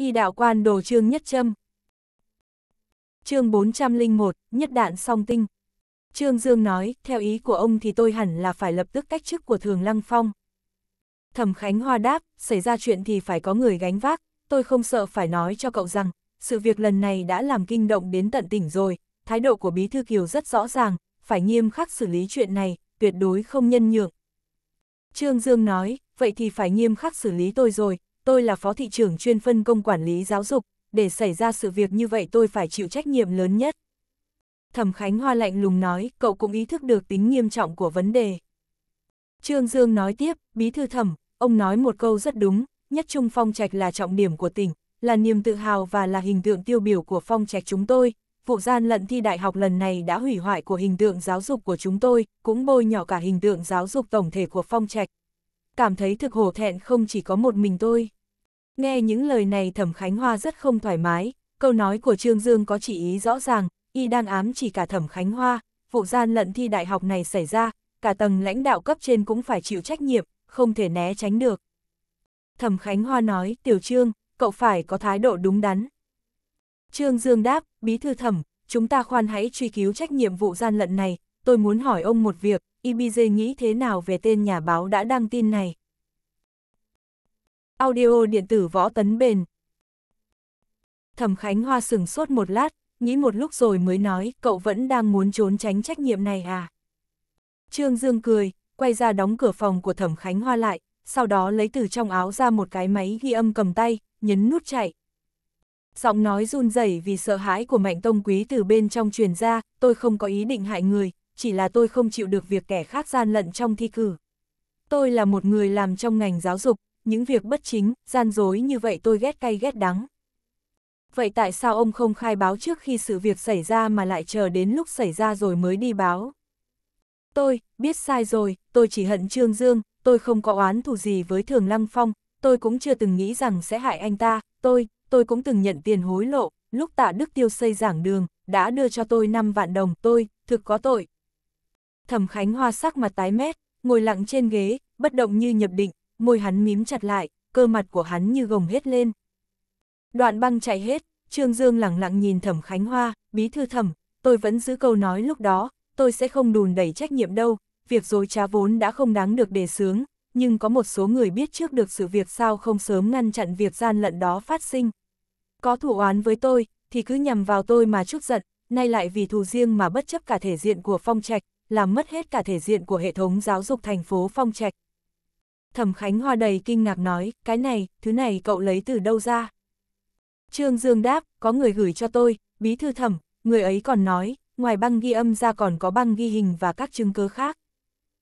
Y đạo quan đồ trương nhất châm. chương 401, nhất đạn song tinh. Trương Dương nói, theo ý của ông thì tôi hẳn là phải lập tức cách chức của Thường Lăng Phong. Thẩm Khánh Hoa đáp, xảy ra chuyện thì phải có người gánh vác, tôi không sợ phải nói cho cậu rằng, sự việc lần này đã làm kinh động đến tận tỉnh rồi, thái độ của Bí Thư Kiều rất rõ ràng, phải nghiêm khắc xử lý chuyện này, tuyệt đối không nhân nhượng. Trương Dương nói, vậy thì phải nghiêm khắc xử lý tôi rồi, tôi là phó thị trưởng chuyên phân công quản lý giáo dục, để xảy ra sự việc như vậy tôi phải chịu trách nhiệm lớn nhất. Thẩm Khánh Hoa lạnh lùng nói, cậu cũng ý thức được tính nghiêm trọng của vấn đề. Trương Dương nói tiếp, bí thư thẩm, ông nói một câu rất đúng, nhất trung phong trạch là trọng điểm của tỉnh, là niềm tự hào và là hình tượng tiêu biểu của phong trạch chúng tôi. Vụ gian lận thi đại học lần này đã hủy hoại của hình tượng giáo dục của chúng tôi, cũng bôi nhỏ cả hình tượng giáo dục tổng thể của phong trạch. Cảm thấy thực hổ thẹn không chỉ có một mình tôi. Nghe những lời này Thẩm Khánh Hoa rất không thoải mái, câu nói của Trương Dương có chỉ ý rõ ràng, y đang ám chỉ cả Thẩm Khánh Hoa, vụ gian lận thi đại học này xảy ra, cả tầng lãnh đạo cấp trên cũng phải chịu trách nhiệm, không thể né tránh được. Thẩm Khánh Hoa nói, Tiểu Trương, cậu phải có thái độ đúng đắn. Trương Dương đáp, Bí thư thẩm, chúng ta khoan hãy truy cứu trách nhiệm vụ gian lận này, tôi muốn hỏi ông một việc, IBJ nghĩ thế nào về tên nhà báo đã đăng tin này? Audio điện tử võ tấn bền. Thẩm Khánh Hoa sừng sốt một lát, nghĩ một lúc rồi mới nói, cậu vẫn đang muốn trốn tránh trách nhiệm này à? Trương Dương cười, quay ra đóng cửa phòng của Thẩm Khánh Hoa lại, sau đó lấy từ trong áo ra một cái máy ghi âm cầm tay, nhấn nút chạy. Giọng nói run rẩy vì sợ hãi của Mạnh Tông Quý từ bên trong truyền ra, tôi không có ý định hại người, chỉ là tôi không chịu được việc kẻ khác gian lận trong thi cử. Tôi là một người làm trong ngành giáo dục, những việc bất chính, gian dối như vậy tôi ghét cay ghét đắng. Vậy tại sao ông không khai báo trước khi sự việc xảy ra mà lại chờ đến lúc xảy ra rồi mới đi báo? Tôi, biết sai rồi, tôi chỉ hận Trương Dương, tôi không có oán thù gì với Thường Lăng Phong, tôi cũng chưa từng nghĩ rằng sẽ hại anh ta, tôi, tôi cũng từng nhận tiền hối lộ, lúc tạ Đức Tiêu xây giảng đường, đã đưa cho tôi 5 vạn đồng, tôi, thực có tội. Thẩm Khánh Hoa sắc mặt tái mét, ngồi lặng trên ghế, bất động như nhập định, môi hắn mím chặt lại, cơ mặt của hắn như gồng hết lên. Đoạn băng chạy hết, Trương Dương lặng lặng nhìn Thẩm Khánh Hoa, bí thư thẩm, tôi vẫn giữ câu nói lúc đó, tôi sẽ không đùn đẩy trách nhiệm đâu, việc dối trá vốn đã không đáng được đề sướng, nhưng có một số người biết trước được sự việc sao không sớm ngăn chặn việc gian lận đó phát sinh. Có thủ oán với tôi, thì cứ nhằm vào tôi mà chút giận, nay lại vì thù riêng mà bất chấp cả thể diện của phong trạch, làm mất hết cả thể diện của hệ thống giáo dục thành phố phong trạch. Thẩm Khánh Hoa đầy kinh ngạc nói, cái này, thứ này cậu lấy từ đâu ra? Trương Dương đáp, có người gửi cho tôi, bí thư thẩm, người ấy còn nói, ngoài băng ghi âm ra còn có băng ghi hình và các chứng cứ khác.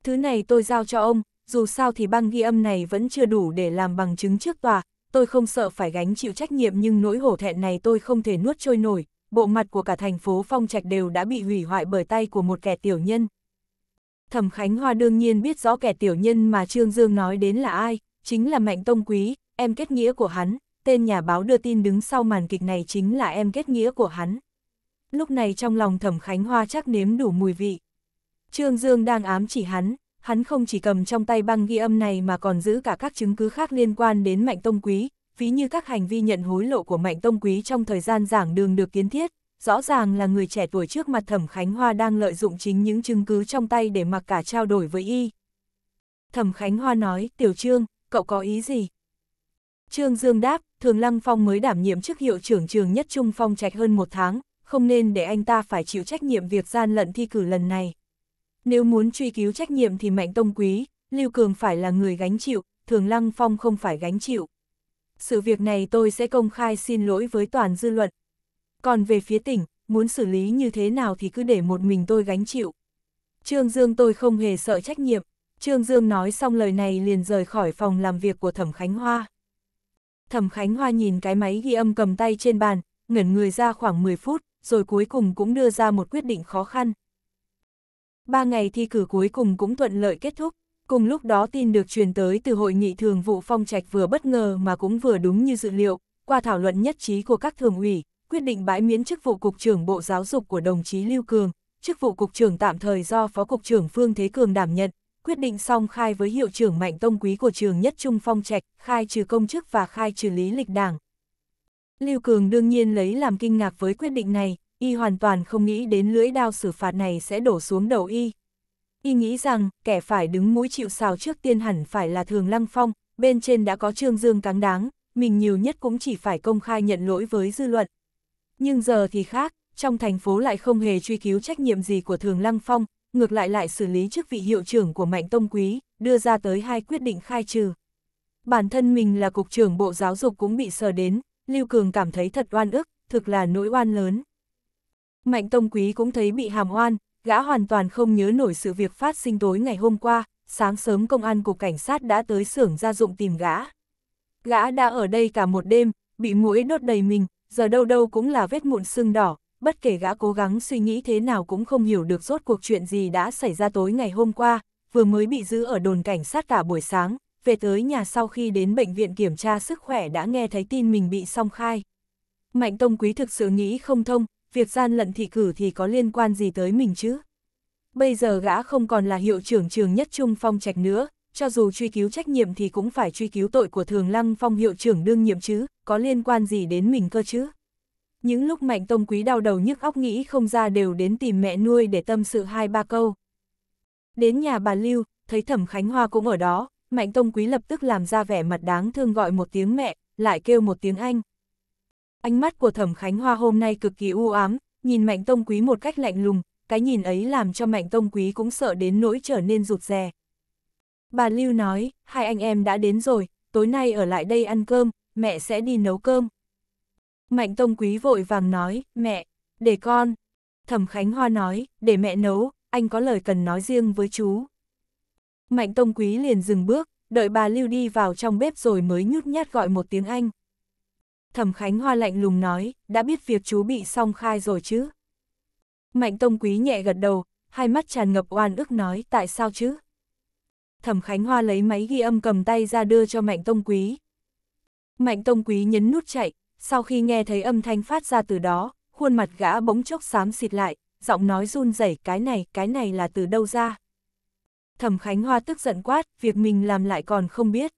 Thứ này tôi giao cho ông, dù sao thì băng ghi âm này vẫn chưa đủ để làm bằng chứng trước tòa, tôi không sợ phải gánh chịu trách nhiệm nhưng nỗi hổ thẹn này tôi không thể nuốt trôi nổi, bộ mặt của cả thành phố Phong Trạch đều đã bị hủy hoại bởi tay của một kẻ tiểu nhân. Thẩm Khánh Hoa đương nhiên biết rõ kẻ tiểu nhân mà Trương Dương nói đến là ai, chính là Mạnh Tông Quý, em kết nghĩa của hắn, tên nhà báo đưa tin đứng sau màn kịch này chính là em kết nghĩa của hắn. Lúc này trong lòng Thẩm Khánh Hoa chắc nếm đủ mùi vị. Trương Dương đang ám chỉ hắn, hắn không chỉ cầm trong tay băng ghi âm này mà còn giữ cả các chứng cứ khác liên quan đến Mạnh Tông Quý, ví như các hành vi nhận hối lộ của Mạnh Tông Quý trong thời gian giảng đường được kiến thiết, rõ ràng là người trẻ tuổi trước mặt Thẩm Khánh Hoa đang lợi dụng chính những chứng cứ trong tay để mặc cả trao đổi với y. Thẩm Khánh Hoa nói, Tiểu Trương, cậu có ý gì? Trương Dương đáp, Thường Lăng Phong mới đảm nhiệm chức hiệu trưởng trường nhất Trung Phong trạch hơn một tháng, không nên để anh ta phải chịu trách nhiệm việc gian lận thi cử lần này. Nếu muốn truy cứu trách nhiệm thì Mạnh Tông Quý, Lưu Cường phải là người gánh chịu, Thường Lăng Phong không phải gánh chịu. Sự việc này tôi sẽ công khai xin lỗi với toàn dư luận. Còn về phía tỉnh, muốn xử lý như thế nào thì cứ để một mình tôi gánh chịu. Trương Dương tôi không hề sợ trách nhiệm. Trương Dương nói xong lời này liền rời khỏi phòng làm việc của Thẩm Khánh Hoa. Thẩm Khánh Hoa nhìn cái máy ghi âm cầm tay trên bàn, ngẩn người ra khoảng 10 phút, rồi cuối cùng cũng đưa ra một quyết định khó khăn. Ba ngày thi cử cuối cùng cũng thuận lợi kết thúc, cùng lúc đó tin được truyền tới từ hội nghị thường vụ phong trạch vừa bất ngờ mà cũng vừa đúng như dự liệu, qua thảo luận nhất trí của các thường ủy, quyết định bãi miễn chức vụ Cục trưởng Bộ Giáo dục của đồng chí Lưu Cường, chức vụ Cục trưởng tạm thời do Phó Cục trưởng Phương Thế Cường đảm nhận, quyết định song khai với hiệu trưởng Mạnh Tông Quý của trường Nhất Trung Phong Trạch, khai trừ công chức và khai trừ lý lịch đảng. Lưu Cường đương nhiên lấy làm kinh ngạc với quyết định này, y hoàn toàn không nghĩ đến lưỡi đao xử phạt này sẽ đổ xuống đầu y. Y nghĩ rằng, kẻ phải đứng mũi chịu sào trước tiên hẳn phải là Thường Lăng Phong, bên trên đã có Trương Dương cáng đáng, mình nhiều nhất cũng chỉ phải công khai nhận lỗi với dư luận. Nhưng giờ thì khác, trong thành phố lại không hề truy cứu trách nhiệm gì của Thường Lăng Phong, ngược lại lại xử lý chức vị hiệu trưởng của Mạnh Tông Quý, đưa ra tới hai quyết định khai trừ. Bản thân mình là cục trưởng Bộ Giáo dục cũng bị sờ đến, Lưu Cường cảm thấy thật oan ức, thực là nỗi oan lớn. Mạnh Tông Quý cũng thấy bị hàm oan, gã hoàn toàn không nhớ nổi sự việc phát sinh tối ngày hôm qua, sáng sớm công an cục cảnh sát đã tới xưởng gia dụng tìm gã. Gã đã ở đây cả một đêm, bị mũi đốt đầy mình, giờ đâu đâu cũng là vết mụn sưng đỏ, bất kể gã cố gắng suy nghĩ thế nào cũng không hiểu được rốt cuộc chuyện gì đã xảy ra tối ngày hôm qua, vừa mới bị giữ ở đồn cảnh sát cả buổi sáng, về tới nhà sau khi đến bệnh viện kiểm tra sức khỏe đã nghe thấy tin mình bị song khai. Mạnh Tông Quý thực sự nghĩ không thông, việc gian lận thị cử thì có liên quan gì tới mình chứ? Bây giờ gã không còn là hiệu trưởng trường nhất trung phong trạch nữa, cho dù truy cứu trách nhiệm thì cũng phải truy cứu tội của thường lăng phong hiệu trưởng đương nhiệm chứ, có liên quan gì đến mình cơ chứ? Những lúc Mạnh Tông Quý đau đầu nhức óc nghĩ không ra đều đến tìm mẹ nuôi để tâm sự hai ba câu. Đến nhà bà Lưu, thấy Thẩm Khánh Hoa cũng ở đó, Mạnh Tông Quý lập tức làm ra vẻ mặt đáng thương gọi một tiếng mẹ, lại kêu một tiếng anh. Ánh mắt của Thẩm Khánh Hoa hôm nay cực kỳ u ám, nhìn Mạnh Tông Quý một cách lạnh lùng, cái nhìn ấy làm cho Mạnh Tông Quý cũng sợ đến nỗi trở nên rụt rè. Bà Lưu nói, hai anh em đã đến rồi, tối nay ở lại đây ăn cơm, mẹ sẽ đi nấu cơm. Mạnh Tông Quý vội vàng nói, mẹ, để con. Thẩm Khánh Hoa nói, để mẹ nấu, anh có lời cần nói riêng với chú. Mạnh Tông Quý liền dừng bước, đợi bà Lưu đi vào trong bếp rồi mới nhút nhát gọi một tiếng anh. Thẩm Khánh Hoa lạnh lùng nói, đã biết việc chú bị song khai rồi chứ. Mạnh Tông Quý nhẹ gật đầu, hai mắt tràn ngập oan ức nói, tại sao chứ? Thẩm Khánh Hoa lấy máy ghi âm cầm tay ra đưa cho Mạnh Tông Quý. Mạnh Tông Quý nhấn nút chạy, sau khi nghe thấy âm thanh phát ra từ đó, khuôn mặt gã bỗng chốc xám xịt lại, giọng nói run rẩy cái này, cái này là từ đâu ra? Thẩm Khánh Hoa tức giận quát, việc mình làm lại còn không biết.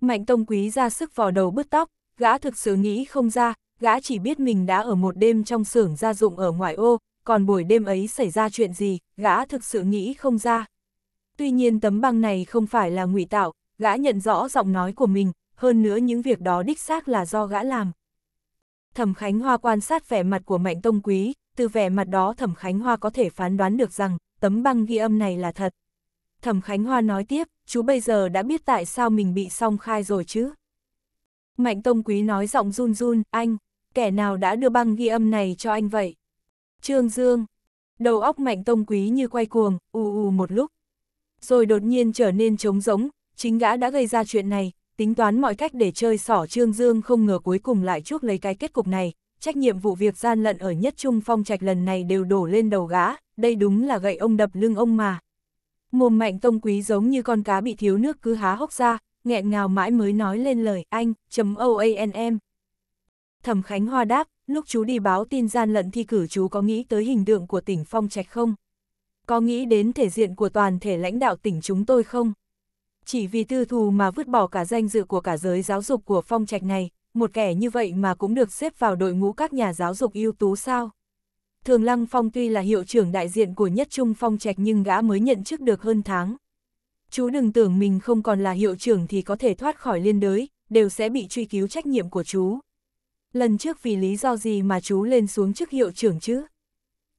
Mạnh Tông Quý ra sức vò đầu bứt tóc, gã thực sự nghĩ không ra, gã chỉ biết mình đã ở một đêm trong xưởng gia dụng ở ngoại ô, còn buổi đêm ấy xảy ra chuyện gì, gã thực sự nghĩ không ra. Tuy nhiên tấm băng này không phải là ngụy tạo, gã nhận rõ giọng nói của mình, hơn nữa những việc đó đích xác là do gã làm. Thẩm Khánh Hoa quan sát vẻ mặt của Mạnh Tông Quý, từ vẻ mặt đó Thẩm Khánh Hoa có thể phán đoán được rằng, tấm băng ghi âm này là thật. Thẩm Khánh Hoa nói tiếp, chú bây giờ đã biết tại sao mình bị song khai rồi chứ? Mạnh Tông Quý nói giọng run run, anh, kẻ nào đã đưa băng ghi âm này cho anh vậy? Trương Dương, đầu óc Mạnh Tông Quý như quay cuồng, ù ù một lúc. Rồi đột nhiên trở nên trống rỗng, chính gã đã gây ra chuyện này, tính toán mọi cách để chơi sỏ Trương Dương không ngờ cuối cùng lại chuốc lấy cái kết cục này, trách nhiệm vụ việc gian lận ở nhất trung phong trạch lần này đều đổ lên đầu gã, đây đúng là gậy ông đập lưng ông mà. Mồm mạnh tông quý giống như con cá bị thiếu nước cứ há hốc ra, nghẹn ngào mãi mới nói lên lời anh, chấm O-A-N-M. Thẩm Khánh Hoa đáp, lúc chú đi báo tin gian lận thi cử chú có nghĩ tới hình tượng của tỉnh Phong Trạch không? Có nghĩ đến thể diện của toàn thể lãnh đạo tỉnh chúng tôi không? Chỉ vì tư thù mà vứt bỏ cả danh dự của cả giới giáo dục của Phong Trạch này, một kẻ như vậy mà cũng được xếp vào đội ngũ các nhà giáo dục ưu tú sao? Thường Lăng Phong tuy là hiệu trưởng đại diện của nhất trung phong trạch nhưng gã mới nhận chức được hơn tháng. Chú đừng tưởng mình không còn là hiệu trưởng thì có thể thoát khỏi liên đới, đều sẽ bị truy cứu trách nhiệm của chú. Lần trước vì lý do gì mà chú lên xuống chức hiệu trưởng chứ?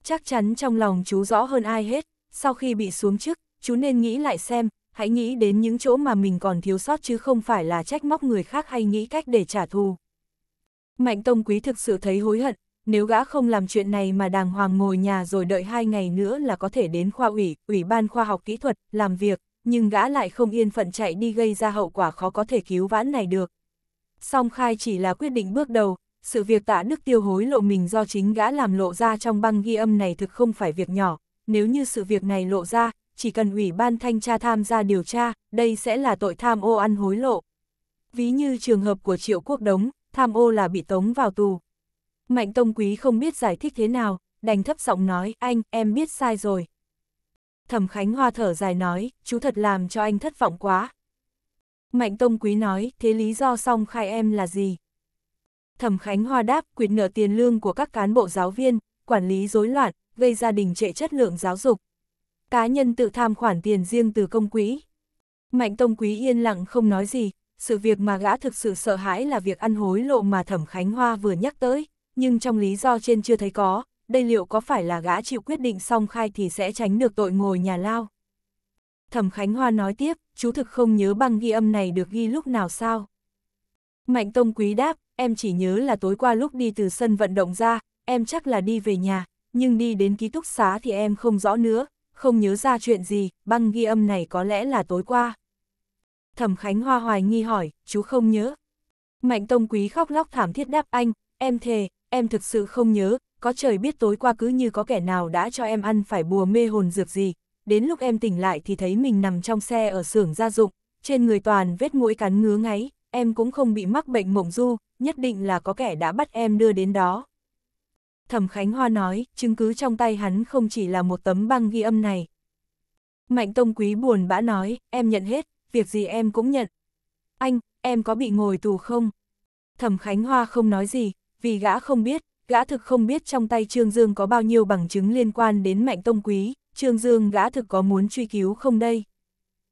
Chắc chắn trong lòng chú rõ hơn ai hết, sau khi bị xuống chức, chú nên nghĩ lại xem, hãy nghĩ đến những chỗ mà mình còn thiếu sót chứ không phải là trách móc người khác hay nghĩ cách để trả thù. Mạnh Tông Quý thực sự thấy hối hận, nếu gã không làm chuyện này mà đàng hoàng ngồi nhà rồi đợi hai ngày nữa là có thể đến khoa ủy, ủy ban khoa học kỹ thuật, làm việc, nhưng gã lại không yên phận chạy đi gây ra hậu quả khó có thể cứu vãn này được. Song khai chỉ là quyết định bước đầu, sự việc tạ đức tiêu hối lộ mình do chính gã làm lộ ra trong băng ghi âm này thực không phải việc nhỏ, nếu như sự việc này lộ ra, chỉ cần ủy ban thanh tra tham gia điều tra, đây sẽ là tội tham ô ăn hối lộ. Ví như trường hợp của Triệu Quốc Đống, tham ô là bị tống vào tù, Mạnh Tông Quý không biết giải thích thế nào, đành thấp giọng nói, anh, em biết sai rồi. Thẩm Khánh Hoa thở dài nói, chú thật làm cho anh thất vọng quá. Mạnh Tông Quý nói, thế lý do song khai em là gì? Thẩm Khánh Hoa đáp quyệt nợ tiền lương của các cán bộ giáo viên, quản lý rối loạn, gây gia đình trệ chất lượng giáo dục. Cá nhân tự tham khoản tiền riêng từ công quỹ. Mạnh Tông Quý yên lặng không nói gì, sự việc mà gã thực sự sợ hãi là việc ăn hối lộ mà Thẩm Khánh Hoa vừa nhắc tới, nhưng trong lý do trên chưa thấy có, đây liệu có phải là gã chịu quyết định song khai thì sẽ tránh được tội ngồi nhà lao. Thẩm Khánh Hoa nói tiếp, chú thực không nhớ băng ghi âm này được ghi lúc nào sao? Mạnh Tông Quý đáp, em chỉ nhớ là tối qua lúc đi từ sân vận động ra, em chắc là đi về nhà, nhưng đi đến ký túc xá thì em không rõ nữa, không nhớ ra chuyện gì, băng ghi âm này có lẽ là tối qua. Thẩm Khánh Hoa hoài nghi hỏi, chú không nhớ. Mạnh Tông Quý khóc lóc thảm thiết đáp anh, em thề, em thực sự không nhớ, có trời biết tối qua cứ như có kẻ nào đã cho em ăn phải bùa mê hồn dược gì. Đến lúc em tỉnh lại thì thấy mình nằm trong xe ở xưởng gia dụng, trên người toàn vết mũi cắn ngứa ngáy, em cũng không bị mắc bệnh mộng du, nhất định là có kẻ đã bắt em đưa đến đó. Thẩm Khánh Hoa nói, chứng cứ trong tay hắn không chỉ là một tấm băng ghi âm này. Mạnh Tông Quý buồn bã nói, em nhận hết, việc gì em cũng nhận. Anh, em có bị ngồi tù không? Thẩm Khánh Hoa không nói gì, vì gã không biết, gã thực không biết trong tay Trương Dương có bao nhiêu bằng chứng liên quan đến Mạnh Tông Quý, Trương Dương gã thực có muốn truy cứu không đây?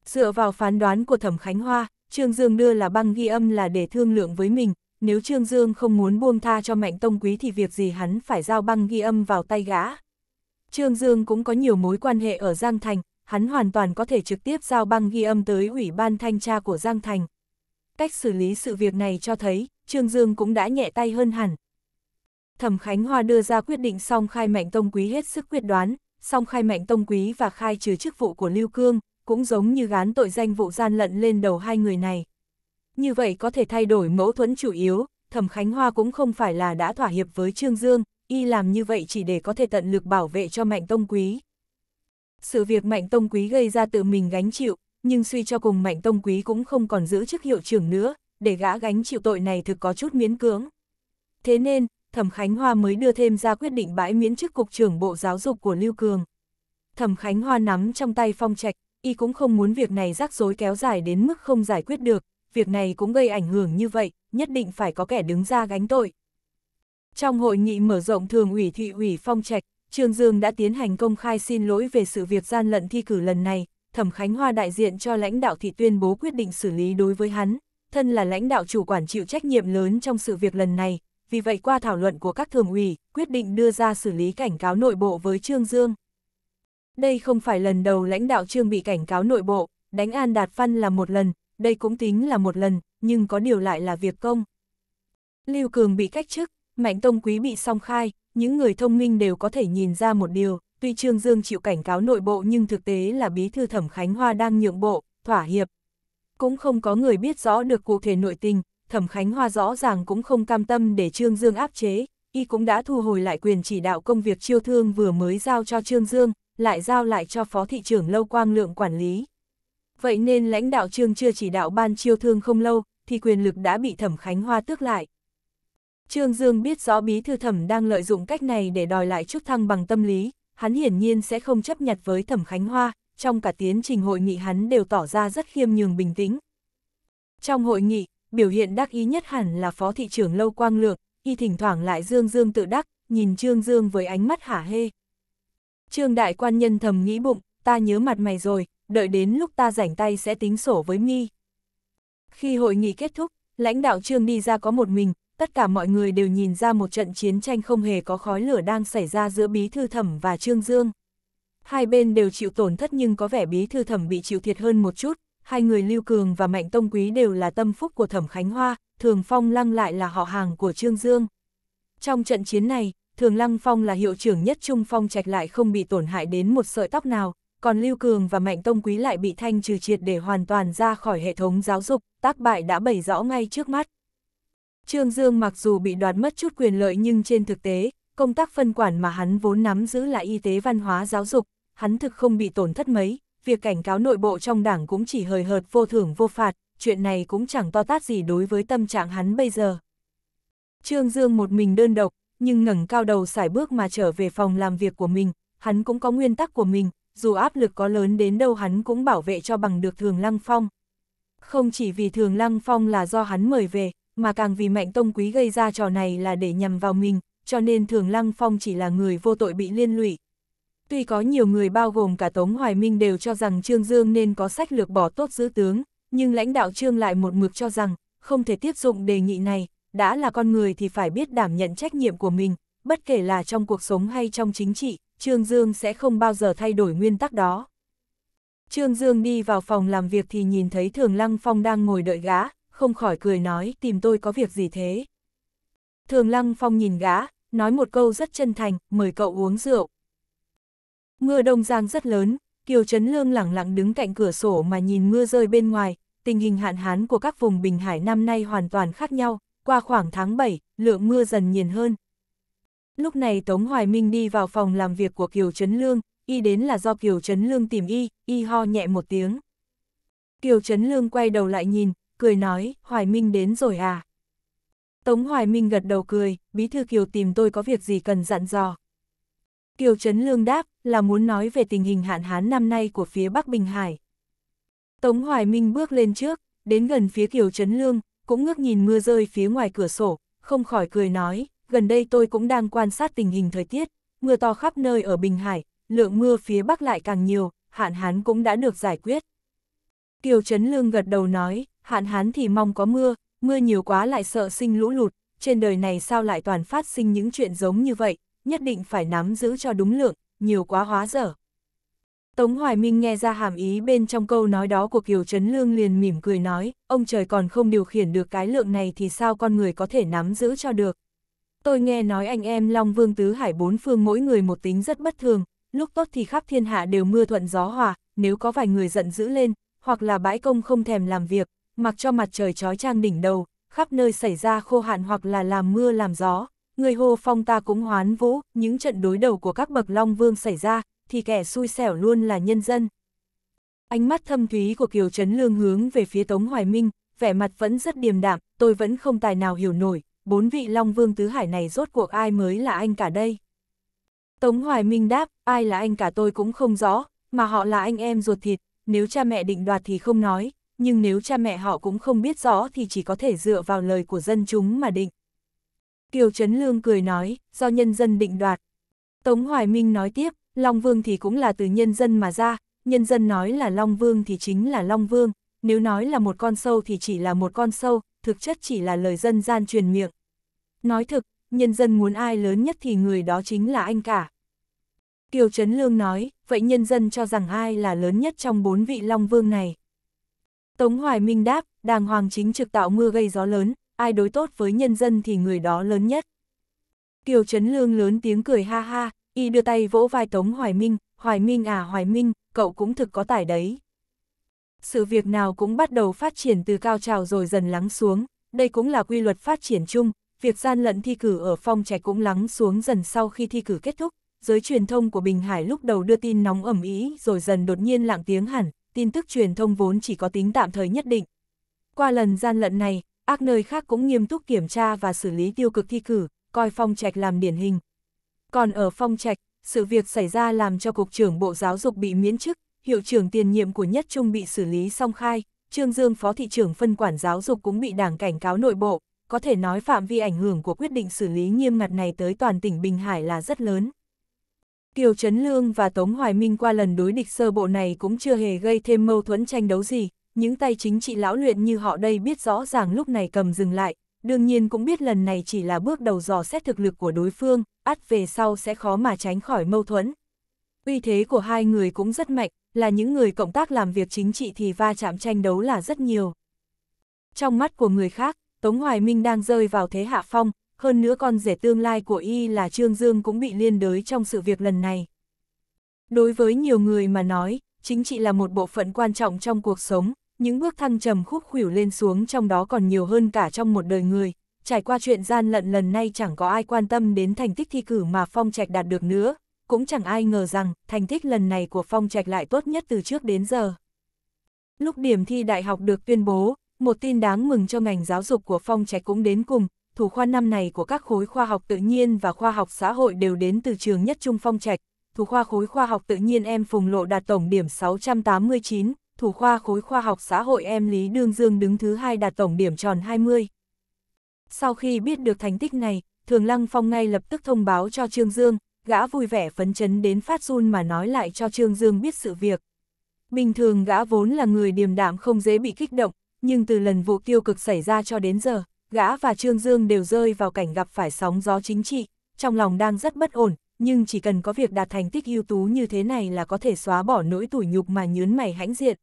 Dựa vào phán đoán của Thẩm Khánh Hoa, Trương Dương đưa là băng ghi âm là để thương lượng với mình, nếu Trương Dương không muốn buông tha cho Mạnh Tông Quý thì việc gì hắn phải giao băng ghi âm vào tay gã. Trương Dương cũng có nhiều mối quan hệ ở Giang Thành, hắn hoàn toàn có thể trực tiếp giao băng ghi âm tới Ủy ban Thanh tra của Giang Thành. Cách xử lý sự việc này cho thấy, Trương Dương cũng đã nhẹ tay hơn hẳn. Thẩm Khánh Hoa đưa ra quyết định song khai Mạnh Tông Quý hết sức quyết đoán, song khai Mạnh Tông Quý và khai trừ chức vụ của Lưu Cương, cũng giống như gán tội danh vụ gian lận lên đầu hai người này. Như vậy có thể thay đổi mẫu thuẫn chủ yếu, Thẩm Khánh Hoa cũng không phải là đã thỏa hiệp với Trương Dương, y làm như vậy chỉ để có thể tận lực bảo vệ cho Mạnh Tông Quý. Sự việc Mạnh Tông Quý gây ra tự mình gánh chịu, nhưng suy cho cùng Mạnh Tông Quý cũng không còn giữ chức hiệu trưởng nữa, để gã gánh chịu tội này thực có chút miễn cưỡng. Thế nên, Thẩm Khánh Hoa mới đưa thêm ra quyết định bãi miễn chức cục trưởng Bộ Giáo dục của Lưu Cường. Thẩm Khánh Hoa nắm trong tay phong trạch, y cũng không muốn việc này rắc rối kéo dài đến mức không giải quyết được, việc này cũng gây ảnh hưởng như vậy, nhất định phải có kẻ đứng ra gánh tội. Trong hội nghị mở rộng thường ủy thị ủy phong trạch, Trương Dương đã tiến hành công khai xin lỗi về sự việc gian lận thi cử lần này, Thẩm Khánh Hoa đại diện cho lãnh đạo thị tuyên bố quyết định xử lý đối với hắn, thân là lãnh đạo chủ quản chịu trách nhiệm lớn trong sự việc lần này, vì vậy qua thảo luận của các thường ủy, quyết định đưa ra xử lý cảnh cáo nội bộ với Trương Dương. Đây không phải lần đầu lãnh đạo Trương bị cảnh cáo nội bộ, đánh An Đạt Văn là một lần, đây cũng tính là một lần, nhưng có điều lại là việc công. Lưu Cường bị cách chức, Mạnh Tông Quý bị song khai, những người thông minh đều có thể nhìn ra một điều, tuy Trương Dương chịu cảnh cáo nội bộ nhưng thực tế là bí thư thẩm Khánh Hoa đang nhượng bộ, thỏa hiệp. Cũng không có người biết rõ được cụ thể nội tình, thẩm Khánh Hoa rõ ràng cũng không cam tâm để Trương Dương áp chế, y cũng đã thu hồi lại quyền chỉ đạo công việc chiêu thương vừa mới giao cho Trương Dương, lại giao lại cho Phó Thị trưởng Lâu Quang Lượng quản lý. Vậy nên lãnh đạo Trương chưa chỉ đạo ban chiêu thương không lâu, thì quyền lực đã bị Thẩm Khánh Hoa tước lại. Trương Dương biết rõ bí thư thẩm đang lợi dụng cách này để đòi lại chút thăng bằng tâm lý, hắn hiển nhiên sẽ không chấp nhặt với Thẩm Khánh Hoa, trong cả tiến trình hội nghị hắn đều tỏ ra rất khiêm nhường bình tĩnh. Trong hội nghị, biểu hiện đắc ý nhất hẳn là Phó Thị trưởng Lâu Quang Lượng, y thỉnh thoảng lại Dương Dương tự đắc, nhìn Trương Dương với ánh mắt hả hê. Trương Đại Quan Nhân thầm nghĩ bụng, ta nhớ mặt mày rồi, đợi đến lúc ta rảnh tay sẽ tính sổ với mi. Khi hội nghị kết thúc, lãnh đạo Trương đi ra có một mình, tất cả mọi người đều nhìn ra một trận chiến tranh không hề có khói lửa đang xảy ra giữa Bí Thư Thẩm và Trương Dương. Hai bên đều chịu tổn thất nhưng có vẻ Bí Thư Thẩm bị chịu thiệt hơn một chút, hai người Lưu Cường và Mạnh Tông Quý đều là tâm phúc của Thẩm Khánh Hoa, Thường Phong Lăng lại là họ hàng của Trương Dương. Trong trận chiến này, Thường Lăng Phong là hiệu trưởng nhất Trung Phong trạch lại không bị tổn hại đến một sợi tóc nào, còn Lưu Cường và Mạnh Tông Quý lại bị thanh trừ triệt để hoàn toàn ra khỏi hệ thống giáo dục, tác bại đã bày rõ ngay trước mắt. Trương Dương mặc dù bị đoạt mất chút quyền lợi nhưng trên thực tế, công tác phân quản mà hắn vốn nắm giữ là y tế văn hóa giáo dục, hắn thực không bị tổn thất mấy, việc cảnh cáo nội bộ trong đảng cũng chỉ hời hợt vô thưởng vô phạt, chuyện này cũng chẳng to tát gì đối với tâm trạng hắn bây giờ. Trương Dương một mình đơn độc, nhưng ngẩng cao đầu sải bước mà trở về phòng làm việc của mình, hắn cũng có nguyên tắc của mình, dù áp lực có lớn đến đâu hắn cũng bảo vệ cho bằng được Thường Lăng Phong. Không chỉ vì Thường Lăng Phong là do hắn mời về, mà càng vì Mạnh Tông Quý gây ra trò này là để nhằm vào mình, cho nên Thường Lăng Phong chỉ là người vô tội bị liên lụy. Tuy có nhiều người bao gồm cả Tống Hoài Minh đều cho rằng Trương Dương nên có sách lược bỏ tốt giữ tướng, nhưng lãnh đạo Trương lại một mực cho rằng, không thể tiếp dụng đề nghị này, đã là con người thì phải biết đảm nhận trách nhiệm của mình, bất kể là trong cuộc sống hay trong chính trị, Trương Dương sẽ không bao giờ thay đổi nguyên tắc đó. Trương Dương đi vào phòng làm việc thì nhìn thấy Thường Lăng Phong đang ngồi đợi gã, không khỏi cười nói tìm tôi có việc gì thế. Thường Lăng Phong nhìn gã, nói một câu rất chân thành, mời cậu uống rượu. Mưa đông giang rất lớn, Kiều Trấn Lương lẳng lặng đứng cạnh cửa sổ mà nhìn mưa rơi bên ngoài, tình hình hạn hán của các vùng Bình Hải năm nay hoàn toàn khác nhau, qua khoảng tháng 7, lượng mưa dần nhiều hơn. Lúc này Tống Hoài Minh đi vào phòng làm việc của Kiều Trấn Lương, y đến là do Kiều Trấn Lương tìm y, y ho nhẹ một tiếng. Kiều Trấn Lương quay đầu lại nhìn, cười nói, Hoài Minh đến rồi à? Tống Hoài Minh gật đầu cười, bí thư Kiều tìm tôi có việc gì cần dặn dò. Kiều Trấn Lương đáp, là muốn nói về tình hình hạn hán năm nay của phía Bắc Bình Hải. Tống Hoài Minh bước lên trước, đến gần phía Kiều Trấn Lương, cũng ngước nhìn mưa rơi phía ngoài cửa sổ, không khỏi cười nói, gần đây tôi cũng đang quan sát tình hình thời tiết, mưa to khắp nơi ở Bình Hải, lượng mưa phía Bắc lại càng nhiều, hạn hán cũng đã được giải quyết. Kiều Trấn Lương gật đầu nói, hạn hán thì mong có mưa, mưa nhiều quá lại sợ sinh lũ lụt, trên đời này sao lại toàn phát sinh những chuyện giống như vậy, nhất định phải nắm giữ cho đúng lượng, nhiều quá hóa dở. Tống Hoài Minh nghe ra hàm ý bên trong câu nói đó của Kiều Trấn Lương liền mỉm cười nói, ông trời còn không điều khiển được cái lượng này thì sao con người có thể nắm giữ cho được. Tôi nghe nói anh em Long Vương Tứ Hải bốn phương mỗi người một tính rất bất thường, lúc tốt thì khắp thiên hạ đều mưa thuận gió hòa, nếu có vài người giận dữ lên, hoặc là bãi công không thèm làm việc, mặc cho mặt trời trói trang đỉnh đầu, khắp nơi xảy ra khô hạn hoặc là làm mưa làm gió, người hô phong ta cũng hoán vũ, những trận đối đầu của các bậc Long Vương xảy ra, thì kẻ xui xẻo luôn là nhân dân. Ánh mắt thâm thúy của Kiều Trấn Lương hướng về phía Tống Hoài Minh, vẻ mặt vẫn rất điềm đạm, tôi vẫn không tài nào hiểu nổi, bốn vị Long Vương Tứ Hải này rốt cuộc ai mới là anh cả đây. Tống Hoài Minh đáp, ai là anh cả tôi cũng không rõ, mà họ là anh em ruột thịt, nếu cha mẹ định đoạt thì không nói, nhưng nếu cha mẹ họ cũng không biết rõ thì chỉ có thể dựa vào lời của dân chúng mà định. Kiều Trấn Lương cười nói, do nhân dân định đoạt. Tống Hoài Minh nói tiếp, Long Vương thì cũng là từ nhân dân mà ra, nhân dân nói là Long Vương thì chính là Long Vương, nếu nói là một con sâu thì chỉ là một con sâu, thực chất chỉ là lời dân gian truyền miệng. Nói thực, nhân dân muốn ai lớn nhất thì người đó chính là anh cả. Kiều Trấn Lương nói, vậy nhân dân cho rằng ai là lớn nhất trong bốn vị Long Vương này? Tống Hoài Minh đáp, đàng hoàng chính trực tạo mưa gây gió lớn, ai đối tốt với nhân dân thì người đó lớn nhất. Kiều Trấn Lương lớn tiếng cười ha ha, y đưa tay vỗ vai Tống Hoài Minh, Hoài Minh à Hoài Minh, cậu cũng thực có tài đấy. Sự việc nào cũng bắt đầu phát triển từ cao trào rồi dần lắng xuống, đây cũng là quy luật phát triển chung, việc gian lận thi cử ở phong trạch cũng lắng xuống dần sau khi thi cử kết thúc, giới truyền thông của Bình Hải lúc đầu đưa tin nóng ẩm ý rồi dần đột nhiên lặng tiếng hẳn, tin tức truyền thông vốn chỉ có tính tạm thời nhất định. Qua lần gian lận này, ác nơi khác cũng nghiêm túc kiểm tra và xử lý tiêu cực thi cử, coi phong trạch làm điển hình. Còn ở phong trạch, sự việc xảy ra làm cho Cục trưởng Bộ Giáo dục bị miễn chức, hiệu trưởng tiền nhiệm của Nhất Trung bị xử lý song khai, Trương Dương Phó Thị trưởng phân quản giáo dục cũng bị đảng cảnh cáo nội bộ, có thể nói phạm vi ảnh hưởng của quyết định xử lý nghiêm ngặt này tới toàn tỉnh Bình Hải là rất lớn. Kiều Trấn Lương và Tống Hoài Minh qua lần đối địch sơ bộ này cũng chưa hề gây thêm mâu thuẫn tranh đấu gì, những tay chính trị lão luyện như họ đây biết rõ ràng lúc này cầm dừng lại, đương nhiên cũng biết lần này chỉ là bước đầu dò xét thực lực của đối phương, ắt về sau sẽ khó mà tránh khỏi mâu thuẫn. Uy thế của hai người cũng rất mạnh, là những người cộng tác làm việc chính trị thì va chạm tranh đấu là rất nhiều. Trong mắt của người khác, Tống Hoài Minh đang rơi vào thế hạ phong, hơn nữa con rể tương lai của y là Trương Dương cũng bị liên đới trong sự việc lần này. Đối với nhiều người mà nói, chính trị là một bộ phận quan trọng trong cuộc sống, những bước thăng trầm khúc khủyểu lên xuống trong đó còn nhiều hơn cả trong một đời người. Trải qua chuyện gian lận lần này chẳng có ai quan tâm đến thành tích thi cử mà Phong Trạch đạt được nữa, cũng chẳng ai ngờ rằng thành tích lần này của Phong Trạch lại tốt nhất từ trước đến giờ. Lúc điểm thi đại học được tuyên bố, một tin đáng mừng cho ngành giáo dục của Phong Trạch cũng đến cùng, thủ khoa năm này của các khối khoa học tự nhiên và khoa học xã hội đều đến từ trường nhất trung Phong Trạch, thủ khoa khối khoa học tự nhiên em Phùng Lộ đạt tổng điểm 689, thủ khoa khối khoa học xã hội em Lý Đương Dương đứng thứ hai đạt tổng điểm tròn 20. Sau khi biết được thành tích này, Thường Lăng Phong ngay lập tức thông báo cho Trương Dương, gã vui vẻ phấn chấn đến phát run mà nói lại cho Trương Dương biết sự việc. Bình thường gã vốn là người điềm đạm không dễ bị kích động, nhưng từ lần vụ tiêu cực xảy ra cho đến giờ, gã và Trương Dương đều rơi vào cảnh gặp phải sóng gió chính trị, trong lòng đang rất bất ổn, nhưng chỉ cần có việc đạt thành tích ưu tú như thế này là có thể xóa bỏ nỗi tủi nhục mà nhướn mày hãnh diện.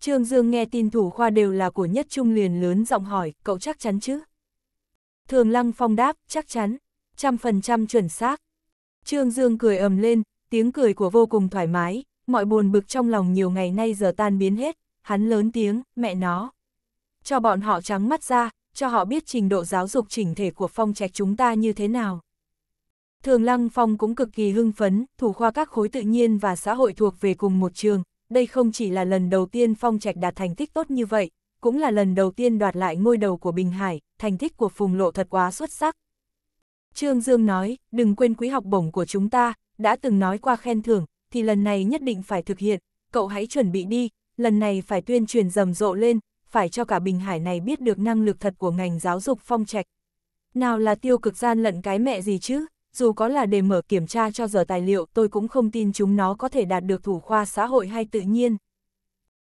Trương Dương nghe tin thủ khoa đều là của nhất trung liền lớn giọng hỏi, cậu chắc chắn chứ? Thường Lăng Phong đáp, chắc chắn, trăm phần trăm chuẩn xác. Trương Dương cười ầm lên, tiếng cười của vô cùng thoải mái, mọi buồn bực trong lòng nhiều ngày nay giờ tan biến hết, hắn lớn tiếng, mẹ nó. Cho bọn họ trắng mắt ra, cho họ biết trình độ giáo dục chỉnh thể của phong trạch chúng ta như thế nào. Thường Lăng Phong cũng cực kỳ hưng phấn, thủ khoa các khối tự nhiên và xã hội thuộc về cùng một trường, đây không chỉ là lần đầu tiên phong trạch đạt thành tích tốt như vậy, cũng là lần đầu tiên đoạt lại ngôi đầu của Bình Hải, thành tích của Phùng Lộ thật quá xuất sắc. Trương Dương nói, đừng quên quý học bổng của chúng ta, đã từng nói qua khen thưởng, thì lần này nhất định phải thực hiện, cậu hãy chuẩn bị đi, lần này phải tuyên truyền rầm rộ lên, phải cho cả Bình Hải này biết được năng lực thật của ngành giáo dục phong trạch. Nào là tiêu cực gian lận cái mẹ gì chứ, dù có là để mở kiểm tra cho giờ tài liệu tôi cũng không tin chúng nó có thể đạt được thủ khoa xã hội hay tự nhiên.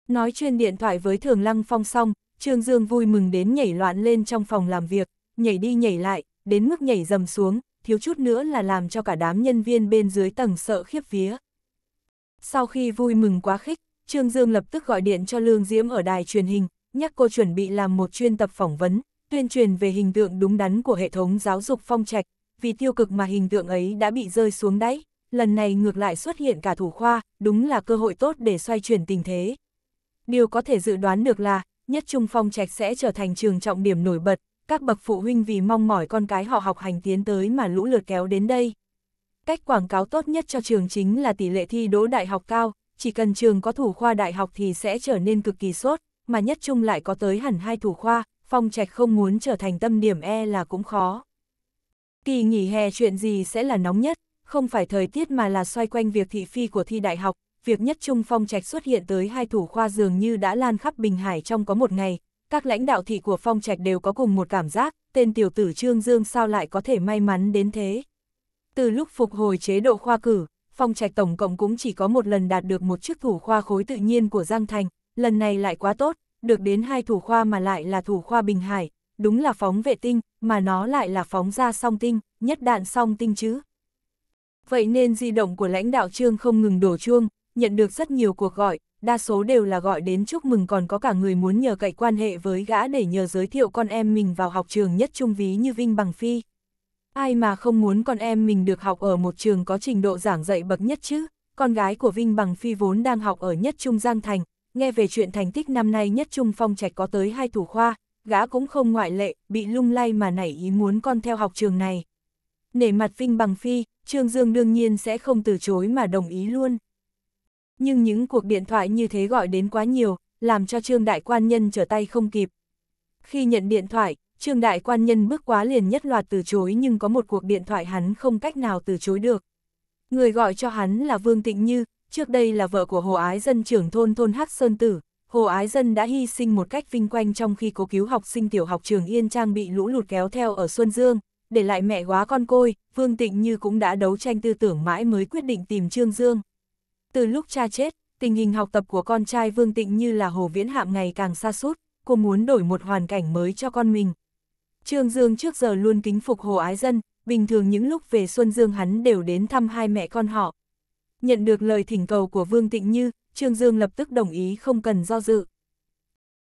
Nói chuyên điện thoại với Thường Lăng Phong xong, Trương Dương vui mừng đến nhảy loạn lên trong phòng làm việc, nhảy đi nhảy lại, đến mức nhảy dầm xuống, thiếu chút nữa là làm cho cả đám nhân viên bên dưới tầng sợ khiếp vía. Sau khi vui mừng quá khích, Trương Dương lập tức gọi điện cho Lương Diễm ở đài truyền hình, nhắc cô chuẩn bị làm một chuyên tập phỏng vấn, tuyên truyền về hình tượng đúng đắn của hệ thống giáo dục phong trạch, vì tiêu cực mà hình tượng ấy đã bị rơi xuống đáy, lần này ngược lại xuất hiện cả thủ khoa, đúng là cơ hội tốt để xoay chuyển tình thế. Điều có thể dự đoán được là, nhất trung phong trạch sẽ trở thành trường trọng điểm nổi bật, các bậc phụ huynh vì mong mỏi con cái họ học hành tiến tới mà lũ lượt kéo đến đây. Cách quảng cáo tốt nhất cho trường chính là tỷ lệ thi đỗ đại học cao, chỉ cần trường có thủ khoa đại học thì sẽ trở nên cực kỳ sốt, mà nhất trung lại có tới hẳn hai thủ khoa, phong trạch không muốn trở thành tâm điểm e là cũng khó. Kỳ nghỉ hè chuyện gì sẽ là nóng nhất, không phải thời tiết mà là xoay quanh việc thị phi của thi đại học, việc nhất trung phong trạch xuất hiện tới hai thủ khoa dường như đã lan khắp Bình Hải trong có một ngày, các lãnh đạo thị của phong trạch đều có cùng một cảm giác, tên tiểu tử Trương Dương sao lại có thể may mắn đến thế. Từ lúc phục hồi chế độ khoa cử, phong trạch tổng cộng cũng chỉ có một lần đạt được một chức thủ khoa khối tự nhiên của Giang Thành, lần này lại quá tốt, được đến hai thủ khoa mà lại là thủ khoa Bình Hải, đúng là phóng vệ tinh, mà nó lại là phóng ra song tinh, nhất đạn song tinh chứ. Vậy nên di động của lãnh đạo trương không ngừng đổ chuông, nhận được rất nhiều cuộc gọi, đa số đều là gọi đến chúc mừng còn có cả người muốn nhờ cậy quan hệ với gã để nhờ giới thiệu con em mình vào học trường nhất trung ví như Vinh Bằng Phi. Ai mà không muốn con em mình được học ở một trường có trình độ giảng dạy bậc nhất chứ, con gái của Vinh Bằng Phi vốn đang học ở nhất trung Giang Thành, nghe về chuyện thành tích năm nay nhất trung phong trạch có tới hai thủ khoa, gã cũng không ngoại lệ, bị lung lay mà nảy ý muốn con theo học trường này. Nể mặt Vinh Bằng Phi, Trương Dương đương nhiên sẽ không từ chối mà đồng ý luôn. Nhưng những cuộc điện thoại như thế gọi đến quá nhiều, làm cho Trương Đại Quan Nhân trở tay không kịp. Khi nhận điện thoại, Trương Đại Quan Nhân bước quá liền nhất loạt từ chối nhưng có một cuộc điện thoại hắn không cách nào từ chối được. Người gọi cho hắn là Vương Tịnh Như, trước đây là vợ của Hồ Ái Dân trưởng thôn thôn Hắc Sơn Tử. Hồ Ái Dân đã hy sinh một cách vinh quanh trong khi cố cứu học sinh tiểu học trường Yên Trang bị lũ lụt kéo theo ở Xuân Dương, để lại mẹ quá con côi, Vương Tịnh Như cũng đã đấu tranh tư tưởng mãi mới quyết định tìm Trương Dương. Từ lúc cha chết, tình hình học tập của con trai Vương Tịnh Như là Hồ Viễn Hạm ngày càng xa sút cô muốn đổi một hoàn cảnh mới cho con mình. Trương Dương trước giờ luôn kính phục Hồ Ái Dân, bình thường những lúc về Xuân Dương hắn đều đến thăm hai mẹ con họ. Nhận được lời thỉnh cầu của Vương Tịnh Như, Trương Dương lập tức đồng ý không cần do dự.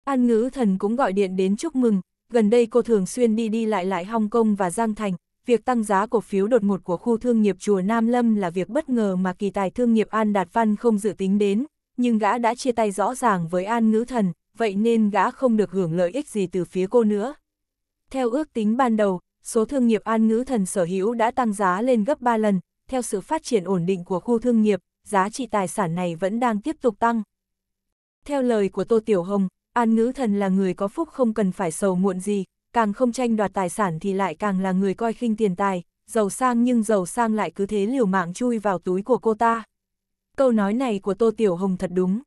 An ngữ thần cũng gọi điện đến chúc mừng, gần đây cô thường xuyên đi đi lại lại Hong Kong và Giang Thành, việc tăng giá cổ phiếu đột ngột của khu thương nghiệp chùa Nam Lâm là việc bất ngờ mà kỳ tài thương nghiệp An Đạt Văn không dự tính đến, nhưng gã đã chia tay rõ ràng với An ngữ thần, vậy nên gã không được hưởng lợi ích gì từ phía cô nữa. Theo ước tính ban đầu, số thương nghiệp An ngữ thần sở hữu đã tăng giá lên gấp 3 lần, theo sự phát triển ổn định của khu thương nghiệp, giá trị tài sản này vẫn đang tiếp tục tăng. Theo lời của Tô Tiểu Hồng, An Ngữ Thần là người có phúc không cần phải sầu muộn gì, càng không tranh đoạt tài sản thì lại càng là người coi khinh tiền tài, giàu sang nhưng giàu sang lại cứ thế liều mạng chui vào túi của cô ta. Câu nói này của Tô Tiểu Hồng thật đúng.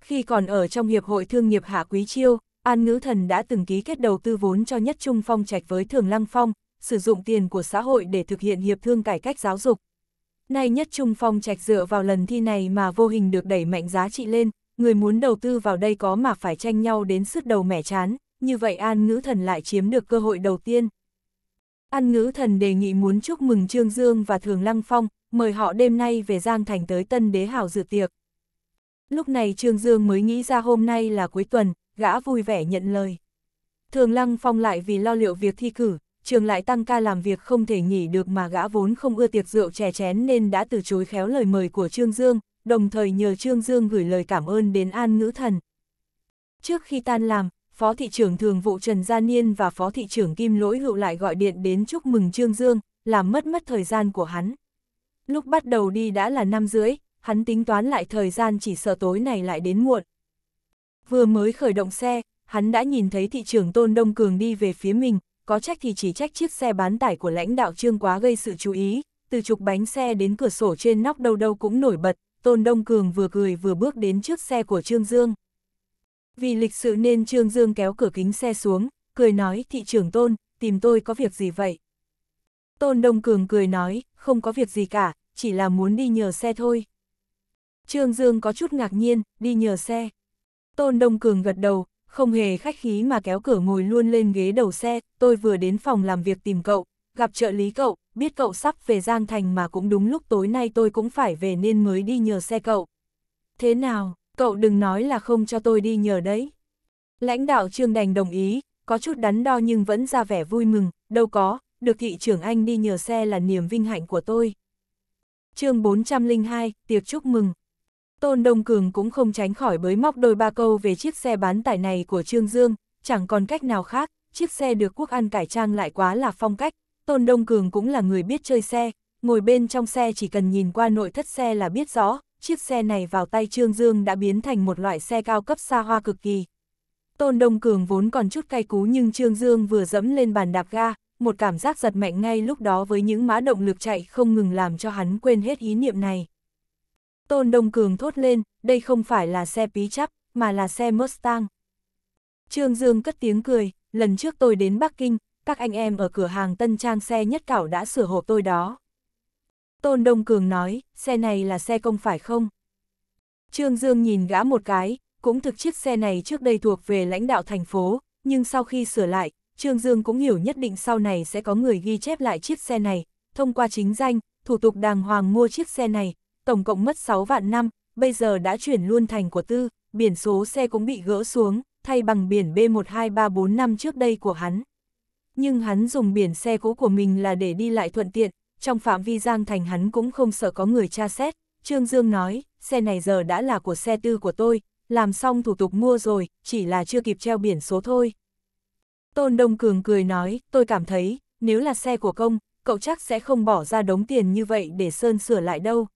Khi còn ở trong Hiệp hội Thương nghiệp Hạ Quý Chiêu, An Ngữ Thần đã từng ký kết đầu tư vốn cho Nhất Trung Phong Trạch với Thường Lăng Phong, sử dụng tiền của xã hội để thực hiện hiệp thương cải cách giáo dục. Nay Nhất Trung Phong Trạch dựa vào lần thi này mà vô hình được đẩy mạnh giá trị lên, người muốn đầu tư vào đây có mà phải tranh nhau đến sứt đầu mẻ chán, như vậy An Ngữ Thần lại chiếm được cơ hội đầu tiên. An Ngữ Thần đề nghị muốn chúc mừng Trương Dương và Thường Lăng Phong, mời họ đêm nay về Giang Thành tới Tân Đế Hảo dự tiệc. Lúc này Trương Dương mới nghĩ ra hôm nay là cuối tuần, gã vui vẻ nhận lời. Thường Lăng Phong lại vì lo liệu việc thi cử, trường lại tăng ca làm việc không thể nghỉ được mà gã vốn không ưa tiệc rượu chè chén nên đã từ chối khéo lời mời của Trương Dương, đồng thời nhờ Trương Dương gửi lời cảm ơn đến An Ngữ Thần. Trước khi tan làm, Phó thị trưởng thường vụ Trần Gia Niên và Phó thị trưởng Kim Lỗi Hữu lại gọi điện đến chúc mừng Trương Dương, làm mất mất thời gian của hắn. Lúc bắt đầu đi đã là năm rưỡi, hắn tính toán lại thời gian chỉ sợ tối này lại đến muộn. Vừa mới khởi động xe, hắn đã nhìn thấy thị trưởng Tôn Đông Cường đi về phía mình, có trách thì chỉ trách chiếc xe bán tải của lãnh đạo trương quá gây sự chú ý, từ trục bánh xe đến cửa sổ trên nóc đâu đâu cũng nổi bật, Tôn Đông Cường vừa cười vừa bước đến trước xe của Trương Dương. Vì lịch sự nên Trương Dương kéo cửa kính xe xuống, cười nói thị trưởng Tôn, tìm tôi có việc gì vậy? Tôn Đông Cường cười nói, không có việc gì cả, chỉ là muốn đi nhờ xe thôi. Trương Dương có chút ngạc nhiên, đi nhờ xe. Tôn Đông Cường gật đầu, không hề khách khí mà kéo cửa ngồi luôn lên ghế đầu xe, tôi vừa đến phòng làm việc tìm cậu, gặp trợ lý cậu, biết cậu sắp về Giang Thành mà cũng đúng lúc tối nay tôi cũng phải về nên mới đi nhờ xe cậu. Thế nào, cậu đừng nói là không cho tôi đi nhờ đấy. Lãnh đạo Trương Đành đồng ý, có chút đắn đo nhưng vẫn ra vẻ vui mừng, đâu có, được thị trưởng Anh đi nhờ xe là niềm vinh hạnh của tôi. chương 402, tiệc chúc mừng. Tôn Đông Cường cũng không tránh khỏi bới móc đôi ba câu về chiếc xe bán tải này của Trương Dương, chẳng còn cách nào khác, chiếc xe được quốc ăn cải trang lại quá là phong cách, Tôn Đông Cường cũng là người biết chơi xe, ngồi bên trong xe chỉ cần nhìn qua nội thất xe là biết rõ, chiếc xe này vào tay Trương Dương đã biến thành một loại xe cao cấp xa hoa cực kỳ. Tôn Đông Cường vốn còn chút cay cú nhưng Trương Dương vừa dẫm lên bàn đạp ga, một cảm giác giật mạnh ngay lúc đó với những mã động lực chạy không ngừng làm cho hắn quên hết ý niệm này. Tôn Đông Cường thốt lên, đây không phải là xe pí chắp, mà là xe Mustang. Trương Dương cất tiếng cười, lần trước tôi đến Bắc Kinh, các anh em ở cửa hàng tân trang xe nhất cảo đã sửa hộ tôi đó. Tôn Đông Cường nói, xe này là xe công phải không? Trương Dương nhìn gã một cái, cũng thực chiếc xe này trước đây thuộc về lãnh đạo thành phố, nhưng sau khi sửa lại, Trương Dương cũng hiểu nhất định sau này sẽ có người ghi chép lại chiếc xe này, thông qua chính danh, thủ tục đàng hoàng mua chiếc xe này, tổng cộng mất 6 vạn năm, bây giờ đã chuyển luôn thành của tư, biển số xe cũng bị gỡ xuống, thay bằng biển B12345 năm trước đây của hắn. Nhưng hắn dùng biển xe cũ của mình là để đi lại thuận tiện, trong phạm vi giang thành hắn cũng không sợ có người tra xét. Trương Dương nói, xe này giờ đã là của xe tư của tôi, làm xong thủ tục mua rồi, chỉ là chưa kịp treo biển số thôi. Tôn Đông Cường cười nói, tôi cảm thấy, nếu là xe của công, cậu chắc sẽ không bỏ ra đống tiền như vậy để sơn sửa lại đâu.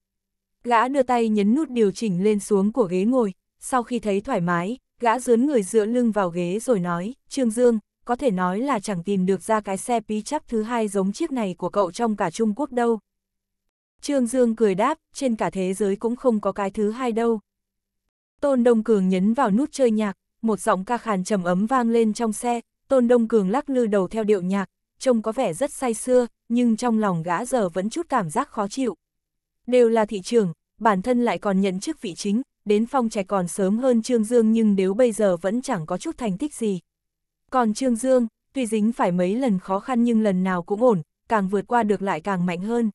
Gã đưa tay nhấn nút điều chỉnh lên xuống của ghế ngồi, sau khi thấy thoải mái, gã dướn người dựa lưng vào ghế rồi nói, Trương Dương, có thể nói là chẳng tìm được ra cái xe pí chắp thứ hai giống chiếc này của cậu trong cả Trung Quốc đâu. Trương Dương cười đáp, trên cả thế giới cũng không có cái thứ hai đâu. Tôn Đông Cường nhấn vào nút chơi nhạc, một giọng ca khàn trầm ấm vang lên trong xe, Tôn Đông Cường lắc lư đầu theo điệu nhạc, trông có vẻ rất say xưa, nhưng trong lòng gã giờ vẫn chút cảm giác khó chịu. Đều là thị trường, bản thân lại còn nhận chức vị chính, đến phong trẻ còn sớm hơn Trương Dương nhưng nếu bây giờ vẫn chẳng có chút thành tích gì. Còn Trương Dương, tuy dính phải mấy lần khó khăn nhưng lần nào cũng ổn, càng vượt qua được lại càng mạnh hơn.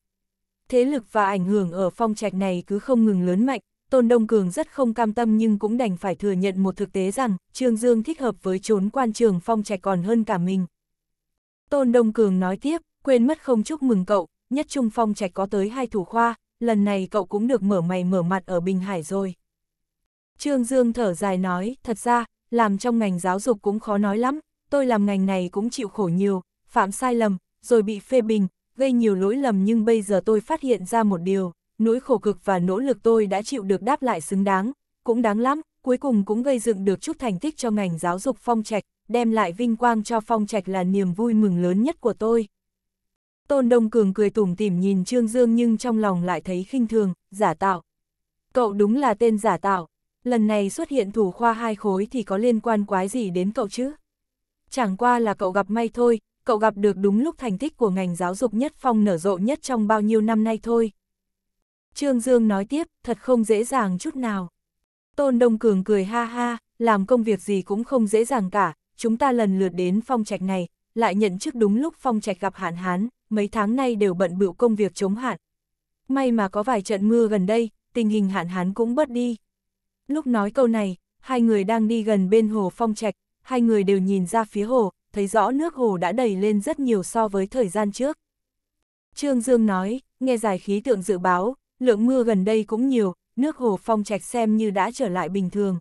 Thế lực và ảnh hưởng ở phong trạch này cứ không ngừng lớn mạnh, Tôn Đông Cường rất không cam tâm nhưng cũng đành phải thừa nhận một thực tế rằng Trương Dương thích hợp với trốn quan trường phong trạch còn hơn cả mình. Tôn Đông Cường nói tiếp, quên mất không chúc mừng cậu, nhất trung phong trạch có tới hai thủ khoa, lần này cậu cũng được mở mày mở mặt ở Bình Hải rồi. Trương Dương thở dài nói, thật ra, làm trong ngành giáo dục cũng khó nói lắm, tôi làm ngành này cũng chịu khổ nhiều, phạm sai lầm, rồi bị phê bình, gây nhiều lỗi lầm nhưng bây giờ tôi phát hiện ra một điều, nỗi khổ cực và nỗ lực tôi đã chịu được đáp lại xứng đáng, cũng đáng lắm, cuối cùng cũng gây dựng được chút thành tích cho ngành giáo dục phong trạch, đem lại vinh quang cho phong trạch là niềm vui mừng lớn nhất của tôi. Tôn Đông Cường cười tủm tỉm nhìn Trương Dương nhưng trong lòng lại thấy khinh thường, giả tạo. Cậu đúng là tên giả tạo. Lần này xuất hiện thủ khoa hai khối thì có liên quan quái gì đến cậu chứ? Chẳng qua là cậu gặp may thôi, cậu gặp được đúng lúc thành tích của ngành giáo dục nhất phong nở rộ nhất trong bao nhiêu năm nay thôi. Trương Dương nói tiếp, thật không dễ dàng chút nào. Tôn Đông Cường cười ha ha, làm công việc gì cũng không dễ dàng cả, chúng ta lần lượt đến phong trạch này, lại nhận chức đúng lúc phong trạch gặp hạn hán, mấy tháng nay đều bận bịu công việc chống hạn. May mà có vài trận mưa gần đây, tình hình hạn hán cũng bớt đi. Lúc nói câu này, hai người đang đi gần bên hồ phong trạch, hai người đều nhìn ra phía hồ, thấy rõ nước hồ đã đầy lên rất nhiều so với thời gian trước. Trương Dương nói, nghe giải khí tượng dự báo, lượng mưa gần đây cũng nhiều, nước hồ phong trạch xem như đã trở lại bình thường.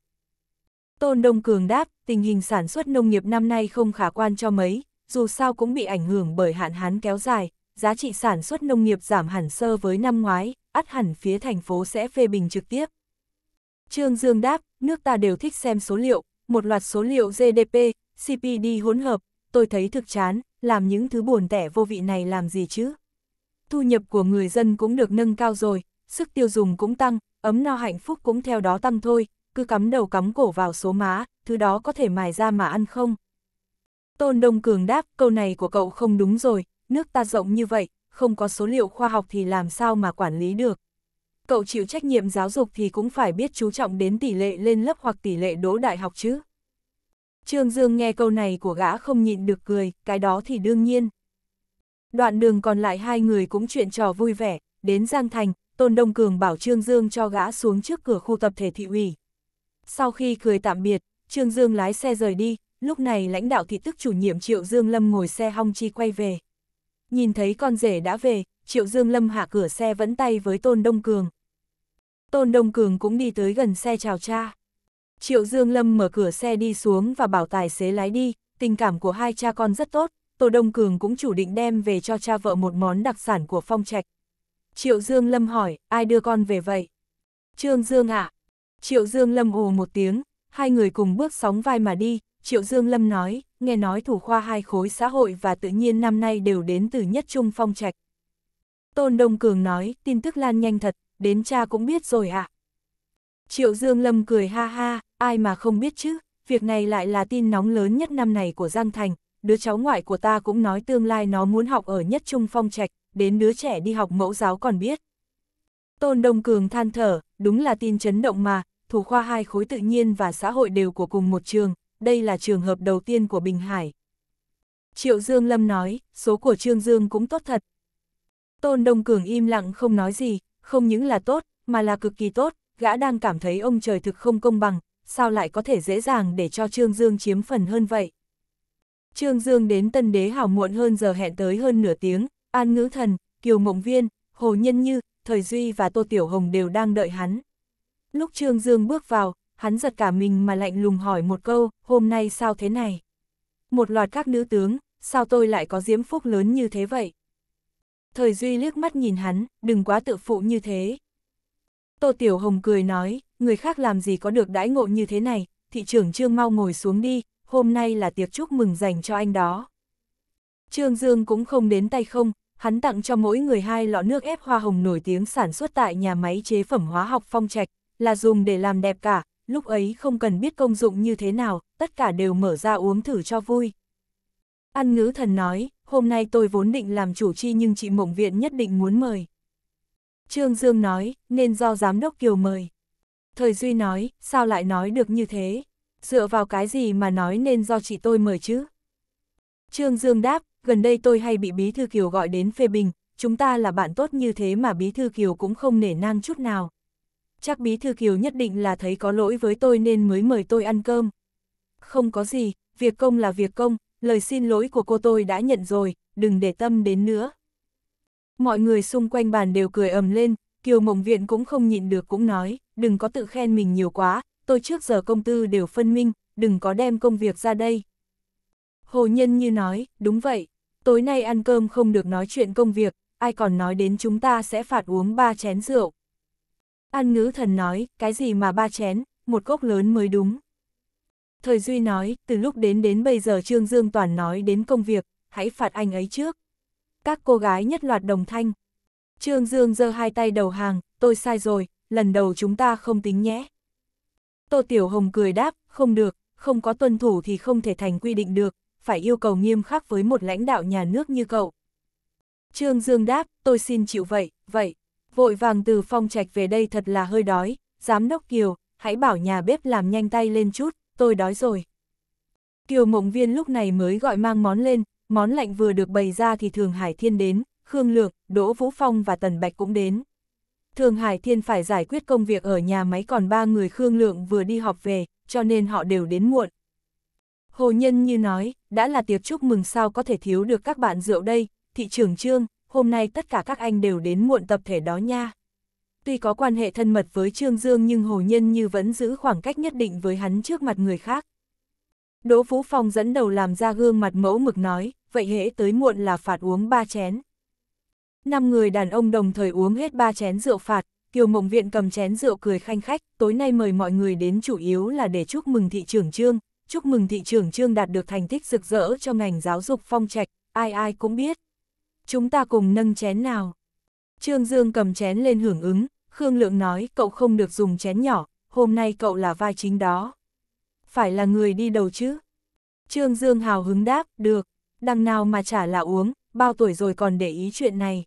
Tôn Đông Cường đáp, tình hình sản xuất nông nghiệp năm nay không khả quan cho mấy, dù sao cũng bị ảnh hưởng bởi hạn hán kéo dài, giá trị sản xuất nông nghiệp giảm hẳn sơ với năm ngoái, ắt hẳn phía thành phố sẽ phê bình trực tiếp. Trương Dương đáp, nước ta đều thích xem số liệu, một loạt số liệu GDP, CPD hỗn hợp, tôi thấy thực chán, làm những thứ buồn tẻ vô vị này làm gì chứ? Thu nhập của người dân cũng được nâng cao rồi, sức tiêu dùng cũng tăng, ấm no hạnh phúc cũng theo đó tăng thôi, cứ cắm đầu cắm cổ vào số má, thứ đó có thể mài ra mà ăn không? Tôn Đông Cường đáp, câu này của cậu không đúng rồi, nước ta rộng như vậy, không có số liệu khoa học thì làm sao mà quản lý được. Cậu chịu trách nhiệm giáo dục thì cũng phải biết chú trọng đến tỷ lệ lên lớp hoặc tỷ lệ đỗ đại học chứ. Trương Dương nghe câu này của gã không nhịn được cười, cái đó thì đương nhiên. Đoạn đường còn lại hai người cũng chuyện trò vui vẻ, đến Giang Thành, Tôn Đông Cường bảo Trương Dương cho gã xuống trước cửa khu tập thể thị ủy. Sau khi cười tạm biệt, Trương Dương lái xe rời đi, lúc này lãnh đạo thị tức chủ nhiệm Triệu Dương Lâm ngồi xe hong chi quay về. Nhìn thấy con rể đã về, Triệu Dương Lâm hạ cửa xe vẫn tay với Tôn Đông Cường. Tôn Đông Cường cũng đi tới gần xe chào cha. Triệu Dương Lâm mở cửa xe đi xuống và bảo tài xế lái đi, tình cảm của hai cha con rất tốt, Tô Đông Cường cũng chủ định đem về cho cha vợ một món đặc sản của phong trạch. Triệu Dương Lâm hỏi, ai đưa con về vậy? Trương Dương ạ. À? Triệu Dương Lâm ồ một tiếng, hai người cùng bước sóng vai mà đi, Triệu Dương Lâm nói, nghe nói thủ khoa hai khối xã hội và tự nhiên năm nay đều đến từ nhất trung phong trạch. Tôn Đông Cường nói, tin tức lan nhanh thật, đến cha cũng biết rồi ạ. À? Triệu Dương Lâm cười ha ha, ai mà không biết chứ, việc này lại là tin nóng lớn nhất năm này của Giang Thành, đứa cháu ngoại của ta cũng nói tương lai nó muốn học ở nhất trung phong trạch, đến đứa trẻ đi học mẫu giáo còn biết. Tôn Đông Cường than thở, đúng là tin chấn động mà, thủ khoa hai khối tự nhiên và xã hội đều của cùng một trường, đây là trường hợp đầu tiên của Bình Hải. Triệu Dương Lâm nói, số của Trương Dương cũng tốt thật. Tôn Đông Cường im lặng không nói gì, không những là tốt, mà là cực kỳ tốt, gã đang cảm thấy ông trời thực không công bằng, sao lại có thể dễ dàng để cho Trương Dương chiếm phần hơn vậy. Trương Dương đến Tân Đế Hảo muộn hơn giờ hẹn tới hơn nửa tiếng, An Ngữ Thần, Kiều Mộng Viên, Hồ Nhân Như, Thời Duy và Tô Tiểu Hồng đều đang đợi hắn. Lúc Trương Dương bước vào, hắn giật cả mình mà lạnh lùng hỏi một câu, hôm nay sao thế này? Một loạt các nữ tướng, sao tôi lại có diễm phúc lớn như thế vậy? Thời Duy liếc mắt nhìn hắn, đừng quá tự phụ như thế. Tô Tiểu Hồng cười nói, người khác làm gì có được đãi ngộ như thế này, thị trưởng Trương mau ngồi xuống đi, hôm nay là tiệc chúc mừng dành cho anh đó. Trương Dương cũng không đến tay không, hắn tặng cho mỗi người hai lọ nước ép hoa hồng nổi tiếng sản xuất tại nhà máy chế phẩm hóa học phong trạch, là dùng để làm đẹp cả, lúc ấy không cần biết công dụng như thế nào, tất cả đều mở ra uống thử cho vui. Ăn ngữ thần nói, hôm nay tôi vốn định làm chủ chi nhưng chị Mộng Viện nhất định muốn mời. Trương Dương nói, nên do Giám đốc Kiều mời. Thời Duy nói, sao lại nói được như thế? Dựa vào cái gì mà nói nên do chị tôi mời chứ? Trương Dương đáp, gần đây tôi hay bị Bí Thư Kiều gọi đến phê bình, chúng ta là bạn tốt như thế mà Bí Thư Kiều cũng không nể nang chút nào. Chắc Bí Thư Kiều nhất định là thấy có lỗi với tôi nên mới mời tôi ăn cơm. Không có gì, việc công là việc công, lời xin lỗi của cô tôi đã nhận rồi, đừng để tâm đến nữa. Mọi người xung quanh bàn đều cười ầm lên, Kiều Mộng Viện cũng không nhịn được cũng nói, đừng có tự khen mình nhiều quá, tôi trước giờ công tư đều phân minh, đừng có đem công việc ra đây. Hồ Nhân như nói, đúng vậy, tối nay ăn cơm không được nói chuyện công việc, ai còn nói đến chúng ta sẽ phạt uống ba chén rượu. An ngữ thần nói, cái gì mà ba chén, một cốc lớn mới đúng. Thời Duy nói, từ lúc đến đến bây giờ Trương Dương Toàn nói đến công việc, hãy phạt anh ấy trước. Các cô gái nhất loạt đồng thanh. Trương Dương giơ hai tay đầu hàng, tôi sai rồi, lần đầu chúng ta không tính nhé. Tô Tiểu Hồng cười đáp, không được, không có tuân thủ thì không thể thành quy định được, phải yêu cầu nghiêm khắc với một lãnh đạo nhà nước như cậu. Trương Dương đáp, tôi xin chịu vậy, vậy. Vội vàng từ phong trạch về đây thật là hơi đói, giám đốc Kiều, hãy bảo nhà bếp làm nhanh tay lên chút, tôi đói rồi. Kiều Mộng Viên lúc này mới gọi mang món lên, món lạnh vừa được bày ra thì Thường Hải Thiên đến, Khương Lược, Đỗ Vũ Phong và Tần Bạch cũng đến. Thường Hải Thiên phải giải quyết công việc ở nhà máy còn ba người Khương Lượng vừa đi họp về, cho nên họ đều đến muộn. Hồ Nhân như nói, đã là tiệc chúc mừng sao có thể thiếu được các bạn rượu đây, thị trưởng trương, hôm nay tất cả các anh đều đến muộn tập thể đó nha. Tuy có quan hệ thân mật với Trương Dương nhưng Hồ Nhân như vẫn giữ khoảng cách nhất định với hắn trước mặt người khác. Đỗ Phú Phong dẫn đầu làm ra gương mặt mẫu mực nói, vậy hễ tới muộn là phạt uống ba chén. Năm người đàn ông đồng thời uống hết ba chén rượu phạt, Kiều Mộng Viện cầm chén rượu cười khanh khách, tối nay mời mọi người đến chủ yếu là để chúc mừng thị trưởng Trương, chúc mừng thị trưởng Trương đạt được thành tích rực rỡ cho ngành giáo dục phong trạch, ai ai cũng biết. Chúng ta cùng nâng chén nào. Trương Dương cầm chén lên hưởng ứng, Khương Lượng nói cậu không được dùng chén nhỏ, hôm nay cậu là vai chính đó. Phải là người đi đầu chứ. Trương Dương hào hứng đáp, được, đằng nào mà chả là uống, bao tuổi rồi còn để ý chuyện này.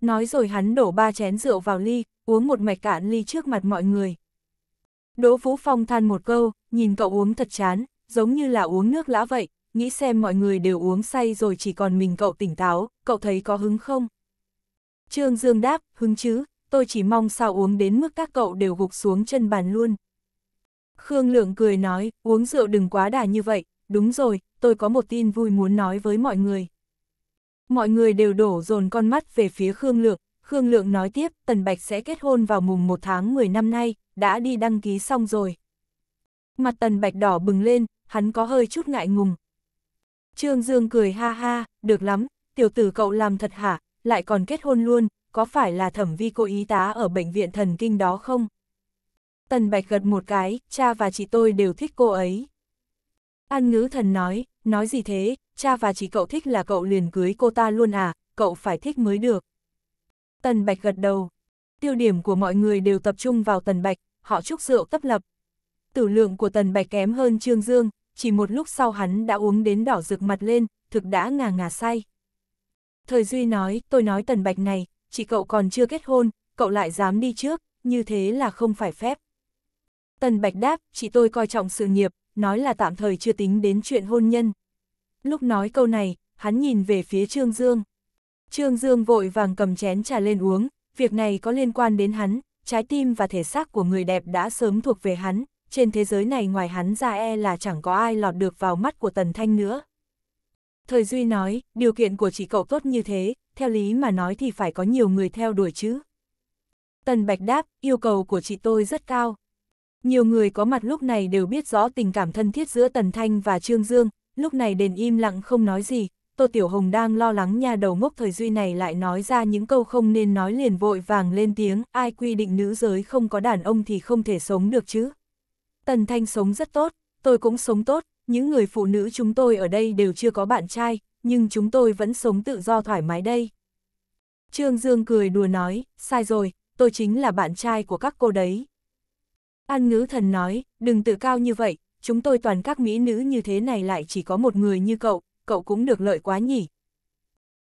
Nói rồi hắn đổ ba chén rượu vào ly, uống một mạch cạn ly trước mặt mọi người. Đỗ Vũ Phong than một câu, nhìn cậu uống thật chán, giống như là uống nước lã vậy, nghĩ xem mọi người đều uống say rồi chỉ còn mình cậu tỉnh táo, cậu thấy có hứng không? Trương Dương đáp, hứng chứ, tôi chỉ mong sao uống đến mức các cậu đều gục xuống chân bàn luôn. Khương Lượng cười nói, uống rượu đừng quá đà như vậy, đúng rồi, tôi có một tin vui muốn nói với mọi người. Mọi người đều đổ dồn con mắt về phía Khương Lượng, Khương Lượng nói tiếp, Tần Bạch sẽ kết hôn vào mùng 1 tháng 10 năm nay, đã đi đăng ký xong rồi. Mặt Tần Bạch đỏ bừng lên, hắn có hơi chút ngại ngùng. Trương Dương cười ha ha, được lắm, tiểu tử cậu làm thật hả, lại còn kết hôn luôn, có phải là thẩm vi cô y tá ở bệnh viện thần kinh đó không? Tần Bạch gật một cái, cha và chị tôi đều thích cô ấy. An ngữ thần nói, nói gì thế, cha và chị cậu thích là cậu liền cưới cô ta luôn à, cậu phải thích mới được. Tần Bạch gật đầu. Tiêu điểm của mọi người đều tập trung vào Tần Bạch, họ chúc rượu tấp lập. Tử lượng của Tần Bạch kém hơn Trương Dương, chỉ một lúc sau hắn đã uống đến đỏ rực mặt lên, thực đã ngà ngà say. Thời Duy nói, tôi nói Tần Bạch này, chị cậu còn chưa kết hôn, cậu lại dám đi trước, như thế là không phải phép. Tần Bạch đáp, chị tôi coi trọng sự nghiệp, nói là tạm thời chưa tính đến chuyện hôn nhân. Lúc nói câu này, hắn nhìn về phía Trương Dương. Trương Dương vội vàng cầm chén trà lên uống, việc này có liên quan đến hắn, trái tim và thể xác của người đẹp đã sớm thuộc về hắn, trên thế giới này ngoài hắn ra e là chẳng có ai lọt được vào mắt của Tần Thanh nữa. Thời Duy nói, điều kiện của chị cậu tốt như thế, theo lý mà nói thì phải có nhiều người theo đuổi chứ. Tần Bạch đáp, yêu cầu của chị tôi rất cao. Nhiều người có mặt lúc này đều biết rõ tình cảm thân thiết giữa Tần Thanh và Trương Dương, lúc này đền im lặng không nói gì, Tô Tiểu Hồng đang lo lắng nhà đầu ngốc thời duy này lại nói ra những câu không nên nói liền vội vàng lên tiếng, ai quy định nữ giới không có đàn ông thì không thể sống được chứ. Tần Thanh sống rất tốt, tôi cũng sống tốt, những người phụ nữ chúng tôi ở đây đều chưa có bạn trai, nhưng chúng tôi vẫn sống tự do thoải mái đây. Trương Dương cười đùa nói, sai rồi, tôi chính là bạn trai của các cô đấy. An ngữ thần nói, đừng tự cao như vậy, chúng tôi toàn các mỹ nữ như thế này lại chỉ có một người như cậu, cậu cũng được lợi quá nhỉ.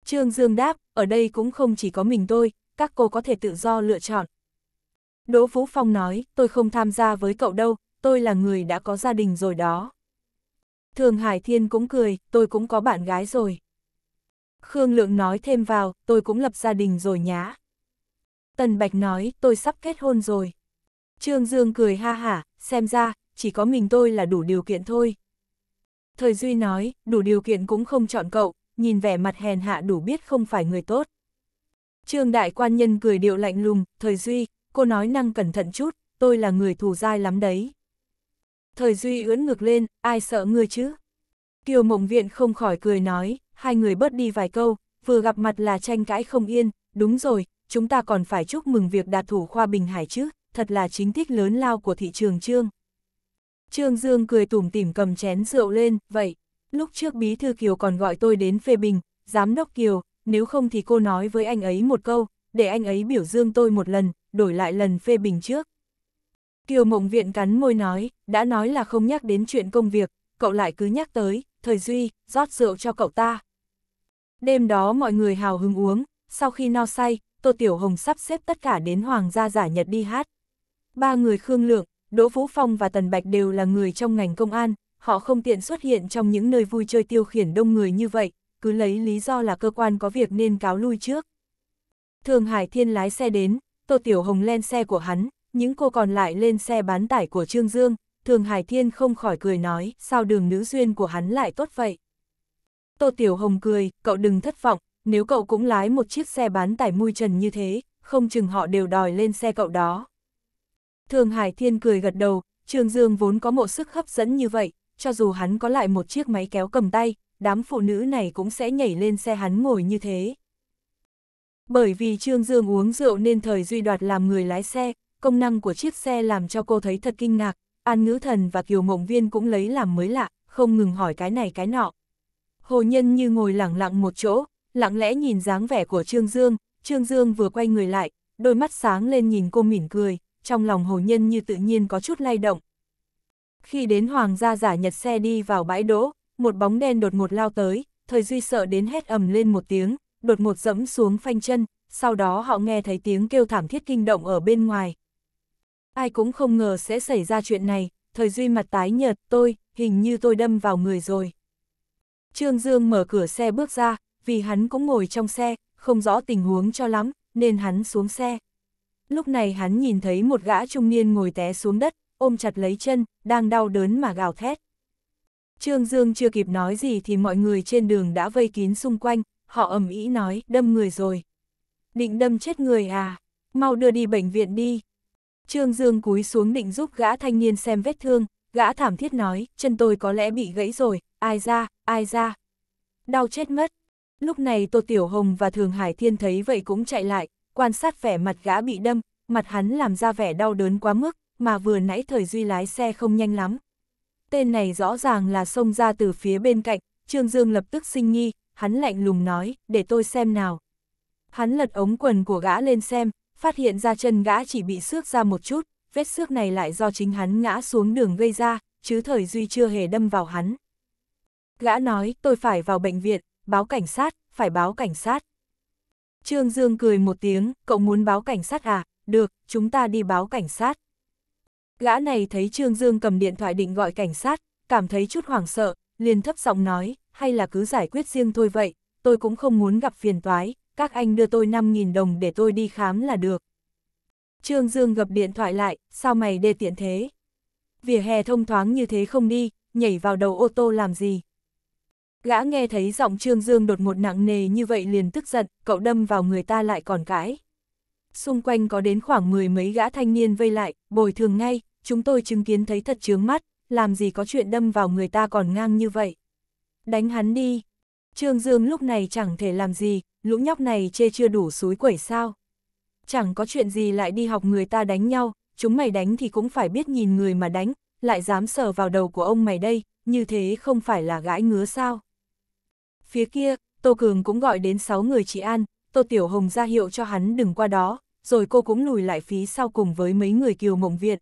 Trương Dương đáp, ở đây cũng không chỉ có mình tôi, các cô có thể tự do lựa chọn. Đỗ Phú Phong nói, tôi không tham gia với cậu đâu, tôi là người đã có gia đình rồi đó. Thường Hải Thiên cũng cười, tôi cũng có bạn gái rồi. Khương Lượng nói thêm vào, tôi cũng lập gia đình rồi nhá. Tần Bạch nói, tôi sắp kết hôn rồi. Trương Dương cười ha hả, xem ra, chỉ có mình tôi là đủ điều kiện thôi. Thời Duy nói, đủ điều kiện cũng không chọn cậu, nhìn vẻ mặt hèn hạ đủ biết không phải người tốt. Trương Đại Quan Nhân cười điệu lạnh lùng, Thời Duy, cô nói năng cẩn thận chút, tôi là người thù dai lắm đấy. Thời Duy ưỡn ngực lên, ai sợ ngươi chứ? Kiều Mộng Viện không khỏi cười nói, hai người bớt đi vài câu, vừa gặp mặt là tranh cãi không yên, đúng rồi, chúng ta còn phải chúc mừng việc đạt thủ khoa Bình Hải chứ, thật là chính thích lớn lao của thị trường Trương. Trương Dương cười tủm tỉm cầm chén rượu lên, vậy, lúc trước bí thư Kiều còn gọi tôi đến phê bình, giám đốc Kiều, nếu không thì cô nói với anh ấy một câu, để anh ấy biểu dương tôi một lần, đổi lại lần phê bình trước. Kiều Mộng Viện cắn môi nói, đã nói là không nhắc đến chuyện công việc, cậu lại cứ nhắc tới, thời duy, rót rượu cho cậu ta. Đêm đó mọi người hào hứng uống, sau khi no say, Tô Tiểu Hồng sắp xếp tất cả đến Hoàng gia giả nhật đi hát. Ba người Khương Lượng, Đỗ Vũ Phong và Tần Bạch đều là người trong ngành công an, họ không tiện xuất hiện trong những nơi vui chơi tiêu khiển đông người như vậy, cứ lấy lý do là cơ quan có việc nên cáo lui trước. Thường Hải Thiên lái xe đến, Tô Tiểu Hồng lên xe của hắn, những cô còn lại lên xe bán tải của Trương Dương, Thường Hải Thiên không khỏi cười nói, sao đường nữ duyên của hắn lại tốt vậy. Tô Tiểu Hồng cười, cậu đừng thất vọng, nếu cậu cũng lái một chiếc xe bán tải mui trần như thế, không chừng họ đều đòi lên xe cậu đó. Thường Hải Thiên cười gật đầu, Trương Dương vốn có một sức hấp dẫn như vậy, cho dù hắn có lại một chiếc máy kéo cầm tay, đám phụ nữ này cũng sẽ nhảy lên xe hắn ngồi như thế. Bởi vì Trương Dương uống rượu nên thời duy đoạt làm người lái xe, công năng của chiếc xe làm cho cô thấy thật kinh ngạc, An Ngữ Thần và Kiều Mộng Viên cũng lấy làm mới lạ, không ngừng hỏi cái này cái nọ. Hồ Nhân như ngồi lặng lặng một chỗ, lặng lẽ nhìn dáng vẻ của Trương Dương, Trương Dương vừa quay người lại, đôi mắt sáng lên nhìn cô mỉm cười, trong lòng Hồ Nhân như tự nhiên có chút lay động. Khi đến Hoàng gia giả nhật xe đi vào bãi đỗ, một bóng đen đột ngột lao tới, thời duy sợ đến hét ầm lên một tiếng, đột ngột dẫm xuống phanh chân, sau đó họ nghe thấy tiếng kêu thảm thiết kinh động ở bên ngoài. Ai cũng không ngờ sẽ xảy ra chuyện này, thời duy mặt tái nhợt tôi, hình như tôi đâm vào người rồi. Trương Dương mở cửa xe bước ra, vì hắn cũng ngồi trong xe, không rõ tình huống cho lắm, nên hắn xuống xe. Lúc này hắn nhìn thấy một gã trung niên ngồi té xuống đất, ôm chặt lấy chân, đang đau đớn mà gào thét. Trương Dương chưa kịp nói gì thì mọi người trên đường đã vây kín xung quanh, họ ầm ĩ nói, đâm người rồi. Định đâm chết người à, mau đưa đi bệnh viện đi. Trương Dương cúi xuống định giúp gã thanh niên xem vết thương, gã thảm thiết nói, chân tôi có lẽ bị gãy rồi, ai ra, ai ra. Đau chết mất. Lúc này Tô Tiểu Hồng và Thường Hải Thiên thấy vậy cũng chạy lại, quan sát vẻ mặt gã bị đâm, mặt hắn làm ra vẻ đau đớn quá mức, mà vừa nãy thời duy lái xe không nhanh lắm. Tên này rõ ràng là xông ra từ phía bên cạnh, Trương Dương lập tức sinh nghi, hắn lạnh lùng nói, để tôi xem nào. Hắn lật ống quần của gã lên xem, phát hiện ra chân gã chỉ bị xước ra một chút, vết xước này lại do chính hắn ngã xuống đường gây ra, chứ thời duy chưa hề đâm vào hắn. Gã nói, tôi phải vào bệnh viện, báo cảnh sát, phải báo cảnh sát. Trương Dương cười một tiếng, cậu muốn báo cảnh sát à, được, chúng ta đi báo cảnh sát. Gã này thấy Trương Dương cầm điện thoại định gọi cảnh sát, cảm thấy chút hoảng sợ, liền thấp giọng nói, hay là cứ giải quyết riêng thôi vậy, tôi cũng không muốn gặp phiền toái, các anh đưa tôi 5.000 đồng để tôi đi khám là được. Trương Dương gập điện thoại lại, sao mày đê tiện thế? Vỉa hè thông thoáng như thế không đi, nhảy vào đầu ô tô làm gì? Gã nghe thấy giọng Trương Dương đột ngột nặng nề như vậy liền tức giận, cậu đâm vào người ta lại còn cãi. Xung quanh có đến khoảng mười mấy gã thanh niên vây lại, bồi thường ngay, chúng tôi chứng kiến thấy thật chướng mắt, làm gì có chuyện đâm vào người ta còn ngang như vậy. Đánh hắn đi. Trương Dương lúc này chẳng thể làm gì, lũ nhóc này chê chưa đủ suối quẩy sao. Chẳng có chuyện gì lại đi học người ta đánh nhau, chúng mày đánh thì cũng phải biết nhìn người mà đánh, lại dám sờ vào đầu của ông mày đây, như thế không phải là gãi ngứa sao. Phía kia, Tô Cường cũng gọi đến 6 người chị An, Tô Tiểu Hồng ra hiệu cho hắn đừng qua đó, rồi cô cũng lùi lại phí sau cùng với mấy người kiều mộng Việt.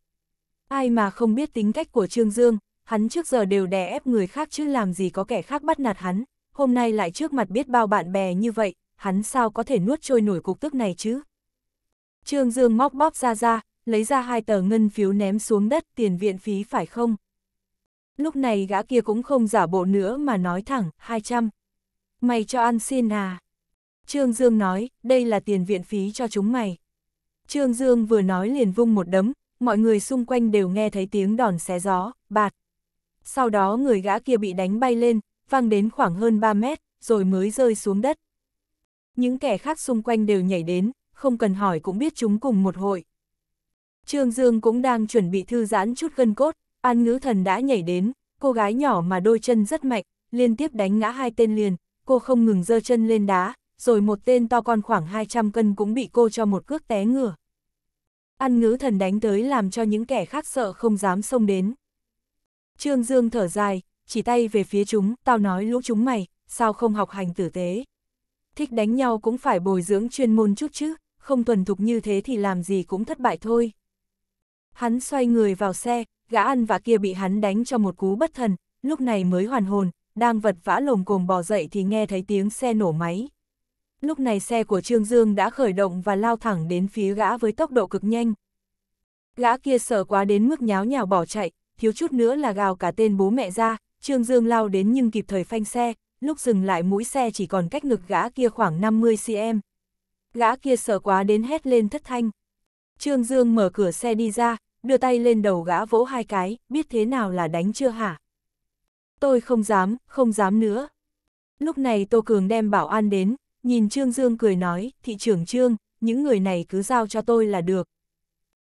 Ai mà không biết tính cách của Trương Dương, hắn trước giờ đều đè ép người khác chứ làm gì có kẻ khác bắt nạt hắn, hôm nay lại trước mặt biết bao bạn bè như vậy, hắn sao có thể nuốt trôi nổi cục tức này chứ. Trương Dương móc bóp ra ra, lấy ra hai tờ ngân phiếu ném xuống đất tiền viện phí phải không? Lúc này gã kia cũng không giả bộ nữa mà nói thẳng, 200. Mày cho ăn xin à? Trương Dương nói, đây là tiền viện phí cho chúng mày. Trương Dương vừa nói liền vung một đấm, mọi người xung quanh đều nghe thấy tiếng đòn xé gió, bạt. Sau đó người gã kia bị đánh bay lên, văng đến khoảng hơn 3 mét, rồi mới rơi xuống đất. Những kẻ khác xung quanh đều nhảy đến, không cần hỏi cũng biết chúng cùng một hội. Trương Dương cũng đang chuẩn bị thư giãn chút gân cốt, An Ngữ Thần đã nhảy đến, cô gái nhỏ mà đôi chân rất mạnh, liên tiếp đánh ngã hai tên liền, cô không ngừng dơ chân lên đá, rồi một tên to con khoảng 200 cân cũng bị cô cho một cước té ngửa. An Ngữ Thần đánh tới làm cho những kẻ khác sợ không dám xông đến. Trương Dương thở dài, chỉ tay về phía chúng, tao nói lũ chúng mày, sao không học hành tử tế. Thích đánh nhau cũng phải bồi dưỡng chuyên môn chút chứ, không thuần thục như thế thì làm gì cũng thất bại thôi. Hắn xoay người vào xe, gã ăn vạ kia bị hắn đánh cho một cú bất thần, lúc này mới hoàn hồn, đang vật vã lồm cồm bò dậy thì nghe thấy tiếng xe nổ máy. Lúc này xe của Trương Dương đã khởi động và lao thẳng đến phía gã với tốc độ cực nhanh. Gã kia sợ quá đến mức nháo nhào bỏ chạy, thiếu chút nữa là gào cả tên bố mẹ ra, Trương Dương lao đến nhưng kịp thời phanh xe, lúc dừng lại mũi xe chỉ còn cách ngực gã kia khoảng 50cm. Gã kia sợ quá đến hét lên thất thanh. Trương Dương mở cửa xe đi ra, đưa tay lên đầu gã vỗ hai cái, biết thế nào là đánh chưa hả? Tôi không dám, không dám nữa. Lúc này Tô Cường đem bảo an đến, nhìn Trương Dương cười nói, thị trưởng Trương, những người này cứ giao cho tôi là được.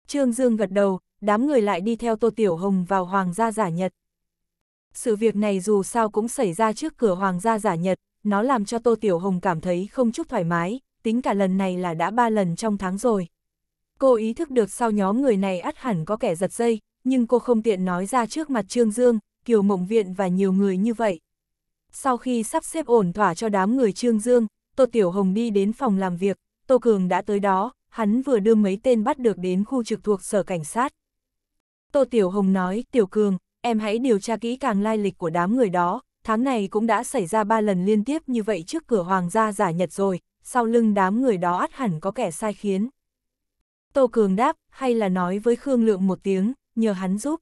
Trương Dương gật đầu, đám người lại đi theo Tô Tiểu Hồng vào Hoàng gia giả Nhật. Sự việc này dù sao cũng xảy ra trước cửa Hoàng gia giả Nhật, nó làm cho Tô Tiểu Hồng cảm thấy không chút thoải mái, tính cả lần này là đã ba lần trong tháng rồi. Cô ý thức được sau nhóm người này ắt hẳn có kẻ giật dây, nhưng cô không tiện nói ra trước mặt Trương Dương, Kiều Mộng Viện và nhiều người như vậy. Sau khi sắp xếp ổn thỏa cho đám người Trương Dương, Tô Tiểu Hồng đi đến phòng làm việc, Tô Cường đã tới đó, hắn vừa đưa mấy tên bắt được đến khu trực thuộc sở cảnh sát. Tô Tiểu Hồng nói, Tiểu Cường, em hãy điều tra kỹ càng lai lịch của đám người đó, tháng này cũng đã xảy ra ba lần liên tiếp như vậy trước cửa hoàng gia giả nhật rồi, sau lưng đám người đó ắt hẳn có kẻ sai khiến. Tô Cường đáp, hay là nói với Khương Lượng một tiếng, nhờ hắn giúp.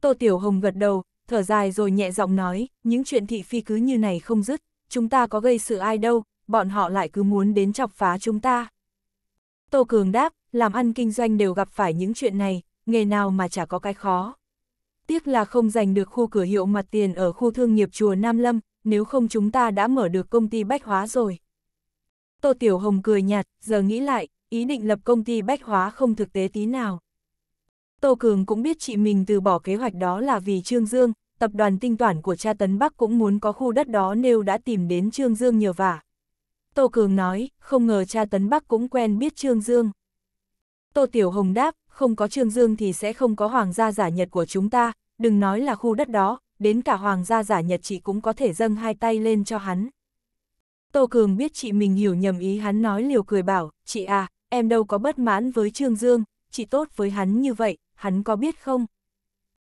Tô Tiểu Hồng gật đầu, thở dài rồi nhẹ giọng nói, những chuyện thị phi cứ như này không dứt, chúng ta có gây sự ai đâu, bọn họ lại cứ muốn đến chọc phá chúng ta. Tô Cường đáp, làm ăn kinh doanh đều gặp phải những chuyện này, nghề nào mà chả có cái khó. Tiếc là không giành được khu cửa hiệu mặt tiền ở khu thương nghiệp chùa Nam Lâm, nếu không chúng ta đã mở được công ty bách hóa rồi. Tô Tiểu Hồng cười nhạt, giờ nghĩ lại, ý định lập công ty bách hóa không thực tế tí nào. Tô Cường cũng biết chị mình từ bỏ kế hoạch đó là vì Trương Dương, tập đoàn tinh toản của cha Tấn Bắc cũng muốn có khu đất đó nếu đã tìm đến Trương Dương nhờ vả. Tô Cường nói, không ngờ cha Tấn Bắc cũng quen biết Trương Dương. Tô Tiểu Hồng đáp, không có Trương Dương thì sẽ không có hoàng gia giả nhật của chúng ta, đừng nói là khu đất đó, đến cả hoàng gia giả nhật chị cũng có thể dâng hai tay lên cho hắn. Tô Cường biết chị mình hiểu nhầm ý hắn nói liều cười bảo, chị à, em đâu có bất mãn với Trương Dương, chị tốt với hắn như vậy, hắn có biết không?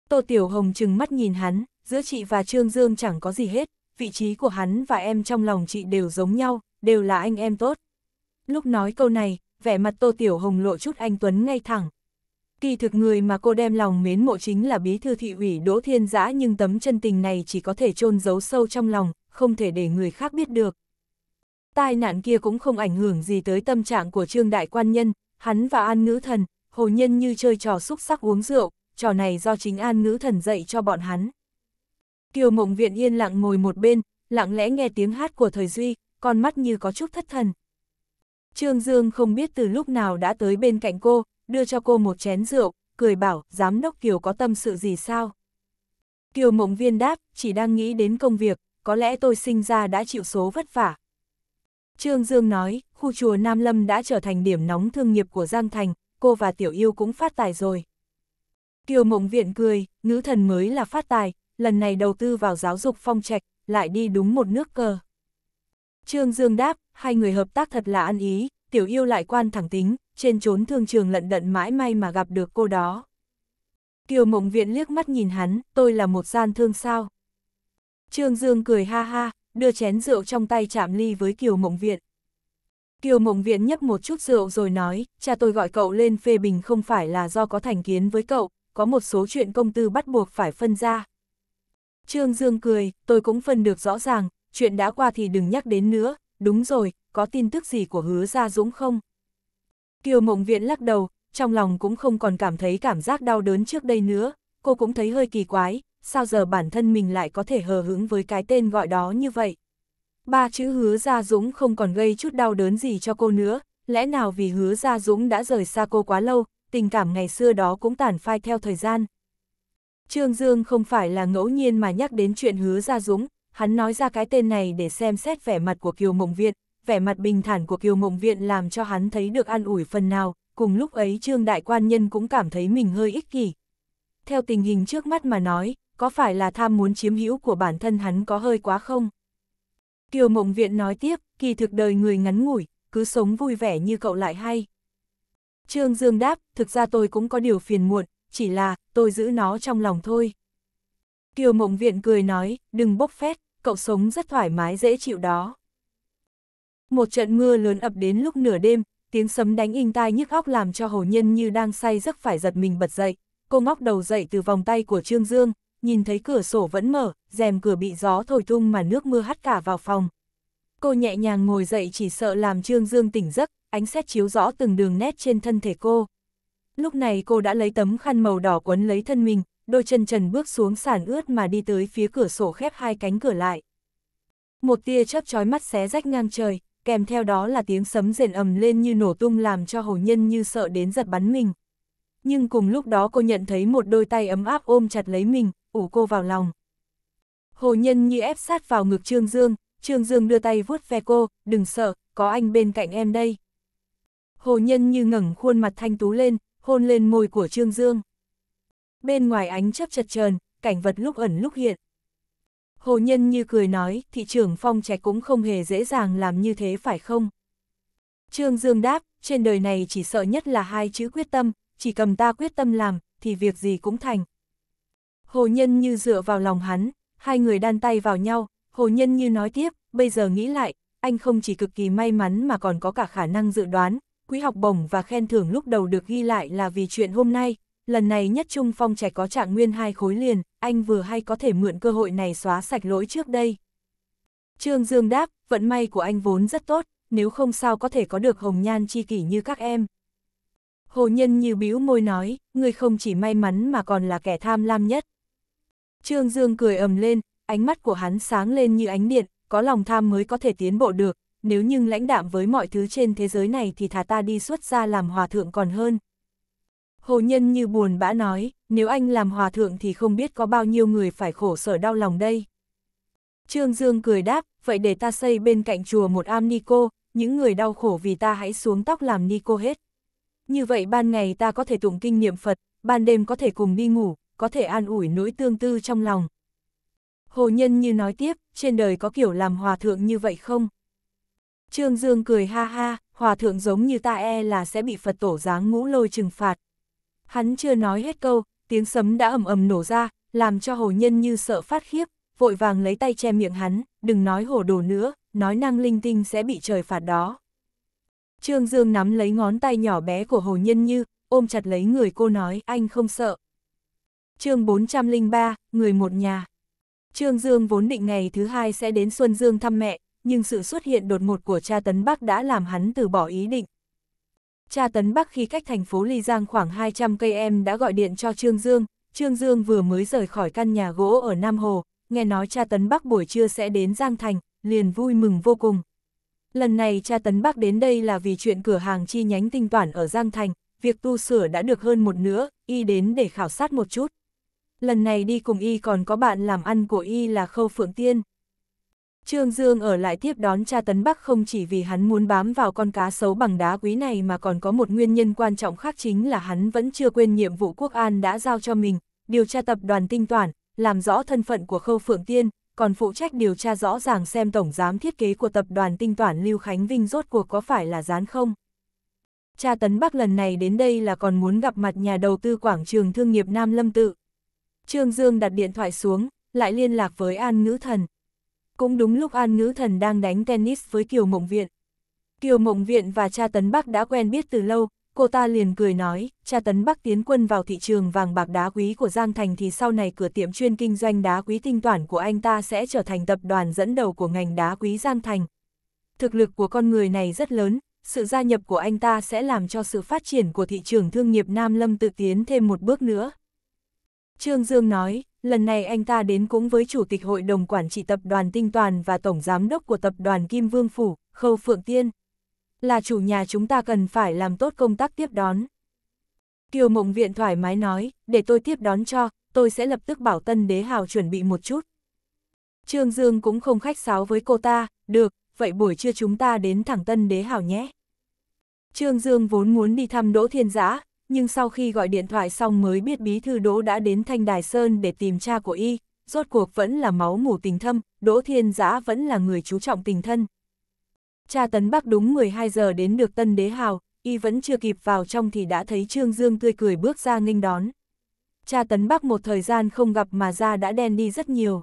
Tô Tiểu Hồng chừng mắt nhìn hắn, giữa chị và Trương Dương chẳng có gì hết, vị trí của hắn và em trong lòng chị đều giống nhau, đều là anh em tốt. Lúc nói câu này, vẻ mặt Tô Tiểu Hồng lộ chút anh Tuấn ngay thẳng. Kỳ thực người mà cô đem lòng mến mộ chính là bí thư thị ủy Đỗ Thiên Giã nhưng tấm chân tình này chỉ có thể chôn giấu sâu trong lòng, không thể để người khác biết được. Tai nạn kia cũng không ảnh hưởng gì tới tâm trạng của Trương Đại Quan Nhân, hắn và An Ngữ Thần, hồ nhân như chơi trò xúc sắc uống rượu, trò này do chính An Ngữ Thần dạy cho bọn hắn. Kiều Mộng Viện yên lặng ngồi một bên, lặng lẽ nghe tiếng hát của Thời Duy, con mắt như có chút thất thần. Trương Dương không biết từ lúc nào đã tới bên cạnh cô, đưa cho cô một chén rượu, cười bảo, giám đốc Kiều có tâm sự gì sao? Kiều Mộng Viên đáp, chỉ đang nghĩ đến công việc, có lẽ tôi sinh ra đã chịu số vất vả. Trương Dương nói, khu chùa Nam Lâm đã trở thành điểm nóng thương nghiệp của Giang Thành, cô và Tiểu Yêu cũng phát tài rồi. Kiều Mộng Viện cười, ngữ thần mới là phát tài, lần này đầu tư vào giáo dục phong trạch, lại đi đúng một nước cờ. Trương Dương đáp, hai người hợp tác thật là ăn ý, Tiểu Yêu lại quan thẳng tính, trên trốn thương trường lận đận mãi may mà gặp được cô đó. Kiều Mộng Viện liếc mắt nhìn hắn, tôi là một gian thương sao. Trương Dương cười ha ha, đưa chén rượu trong tay chạm ly với Kiều Mộng Viện. Kiều Mộng Viện nhấp một chút rượu rồi nói, cha tôi gọi cậu lên phê bình không phải là do có thành kiến với cậu, có một số chuyện công tư bắt buộc phải phân ra. Trương Dương cười, tôi cũng phân được rõ ràng, chuyện đã qua thì đừng nhắc đến nữa, đúng rồi, có tin tức gì của hứa Gia Dũng không? Kiều Mộng Viễn lắc đầu, trong lòng cũng không còn cảm thấy cảm giác đau đớn trước đây nữa, cô cũng thấy hơi kỳ quái, sao giờ bản thân mình lại có thể hờ hững với cái tên gọi đó như vậy. Ba chữ hứa Gia Dũng không còn gây chút đau đớn gì cho cô nữa, lẽ nào vì hứa Gia Dũng đã rời xa cô quá lâu, tình cảm ngày xưa đó cũng tàn phai theo thời gian. Trương Dương không phải là ngẫu nhiên mà nhắc đến chuyện hứa Gia Dũng, hắn nói ra cái tên này để xem xét vẻ mặt của Kiều Mộng Viện, vẻ mặt bình thản của Kiều Mộng Viện làm cho hắn thấy được an ủi phần nào, cùng lúc ấy Trương Đại Quan Nhân cũng cảm thấy mình hơi ích kỷ. Theo tình hình trước mắt mà nói, có phải là tham muốn chiếm hữu của bản thân hắn có hơi quá không? Kiều Mộng Viện nói tiếp, kỳ thực đời người ngắn ngủi, cứ sống vui vẻ như cậu lại hay. Trương Dương đáp, thực ra tôi cũng có điều phiền muộn, chỉ là, tôi giữ nó trong lòng thôi. Kiều Mộng Viện cười nói, đừng bốc phét, cậu sống rất thoải mái dễ chịu đó. Một trận mưa lớn ập đến lúc nửa đêm, tiếng sấm đánh in tai nhức óc làm cho hồ nhân như đang say giấc phải giật mình bật dậy. Cô ngóc đầu dậy từ vòng tay của Trương Dương, nhìn thấy cửa sổ vẫn mở, rèm cửa bị gió thổi tung mà nước mưa hắt cả vào phòng. Cô nhẹ nhàng ngồi dậy chỉ sợ làm Trương Dương tỉnh giấc, ánh xét chiếu rõ từng đường nét trên thân thể cô. Lúc này cô đã lấy tấm khăn màu đỏ quấn lấy thân mình, đôi chân trần bước xuống sàn ướt mà đi tới phía cửa sổ khép hai cánh cửa lại. Một tia chớp chói mắt xé rách ngang trời, kèm theo đó là tiếng sấm rền ầm lên như nổ tung làm cho hồ nhân như sợ đến giật bắn mình. Nhưng cùng lúc đó cô nhận thấy một đôi tay ấm áp ôm chặt lấy mình, ủ cô vào lòng. Hồ nhân như ép sát vào ngực Trương Dương, Trương Dương đưa tay vuốt ve cô, đừng sợ, có anh bên cạnh em đây. Hồ nhân như ngẩng khuôn mặt thanh tú lên, hôn lên môi của Trương Dương. Bên ngoài ánh chấp chật trờn, cảnh vật lúc ẩn lúc hiện. Hồ nhân như cười nói, thị trưởng phong trạch cũng không hề dễ dàng làm như thế phải không? Trương Dương đáp, trên đời này chỉ sợ nhất là hai chữ quyết tâm, chỉ cầm ta quyết tâm làm, thì việc gì cũng thành. Hồ nhân như dựa vào lòng hắn, hai người đan tay vào nhau, hồ nhân như nói tiếp, bây giờ nghĩ lại, anh không chỉ cực kỳ may mắn mà còn có cả khả năng dự đoán, quý học bổng và khen thưởng lúc đầu được ghi lại là vì chuyện hôm nay, lần này nhất trung phong trẻ có trạng nguyên hai khối liền, anh vừa hay có thể mượn cơ hội này xóa sạch lỗi trước đây. Trương Dương đáp, vận may của anh vốn rất tốt, nếu không sao có thể có được hồng nhan chi kỷ như các em. Hồ Nhân như bĩu môi nói, người không chỉ may mắn mà còn là kẻ tham lam nhất. Trương Dương cười ầm lên, ánh mắt của hắn sáng lên như ánh điện, có lòng tham mới có thể tiến bộ được, nếu nhưng lãnh đạm với mọi thứ trên thế giới này thì thà ta đi xuất ra làm hòa thượng còn hơn. Hồ Nhân như buồn bã nói, nếu anh làm hòa thượng thì không biết có bao nhiêu người phải khổ sở đau lòng đây. Trương Dương cười đáp, vậy để ta xây bên cạnh chùa một am ni cô, những người đau khổ vì ta hãy xuống tóc làm ni cô hết. Như vậy ban ngày ta có thể tụng kinh niệm Phật, ban đêm có thể cùng đi ngủ, có thể an ủi nỗi tương tư trong lòng. Hồ Nhân như nói tiếp, trên đời có kiểu làm hòa thượng như vậy không? Trương Dương cười ha ha, hòa thượng giống như ta e là sẽ bị Phật tổ giáng ngũ lôi trừng phạt. Hắn chưa nói hết câu, tiếng sấm đã ầm ầm nổ ra, làm cho hồ nhân như sợ phát khiếp, vội vàng lấy tay che miệng hắn, đừng nói hồ đồ nữa, nói năng linh tinh sẽ bị trời phạt đó. Trương Dương nắm lấy ngón tay nhỏ bé của hồ nhân như, ôm chặt lấy người cô nói, anh không sợ. chương 403, người một nhà. Trương Dương vốn định ngày thứ hai sẽ đến Xuân Dương thăm mẹ, nhưng sự xuất hiện đột ngột của cha Tấn Bắc đã làm hắn từ bỏ ý định. Cha Tấn Bắc khi cách thành phố Ly Giang khoảng 200 cây em đã gọi điện cho Trương Dương, Trương Dương vừa mới rời khỏi căn nhà gỗ ở Nam Hồ, nghe nói cha Tấn Bắc buổi trưa sẽ đến Giang Thành, liền vui mừng vô cùng. Lần này cha Tấn Bắc đến đây là vì chuyện cửa hàng chi nhánh tinh toản ở Giang Thành, việc tu sửa đã được hơn một nửa, y đến để khảo sát một chút. Lần này đi cùng y còn có bạn làm ăn của y là Khâu Phượng Tiên. Trương Dương ở lại tiếp đón cha Tấn Bắc không chỉ vì hắn muốn bám vào con cá sấu bằng đá quý này mà còn có một nguyên nhân quan trọng khác chính là hắn vẫn chưa quên nhiệm vụ quốc an đã giao cho mình, điều tra tập đoàn tinh toàn làm rõ thân phận của Khâu Phượng Tiên, còn phụ trách điều tra rõ ràng xem tổng giám thiết kế của tập đoàn tinh toàn Lưu Khánh Vinh rốt cuộc có phải là gián không. Cha Tấn Bắc lần này đến đây là còn muốn gặp mặt nhà đầu tư quảng trường thương nghiệp Nam Lâm Tự. Trương Dương đặt điện thoại xuống, lại liên lạc với An Ngữ Thần. Cũng đúng lúc An Ngữ Thần đang đánh tennis với Kiều Mộng Viện. Kiều Mộng Viện và cha Tấn Bắc đã quen biết từ lâu, cô ta liền cười nói, cha Tấn Bắc tiến quân vào thị trường vàng bạc đá quý của Giang Thành thì sau này cửa tiệm chuyên kinh doanh đá quý tinh toản của anh ta sẽ trở thành tập đoàn dẫn đầu của ngành đá quý Giang Thành. Thực lực của con người này rất lớn, sự gia nhập của anh ta sẽ làm cho sự phát triển của thị trường thương nghiệp Nam Lâm tự tiến thêm một bước nữa. Trương Dương nói, lần này anh ta đến cũng với Chủ tịch Hội đồng Quản trị Tập đoàn Tinh Toàn và Tổng Giám đốc của Tập đoàn Kim Vương Phủ, Khâu Phượng Tiên. Là chủ nhà chúng ta cần phải làm tốt công tác tiếp đón. Kiều Mộng Viện thoải mái nói, để tôi tiếp đón cho, tôi sẽ lập tức bảo Tân Đế Hào chuẩn bị một chút. Trương Dương cũng không khách sáo với cô ta, được, vậy buổi trưa chúng ta đến thẳng Tân Đế Hào nhé. Trương Dương vốn muốn đi thăm Đỗ Thiên Giã, nhưng sau khi gọi điện thoại xong mới biết bí thư Đỗ đã đến Thanh Đài Sơn để tìm cha của y, rốt cuộc vẫn là máu mủ tình thâm, Đỗ Thiên Giã vẫn là người chú trọng tình thân. Cha Tấn Bắc đúng 12 giờ đến được Tân Đế Hào, y vẫn chưa kịp vào trong thì đã thấy Trương Dương tươi cười bước ra nghênh đón. Cha Tấn Bắc một thời gian không gặp mà da đã đen đi rất nhiều.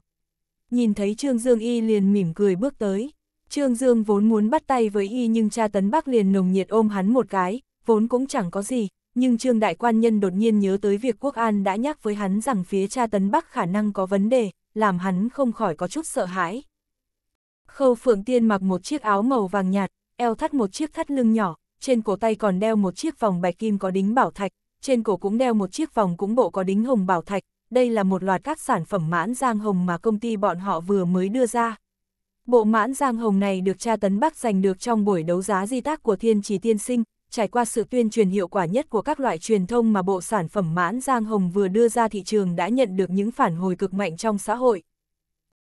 Nhìn thấy Trương Dương y liền mỉm cười bước tới. Trương Dương vốn muốn bắt tay với y nhưng cha Tấn Bắc liền nồng nhiệt ôm hắn một cái, vốn cũng chẳng có gì, nhưng Trương Đại Quan Nhân đột nhiên nhớ tới việc Quốc An đã nhắc với hắn rằng phía cha Tấn Bắc khả năng có vấn đề, làm hắn không khỏi có chút sợ hãi. Khâu Phượng Tiên mặc một chiếc áo màu vàng nhạt, eo thắt một chiếc thắt lưng nhỏ, trên cổ tay còn đeo một chiếc vòng bạch kim có đính bảo thạch, trên cổ cũng đeo một chiếc vòng cũng bộ có đính hồng bảo thạch, đây là một loạt các sản phẩm mãn giang hồng mà công ty bọn họ vừa mới đưa ra. Bộ mãn giang hồng này được cha Tấn Bắc giành được trong buổi đấu giá di tác của Thiên Trì Tiên Sinh, trải qua sự tuyên truyền hiệu quả nhất của các loại truyền thông mà bộ sản phẩm mãn giang hồng vừa đưa ra thị trường đã nhận được những phản hồi cực mạnh trong xã hội.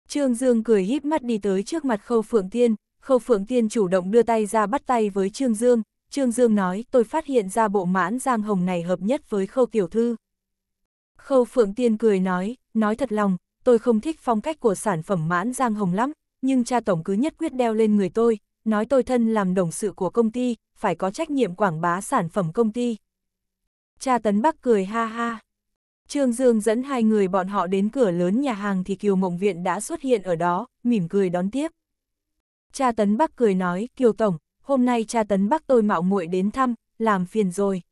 Trương Dương cười híp mắt đi tới trước mặt Khâu Phượng Tiên, Khâu Phượng Tiên chủ động đưa tay ra bắt tay với Trương Dương, Trương Dương nói tôi phát hiện ra bộ mãn giang hồng này hợp nhất với Khâu Tiểu Thư. Khâu Phượng Tiên cười nói, nói thật lòng, tôi không thích phong cách của sản phẩm mãn giang hồng lắm, nhưng cha tổng cứ nhất quyết đeo lên người tôi, nói tôi thân làm đồng sự của công ty, phải có trách nhiệm quảng bá sản phẩm công ty. Cha Tấn Bắc cười ha ha. Trương Dương dẫn hai người bọn họ đến cửa lớn nhà hàng thì Kiều Mộng Viện đã xuất hiện ở đó, mỉm cười đón tiếp. Cha Tấn Bắc cười nói, Kiều Tổng, hôm nay cha Tấn Bắc tôi mạo muội đến thăm, làm phiền rồi.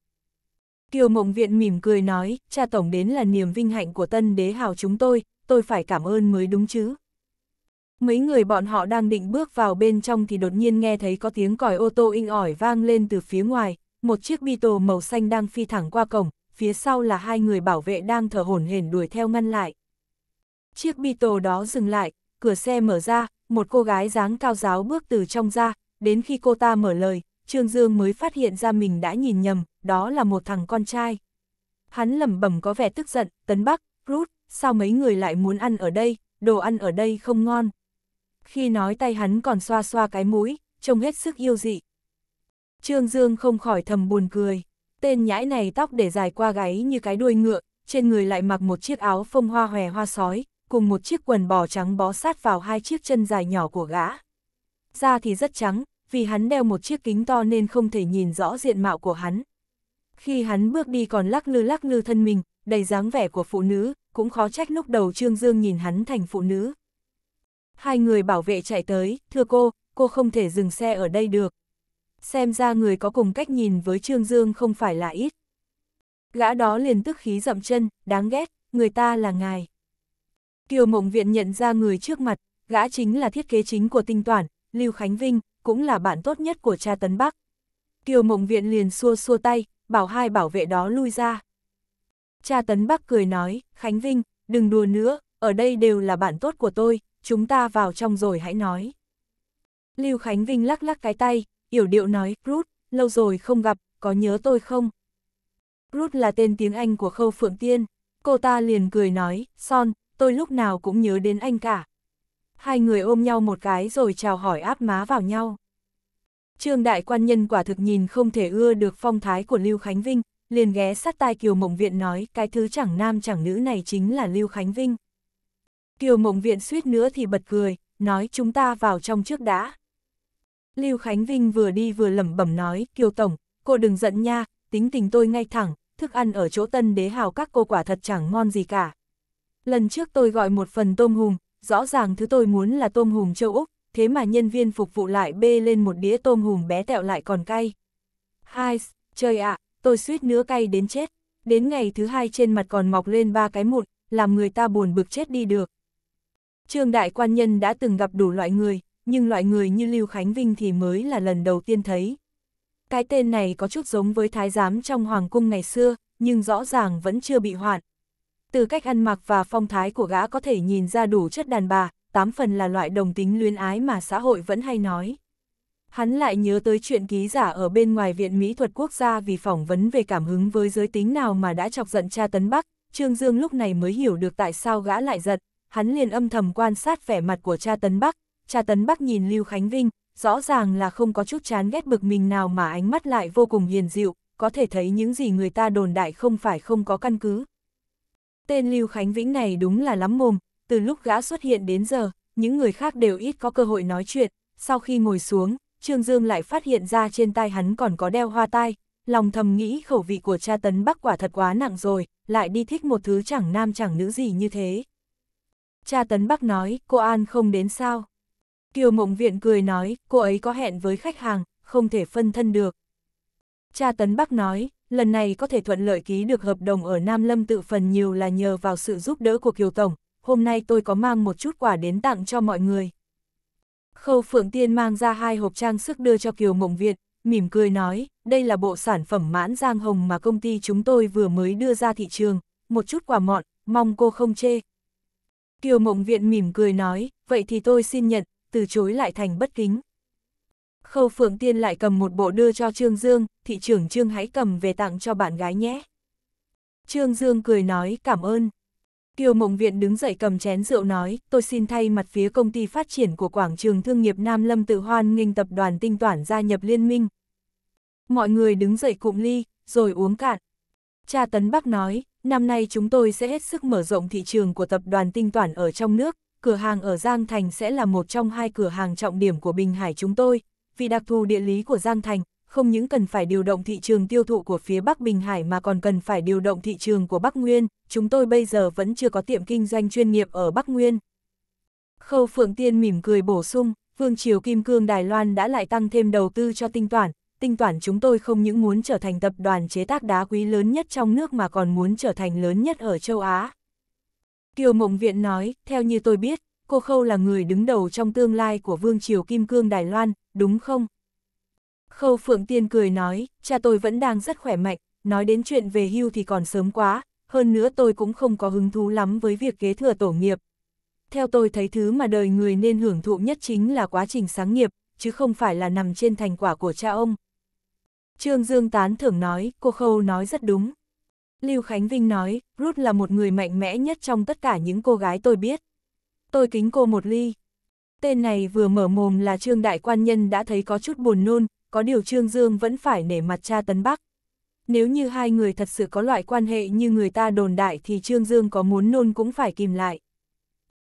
Kiều Mộng Viện mỉm cười nói, cha Tổng đến là niềm vinh hạnh của tân đế hào chúng tôi, tôi phải cảm ơn mới đúng chứ. Mấy người bọn họ đang định bước vào bên trong thì đột nhiên nghe thấy có tiếng còi ô tô inh ỏi vang lên từ phía ngoài, một chiếc Beetle màu xanh đang phi thẳng qua cổng, phía sau là hai người bảo vệ đang thở hổn hển đuổi theo ngăn lại. Chiếc Beetle đó dừng lại, cửa xe mở ra, một cô gái dáng cao giáo bước từ trong ra, đến khi cô ta mở lời, Trương Dương mới phát hiện ra mình đã nhìn nhầm, đó là một thằng con trai. Hắn lẩm bẩm có vẻ tức giận, Tấn Bắc, Ruth, sao mấy người lại muốn ăn ở đây, đồ ăn ở đây không ngon. Khi nói tay hắn còn xoa xoa cái mũi, trông hết sức yêu dị. Trương Dương không khỏi thầm buồn cười, tên nhãi này tóc để dài qua gáy như cái đuôi ngựa, trên người lại mặc một chiếc áo phông hoa hòe hoa sói, cùng một chiếc quần bò trắng bó sát vào hai chiếc chân dài nhỏ của gã. Da thì rất trắng, vì hắn đeo một chiếc kính to nên không thể nhìn rõ diện mạo của hắn. Khi hắn bước đi còn lắc lư lắc lư thân mình, đầy dáng vẻ của phụ nữ, cũng khó trách lúc đầu Trương Dương nhìn hắn thành phụ nữ. Hai người bảo vệ chạy tới, thưa cô, cô không thể dừng xe ở đây được. Xem ra người có cùng cách nhìn với Trương Dương không phải là ít. Gã đó liền tức khí dậm chân, đáng ghét, người ta là ngài. Kiều Mộng Viện nhận ra người trước mặt, gã chính là thiết kế chính của tinh toản, Lưu Khánh Vinh, cũng là bạn tốt nhất của cha Tấn Bắc. Kiều Mộng Viện liền xua xua tay, bảo hai bảo vệ đó lui ra. Cha Tấn Bắc cười nói, Khánh Vinh, đừng đùa nữa, ở đây đều là bạn tốt của tôi, chúng ta vào trong rồi hãy nói. Lưu Khánh Vinh lắc lắc cái tay, yểu điệu nói, Ruth, lâu rồi không gặp, có nhớ tôi không? Ruth là tên tiếng Anh của Khâu Phượng Tiên, cô ta liền cười nói, Son, tôi lúc nào cũng nhớ đến anh cả. Hai người ôm nhau một cái rồi chào hỏi áp má vào nhau. Trương đại quan nhân quả thực nhìn không thể ưa được phong thái của Lưu Khánh Vinh, liền ghé sát tai Kiều Mộng Viện nói cái thứ chẳng nam chẳng nữ này chính là Lưu Khánh Vinh. Kiều Mộng Viện suýt nữa thì bật cười, nói chúng ta vào trong trước đã. Lưu Khánh Vinh vừa đi vừa lẩm bẩm nói, Kiều Tổng, cô đừng giận nha, tính tình tôi ngay thẳng, thức ăn ở chỗ tân đế hào các cô quả thật chẳng ngon gì cả. Lần trước tôi gọi một phần tôm hùm, rõ ràng thứ tôi muốn là tôm hùm châu Úc, thế mà nhân viên phục vụ lại bê lên một đĩa tôm hùm bé tẹo lại còn cay. Hai, trời ạ, tôi suýt nữa cay đến chết. Đến ngày thứ hai trên mặt còn mọc lên ba cái mụn, làm người ta buồn bực chết đi được. Trương Đại Quan Nhân đã từng gặp đủ loại người, nhưng loại người như Lưu Khánh Vinh thì mới là lần đầu tiên thấy. Cái tên này có chút giống với thái giám trong hoàng cung ngày xưa, nhưng rõ ràng vẫn chưa bị hoạn. Từ cách ăn mặc và phong thái của gã có thể nhìn ra đủ chất đàn bà, tám phần là loại đồng tính luyến ái mà xã hội vẫn hay nói. Hắn lại nhớ tới chuyện ký giả ở bên ngoài Viện Mỹ thuật quốc gia vì phỏng vấn về cảm hứng với giới tính nào mà đã chọc giận cha Tấn Bắc, Trương Dương lúc này mới hiểu được tại sao gã lại giận, hắn liền âm thầm quan sát vẻ mặt của cha Tấn Bắc, cha Tấn Bắc nhìn Lưu Khánh Vinh, rõ ràng là không có chút chán ghét bực mình nào mà ánh mắt lại vô cùng hiền dịu, có thể thấy những gì người ta đồn đại không phải không có căn cứ. Tên Lưu Khánh Vĩnh này đúng là lắm mồm, từ lúc gã xuất hiện đến giờ, những người khác đều ít có cơ hội nói chuyện, sau khi ngồi xuống, Trương Dương lại phát hiện ra trên tai hắn còn có đeo hoa tai, lòng thầm nghĩ khẩu vị của cha tấn bắc quả thật quá nặng rồi, lại đi thích một thứ chẳng nam chẳng nữ gì như thế. Cha tấn bắc nói, cô An không đến sao? Kiều Mộng Viện cười nói, cô ấy có hẹn với khách hàng, không thể phân thân được. Cha Tấn Bắc nói, lần này có thể thuận lợi ký được hợp đồng ở Nam Lâm tự phần nhiều là nhờ vào sự giúp đỡ của Kiều Tổng, hôm nay tôi có mang một chút quà đến tặng cho mọi người. Khâu Phượng Tiên mang ra hai hộp trang sức đưa cho Kiều Mộng Viện, mỉm cười nói, đây là bộ sản phẩm mãn giang hồng mà công ty chúng tôi vừa mới đưa ra thị trường, một chút quà mọn, mong cô không chê. Kiều Mộng Viện mỉm cười nói, vậy thì tôi xin nhận, từ chối lại thành bất kính. Khâu Phượng Tiên lại cầm một bộ đưa cho Trương Dương, thị trưởng Trương hãy cầm về tặng cho bạn gái nhé. Trương Dương cười nói cảm ơn. Kiều Mộng Viện đứng dậy cầm chén rượu nói, tôi xin thay mặt phía công ty phát triển của Quảng trường Thương nghiệp Nam Lâm tự hoan nghênh tập đoàn tinh toản gia nhập liên minh. Mọi người đứng dậy cụm ly, rồi uống cạn. Cha Tấn Bắc nói, năm nay chúng tôi sẽ hết sức mở rộng thị trường của tập đoàn tinh toản ở trong nước, cửa hàng ở Giang Thành sẽ là một trong hai cửa hàng trọng điểm của Bình Hải chúng tôi, vì đặc thù địa lý của Giang Thành, không những cần phải điều động thị trường tiêu thụ của phía Bắc Bình Hải mà còn cần phải điều động thị trường của Bắc Nguyên, chúng tôi bây giờ vẫn chưa có tiệm kinh doanh chuyên nghiệp ở Bắc Nguyên. Khâu Phượng Tiên mỉm cười bổ sung, Vương Triều Kim Cương Đài Loan đã lại tăng thêm đầu tư cho tinh toản, tinh toản chúng tôi không những muốn trở thành tập đoàn chế tác đá quý lớn nhất trong nước mà còn muốn trở thành lớn nhất ở châu Á. Kiều Mộng Viện nói, theo như tôi biết, cô Khâu là người đứng đầu trong tương lai của Vương Triều Kim Cương Đài Loan, đúng không? Khâu Phượng Tiên cười nói, cha tôi vẫn đang rất khỏe mạnh, nói đến chuyện về hưu thì còn sớm quá, hơn nữa tôi cũng không có hứng thú lắm với việc kế thừa tổ nghiệp. Theo tôi thấy thứ mà đời người nên hưởng thụ nhất chính là quá trình sáng nghiệp, chứ không phải là nằm trên thành quả của cha ông. Trương Dương tán thưởng nói, cô Khâu nói rất đúng. Lưu Khánh Vinh nói, Ruth là một người mạnh mẽ nhất trong tất cả những cô gái tôi biết. Tôi kính cô một ly. Tên này vừa mở mồm là Trương Đại Quan Nhân đã thấy có chút buồn nôn, có điều Trương Dương vẫn phải nể mặt cha Tấn Bắc. Nếu như hai người thật sự có loại quan hệ như người ta đồn đại thì Trương Dương có muốn nôn cũng phải kìm lại.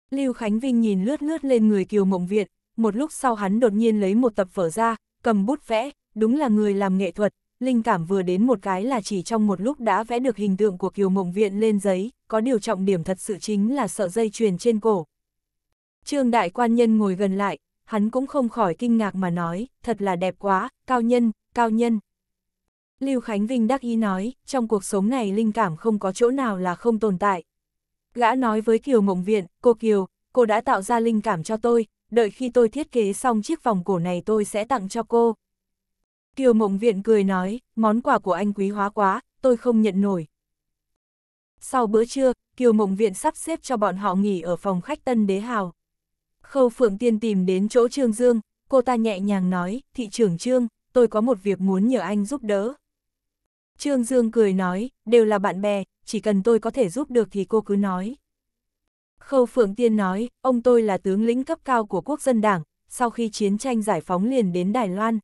Lưu Khánh Vinh nhìn lướt lướt lên người Kiều Mộng Việt, một lúc sau hắn đột nhiên lấy một tập vở ra, cầm bút vẽ, đúng là người làm nghệ thuật, linh cảm vừa đến một cái là chỉ trong một lúc đã vẽ được hình tượng của Kiều Mộng Viện lên giấy, có điều trọng điểm thật sự chính là sợ dây chuyền trên cổ. Trương Đại Quan Nhân ngồi gần lại, hắn cũng không khỏi kinh ngạc mà nói, thật là đẹp quá, cao nhân, cao nhân. Lưu Khánh Vinh đắc ý nói, trong cuộc sống này linh cảm không có chỗ nào là không tồn tại. Gã nói với Kiều Mộng Viện, cô Kiều, cô đã tạo ra linh cảm cho tôi, đợi khi tôi thiết kế xong chiếc vòng cổ này tôi sẽ tặng cho cô. Kiều Mộng Viện cười nói, món quà của anh quý hóa quá, tôi không nhận nổi. Sau bữa trưa, Kiều Mộng Viện sắp xếp cho bọn họ nghỉ ở phòng khách Tân Đế Hào. Khâu Phượng Tiên tìm đến chỗ Trương Dương, cô ta nhẹ nhàng nói, thị trưởng Trương, tôi có một việc muốn nhờ anh giúp đỡ. Trương Dương cười nói, đều là bạn bè, chỉ cần tôi có thể giúp được thì cô cứ nói. Khâu Phượng Tiên nói, ông tôi là tướng lĩnh cấp cao của quốc dân đảng, sau khi chiến tranh giải phóng liền đến Đài Loan.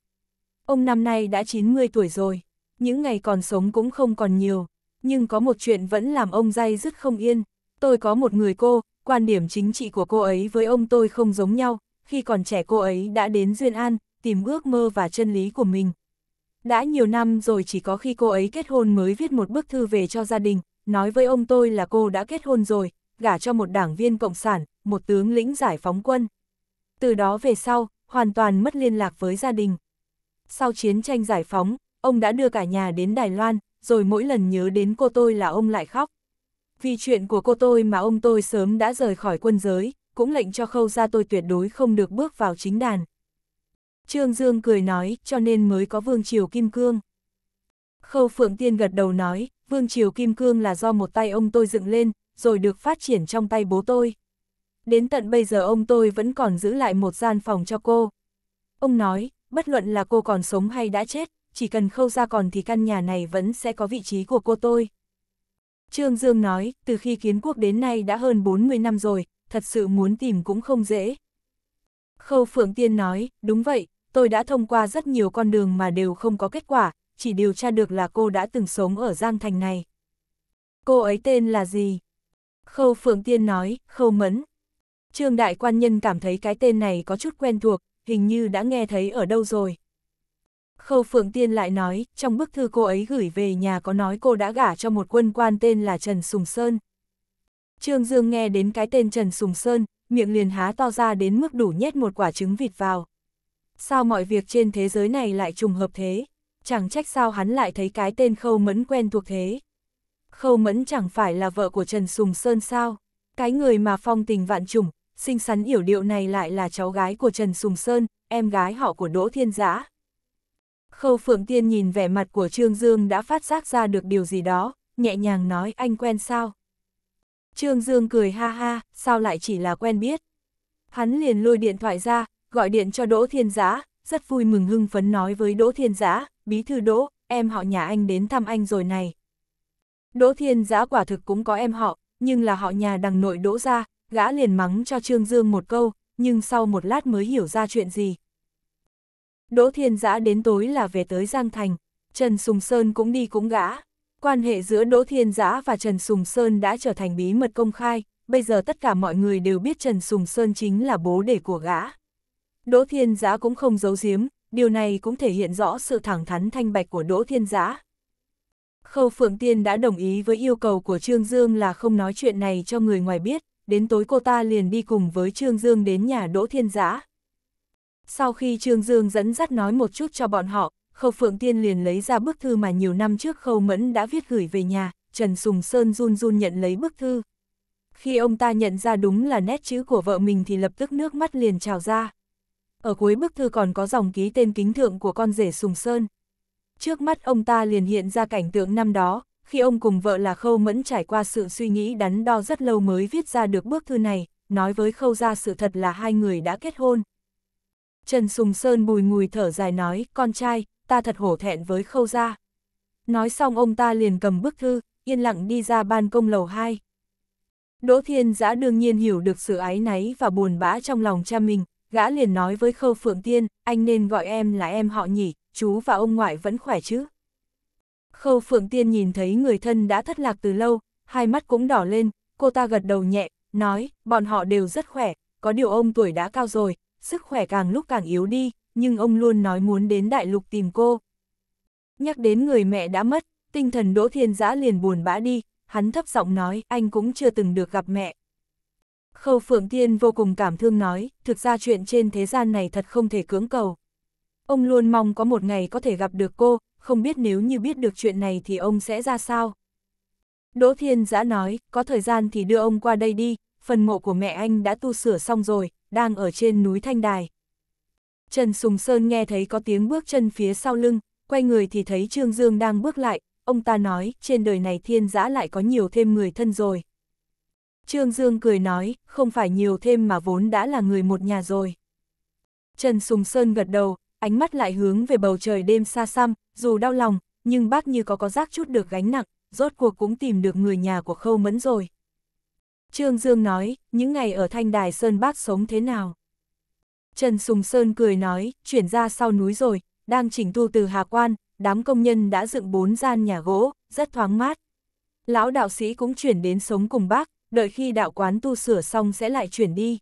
Ông năm nay đã 90 tuổi rồi, những ngày còn sống cũng không còn nhiều, nhưng có một chuyện vẫn làm ông day dứt không yên. Tôi có một người cô, quan điểm chính trị của cô ấy với ông tôi không giống nhau, khi còn trẻ cô ấy đã đến Duyên An, tìm ước mơ và chân lý của mình. Đã nhiều năm rồi chỉ có khi cô ấy kết hôn mới viết một bức thư về cho gia đình, nói với ông tôi là cô đã kết hôn rồi, gả cho một đảng viên cộng sản, một tướng lĩnh giải phóng quân. Từ đó về sau, hoàn toàn mất liên lạc với gia đình. Sau chiến tranh giải phóng, ông đã đưa cả nhà đến Đài Loan, rồi mỗi lần nhớ đến cô tôi là ông lại khóc. Vì chuyện của cô tôi mà ông tôi sớm đã rời khỏi quân giới, cũng lệnh cho khâu ra tôi tuyệt đối không được bước vào chính đàn. Trương Dương cười nói, cho nên mới có Vương Triều Kim Cương. Khâu Phượng Tiên gật đầu nói, Vương Triều Kim Cương là do một tay ông tôi dựng lên, rồi được phát triển trong tay bố tôi. Đến tận bây giờ ông tôi vẫn còn giữ lại một gian phòng cho cô. Ông nói, bất luận là cô còn sống hay đã chết, chỉ cần khâu ra còn thì căn nhà này vẫn sẽ có vị trí của cô tôi. Trương Dương nói, từ khi kiến quốc đến nay đã hơn 40 năm rồi, thật sự muốn tìm cũng không dễ. Khâu Phượng Tiên nói, đúng vậy, tôi đã thông qua rất nhiều con đường mà đều không có kết quả, chỉ điều tra được là cô đã từng sống ở Giang Thành này. Cô ấy tên là gì? Khâu Phượng Tiên nói, Khâu Mẫn. Trương Đại Quan Nhân cảm thấy cái tên này có chút quen thuộc, hình như đã nghe thấy ở đâu rồi. Khâu Phượng Tiên lại nói, trong bức thư cô ấy gửi về nhà có nói cô đã gả cho một quân quan tên là Trần Sùng Sơn. Trương Dương nghe đến cái tên Trần Sùng Sơn, miệng liền há to ra đến mức đủ nhét một quả trứng vịt vào. Sao mọi việc trên thế giới này lại trùng hợp thế? Chẳng trách sao hắn lại thấy cái tên Khâu Mẫn quen thuộc thế. Khâu Mẫn chẳng phải là vợ của Trần Sùng Sơn sao? Cái người mà phong tình vạn trùng, xinh xắn yểu điệu này lại là cháu gái của Trần Sùng Sơn, em gái họ của Đỗ Thiên Giã. Khâu Phượng Tiên nhìn vẻ mặt của Trương Dương đã phát giác ra được điều gì đó, nhẹ nhàng nói anh quen sao? Trương Dương cười ha ha, sao lại chỉ là quen biết? Hắn liền lôi điện thoại ra, gọi điện cho Đỗ Thiên Giã, rất vui mừng hưng phấn nói với Đỗ Thiên Giã, bí thư Đỗ, em họ nhà anh đến thăm anh rồi này. Đỗ Thiên Giã quả thực cũng có em họ, nhưng là họ nhà đằng nội Đỗ ra, gã liền mắng cho Trương Dương một câu, nhưng sau một lát mới hiểu ra chuyện gì. Đỗ Thiên Giã đến tối là về tới Giang Thành, Trần Sùng Sơn cũng đi cũng gã. Quan hệ giữa Đỗ Thiên Giã và Trần Sùng Sơn đã trở thành bí mật công khai, bây giờ tất cả mọi người đều biết Trần Sùng Sơn chính là bố đẻ của gã. Đỗ Thiên Giã cũng không giấu giếm, điều này cũng thể hiện rõ sự thẳng thắn thanh bạch của Đỗ Thiên Giã. Khâu Phượng Tiên đã đồng ý với yêu cầu của Trương Dương là không nói chuyện này cho người ngoài biết, đến tối cô ta liền đi cùng với Trương Dương đến nhà Đỗ Thiên Giã. Sau khi Trương Dương dẫn dắt nói một chút cho bọn họ, Khâu Phượng Tiên liền lấy ra bức thư mà nhiều năm trước Khâu Mẫn đã viết gửi về nhà, Trần Sùng Sơn run run nhận lấy bức thư. Khi ông ta nhận ra đúng là nét chữ của vợ mình thì lập tức nước mắt liền trào ra. Ở cuối bức thư còn có dòng ký tên kính thượng của con rể Sùng Sơn. Trước mắt ông ta liền hiện ra cảnh tượng năm đó, khi ông cùng vợ là Khâu Mẫn trải qua sự suy nghĩ đắn đo rất lâu mới viết ra được bức thư này, nói với Khâu ra sự thật là hai người đã kết hôn. Trần Sùng Sơn bùi ngùi thở dài nói, con trai, ta thật hổ thẹn với Khâu ra. Nói xong ông ta liền cầm bức thư, yên lặng đi ra ban công lầu 2. Đỗ Thiên Giã đương nhiên hiểu được sự ái náy và buồn bã trong lòng cha mình, gã liền nói với Khâu Phượng Tiên, anh nên gọi em là em họ nhỉ, chú và ông ngoại vẫn khỏe chứ. Khâu Phượng Tiên nhìn thấy người thân đã thất lạc từ lâu, hai mắt cũng đỏ lên, cô ta gật đầu nhẹ, nói, bọn họ đều rất khỏe, có điều ông tuổi đã cao rồi, sức khỏe càng lúc càng yếu đi, nhưng ông luôn nói muốn đến đại lục tìm cô. Nhắc đến người mẹ đã mất, tinh thần Đỗ Thiên Giã liền buồn bã đi, hắn thấp giọng nói, anh cũng chưa từng được gặp mẹ. Khâu Phượng Tiên vô cùng cảm thương nói, thực ra chuyện trên thế gian này thật không thể cưỡng cầu. Ông luôn mong có một ngày có thể gặp được cô, không biết nếu như biết được chuyện này thì ông sẽ ra sao. Đỗ Thiên Giã nói, có thời gian thì đưa ông qua đây đi, phần mộ của mẹ anh đã tu sửa xong rồi, đang ở trên núi Thanh Đài. Trần Sùng Sơn nghe thấy có tiếng bước chân phía sau lưng, quay người thì thấy Trương Dương đang bước lại, ông ta nói, trên đời này thiên giã lại có nhiều thêm người thân rồi. Trương Dương cười nói, không phải nhiều thêm mà vốn đã là người một nhà rồi. Trần Sùng Sơn gật đầu, ánh mắt lại hướng về bầu trời đêm xa xăm, dù đau lòng, nhưng bác như có có giác chút được gánh nặng, rốt cuộc cũng tìm được người nhà của Khâu Mẫn rồi. Trương Dương nói, những ngày ở Thanh Đài Sơn bác sống thế nào? Trần Sùng Sơn cười nói, chuyển ra sau núi rồi, đang chỉnh tu từ Hà Quan, đám công nhân đã dựng bốn gian nhà gỗ, rất thoáng mát. Lão đạo sĩ cũng chuyển đến sống cùng bác, đợi khi đạo quán tu sửa xong sẽ lại chuyển đi.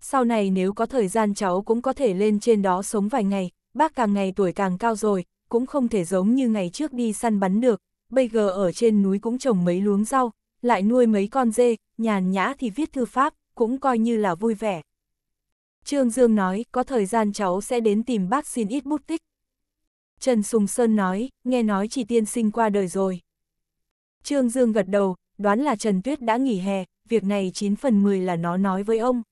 Sau này nếu có thời gian cháu cũng có thể lên trên đó sống vài ngày, bác càng ngày tuổi càng cao rồi, cũng không thể giống như ngày trước đi săn bắn được, bây giờ ở trên núi cũng trồng mấy luống rau, lại nuôi mấy con dê, nhàn nhã thì viết thư pháp, cũng coi như là vui vẻ. Trương Dương nói, có thời gian cháu sẽ đến tìm bác xin ít bút tích. Trần Sùng Sơn nói, nghe nói chỉ tiên sinh qua đời rồi. Trương Dương gật đầu, đoán là Trần Tuyết đã nghỉ hè, việc này 9 phần 10 là nó nói với ông.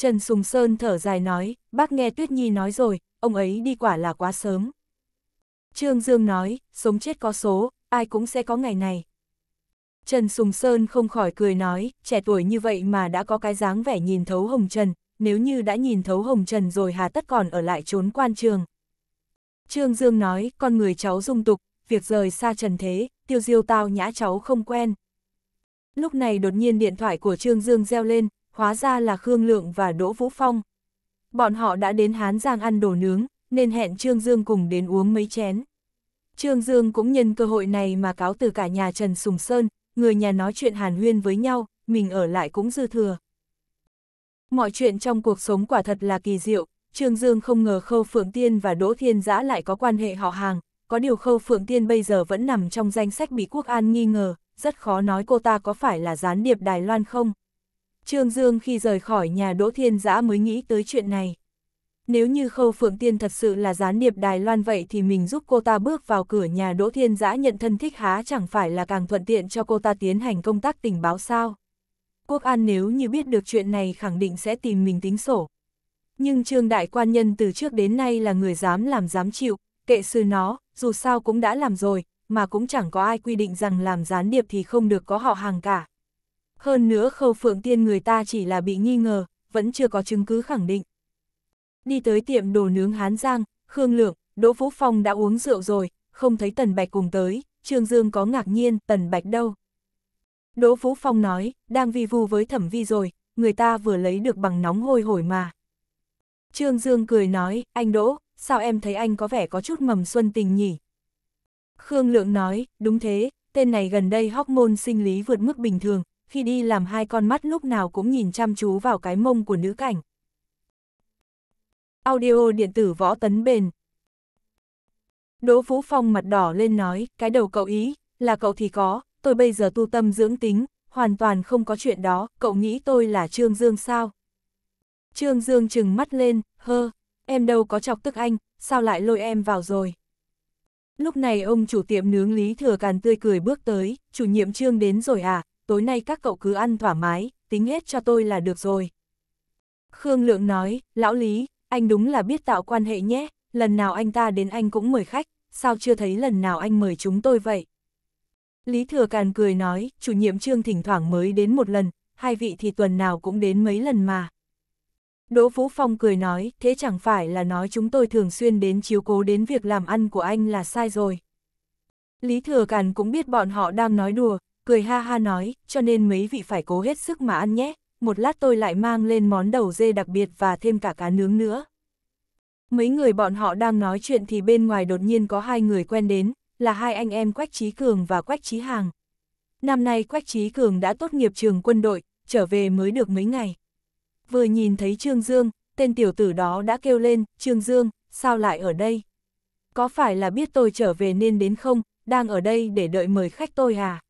Trần Sùng Sơn thở dài nói, bác nghe Tuyết Nhi nói rồi, ông ấy đi quả là quá sớm. Trương Dương nói, sống chết có số, ai cũng sẽ có ngày này. Trần Sùng Sơn không khỏi cười nói, trẻ tuổi như vậy mà đã có cái dáng vẻ nhìn thấu hồng trần, nếu như đã nhìn thấu hồng trần rồi hà tất còn ở lại trốn quan trường. Trương Dương nói, con người cháu dung tục, việc rời xa trần thế, tiêu diêu tao nhã cháu không quen. Lúc này đột nhiên điện thoại của Trương Dương reo lên, hóa ra là Khương Lượng và Đỗ Vũ Phong. Bọn họ đã đến Hán Giang ăn đồ nướng, nên hẹn Trương Dương cùng đến uống mấy chén. Trương Dương cũng nhân cơ hội này mà cáo từ cả nhà Trần Sùng Sơn, người nhà nói chuyện hàn huyên với nhau, mình ở lại cũng dư thừa. Mọi chuyện trong cuộc sống quả thật là kỳ diệu, Trương Dương không ngờ Khâu Phượng Tiên và Đỗ Thiên Giã lại có quan hệ họ hàng, có điều Khâu Phượng Tiên bây giờ vẫn nằm trong danh sách bị Quốc An nghi ngờ, rất khó nói cô ta có phải là gián điệp Đài Loan không. Trương Dương khi rời khỏi nhà Đỗ Thiên Giã mới nghĩ tới chuyện này. Nếu như Khâu Phượng Tiên thật sự là gián điệp Đài Loan vậy thì mình giúp cô ta bước vào cửa nhà Đỗ Thiên Giã nhận thân thích há chẳng phải là càng thuận tiện cho cô ta tiến hành công tác tình báo sao. Quốc An nếu như biết được chuyện này khẳng định sẽ tìm mình tính sổ. Nhưng Trương Đại Quan Nhân từ trước đến nay là người dám làm dám chịu, kệ sư nó, dù sao cũng đã làm rồi, mà cũng chẳng có ai quy định rằng làm gián điệp thì không được có họ hàng cả. Hơn nữa khâu phượng tiên người ta chỉ là bị nghi ngờ, vẫn chưa có chứng cứ khẳng định. Đi tới tiệm đồ nướng Hán Giang, Khương Lượng, Đỗ Vũ Phong đã uống rượu rồi, không thấy Tần Bạch cùng tới, Trương Dương có ngạc nhiên, Tần Bạch đâu? Đỗ Vũ Phong nói, đang vi vu với thẩm vi rồi, người ta vừa lấy được bằng nóng hôi hổi mà. Trương Dương cười nói, anh Đỗ, sao em thấy anh có vẻ có chút mầm xuân tình nhỉ? Khương Lượng nói, đúng thế, tên này gần đây hormone sinh lý vượt mức bình thường, khi đi làm hai con mắt lúc nào cũng nhìn chăm chú vào cái mông của nữ cảnh. Audio điện tử võ tấn bền. Đỗ Phú Phong mặt đỏ lên nói, cái đầu cậu ý, là cậu thì có, tôi bây giờ tu tâm dưỡng tính, hoàn toàn không có chuyện đó, cậu nghĩ tôi là Trương Dương sao? Trương Dương trừng mắt lên, hơ, em đâu có chọc tức anh, sao lại lôi em vào rồi? Lúc này ông chủ tiệm nướng Lý Thừa Càn tươi cười bước tới, chủ nhiệm Trương đến rồi à, tối nay các cậu cứ ăn thoải mái, tính hết cho tôi là được rồi. Khương Lượng nói, lão Lý, anh đúng là biết tạo quan hệ nhé, lần nào anh ta đến anh cũng mời khách, sao chưa thấy lần nào anh mời chúng tôi vậy? Lý Thừa Càn cười nói, chủ nhiệm trương thỉnh thoảng mới đến một lần, hai vị thì tuần nào cũng đến mấy lần mà. Đỗ Vũ Phong cười nói, thế chẳng phải là nói chúng tôi thường xuyên đến chiếu cố đến việc làm ăn của anh là sai rồi. Lý Thừa Càn cũng biết bọn họ đang nói đùa, cười ha ha nói, cho nên mấy vị phải cố hết sức mà ăn nhé, một lát tôi lại mang lên món đầu dê đặc biệt và thêm cả cá nướng nữa. Mấy người bọn họ đang nói chuyện thì bên ngoài đột nhiên có hai người quen đến, là hai anh em Quách Trí Cường và Quách Trí Hàng. Năm nay Quách Trí Cường đã tốt nghiệp trường quân đội, trở về mới được mấy ngày. Vừa nhìn thấy Trương Dương, tên tiểu tử đó đã kêu lên, Trương Dương, sao lại ở đây? Có phải là biết tôi trở về nên đến không, đang ở đây để đợi mời khách tôi à?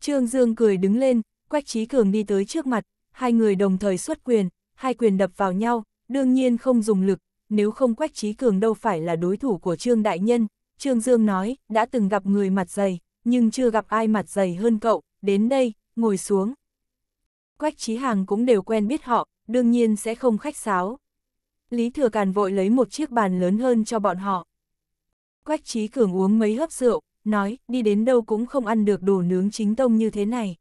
Trương Dương cười đứng lên, Quách Trí Cường đi tới trước mặt, hai người đồng thời xuất quyền, hai quyền đập vào nhau, đương nhiên không dùng lực, nếu không Quách Trí Cường đâu phải là đối thủ của Trương Đại Nhân. Trương Dương nói, đã từng gặp người mặt dày, nhưng chưa gặp ai mặt dày hơn cậu, đến đây, ngồi xuống. Quách Trí Hàng cũng đều quen biết họ, đương nhiên sẽ không khách sáo. Lý Thừa Càn vội lấy một chiếc bàn lớn hơn cho bọn họ. Quách Trí Cường uống mấy hớp rượu, nói, đi đến đâu cũng không ăn được đồ nướng chính tông như thế này.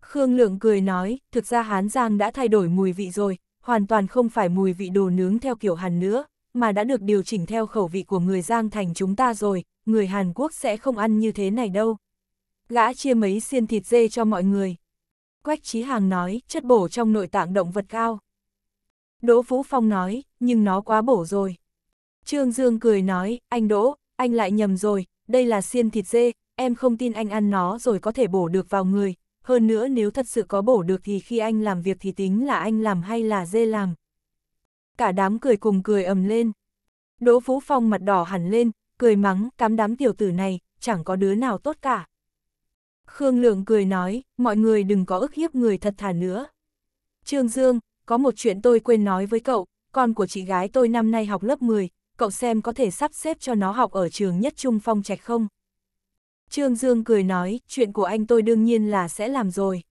Khương Lượng cười nói, thực ra Hán Giang đã thay đổi mùi vị rồi, hoàn toàn không phải mùi vị đồ nướng theo kiểu Hàn nữa, mà đã được điều chỉnh theo khẩu vị của người Giang thành chúng ta rồi, người Hàn Quốc sẽ không ăn như thế này đâu. Gã chia mấy xiên thịt dê cho mọi người. Quách Chí Hàng nói, chất bổ trong nội tạng động vật cao. Đỗ Vũ Phong nói, nhưng nó quá bổ rồi. Trương Dương cười nói, anh Đỗ, anh lại nhầm rồi, đây là xiên thịt dê, em không tin anh ăn nó rồi có thể bổ được vào người, hơn nữa nếu thật sự có bổ được thì khi anh làm việc thì tính là anh làm hay là dê làm. Cả đám cười cùng cười ầm lên. Đỗ Phú Phong mặt đỏ hẳn lên, cười mắng, cám đám tiểu tử này, chẳng có đứa nào tốt cả. Khương Lượng cười nói, mọi người đừng có ức hiếp người thật thà nữa. Trương Dương, có một chuyện tôi quên nói với cậu, con của chị gái tôi năm nay học lớp 10, cậu xem có thể sắp xếp cho nó học ở trường nhất trung phong trạch không? Trương Dương cười nói, chuyện của anh tôi đương nhiên là sẽ làm rồi.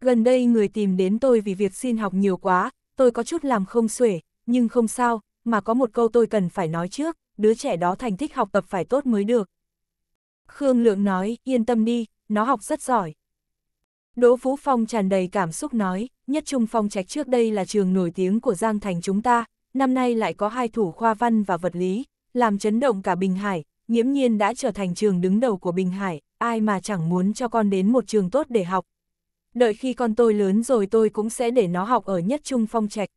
Gần đây người tìm đến tôi vì việc xin học nhiều quá, tôi có chút làm không xuể, nhưng không sao, mà có một câu tôi cần phải nói trước, đứa trẻ đó thành tích học tập phải tốt mới được. Khương Lượng nói, yên tâm đi, nó học rất giỏi. Đỗ Phú Phong tràn đầy cảm xúc nói, nhất trung phong trạch trước đây là trường nổi tiếng của Giang Thành chúng ta, năm nay lại có hai thủ khoa văn và vật lý, làm chấn động cả Bình Hải, nghiễm nhiên đã trở thành trường đứng đầu của Bình Hải, ai mà chẳng muốn cho con đến một trường tốt để học. Đợi khi con tôi lớn rồi tôi cũng sẽ để nó học ở nhất trung phong trạch.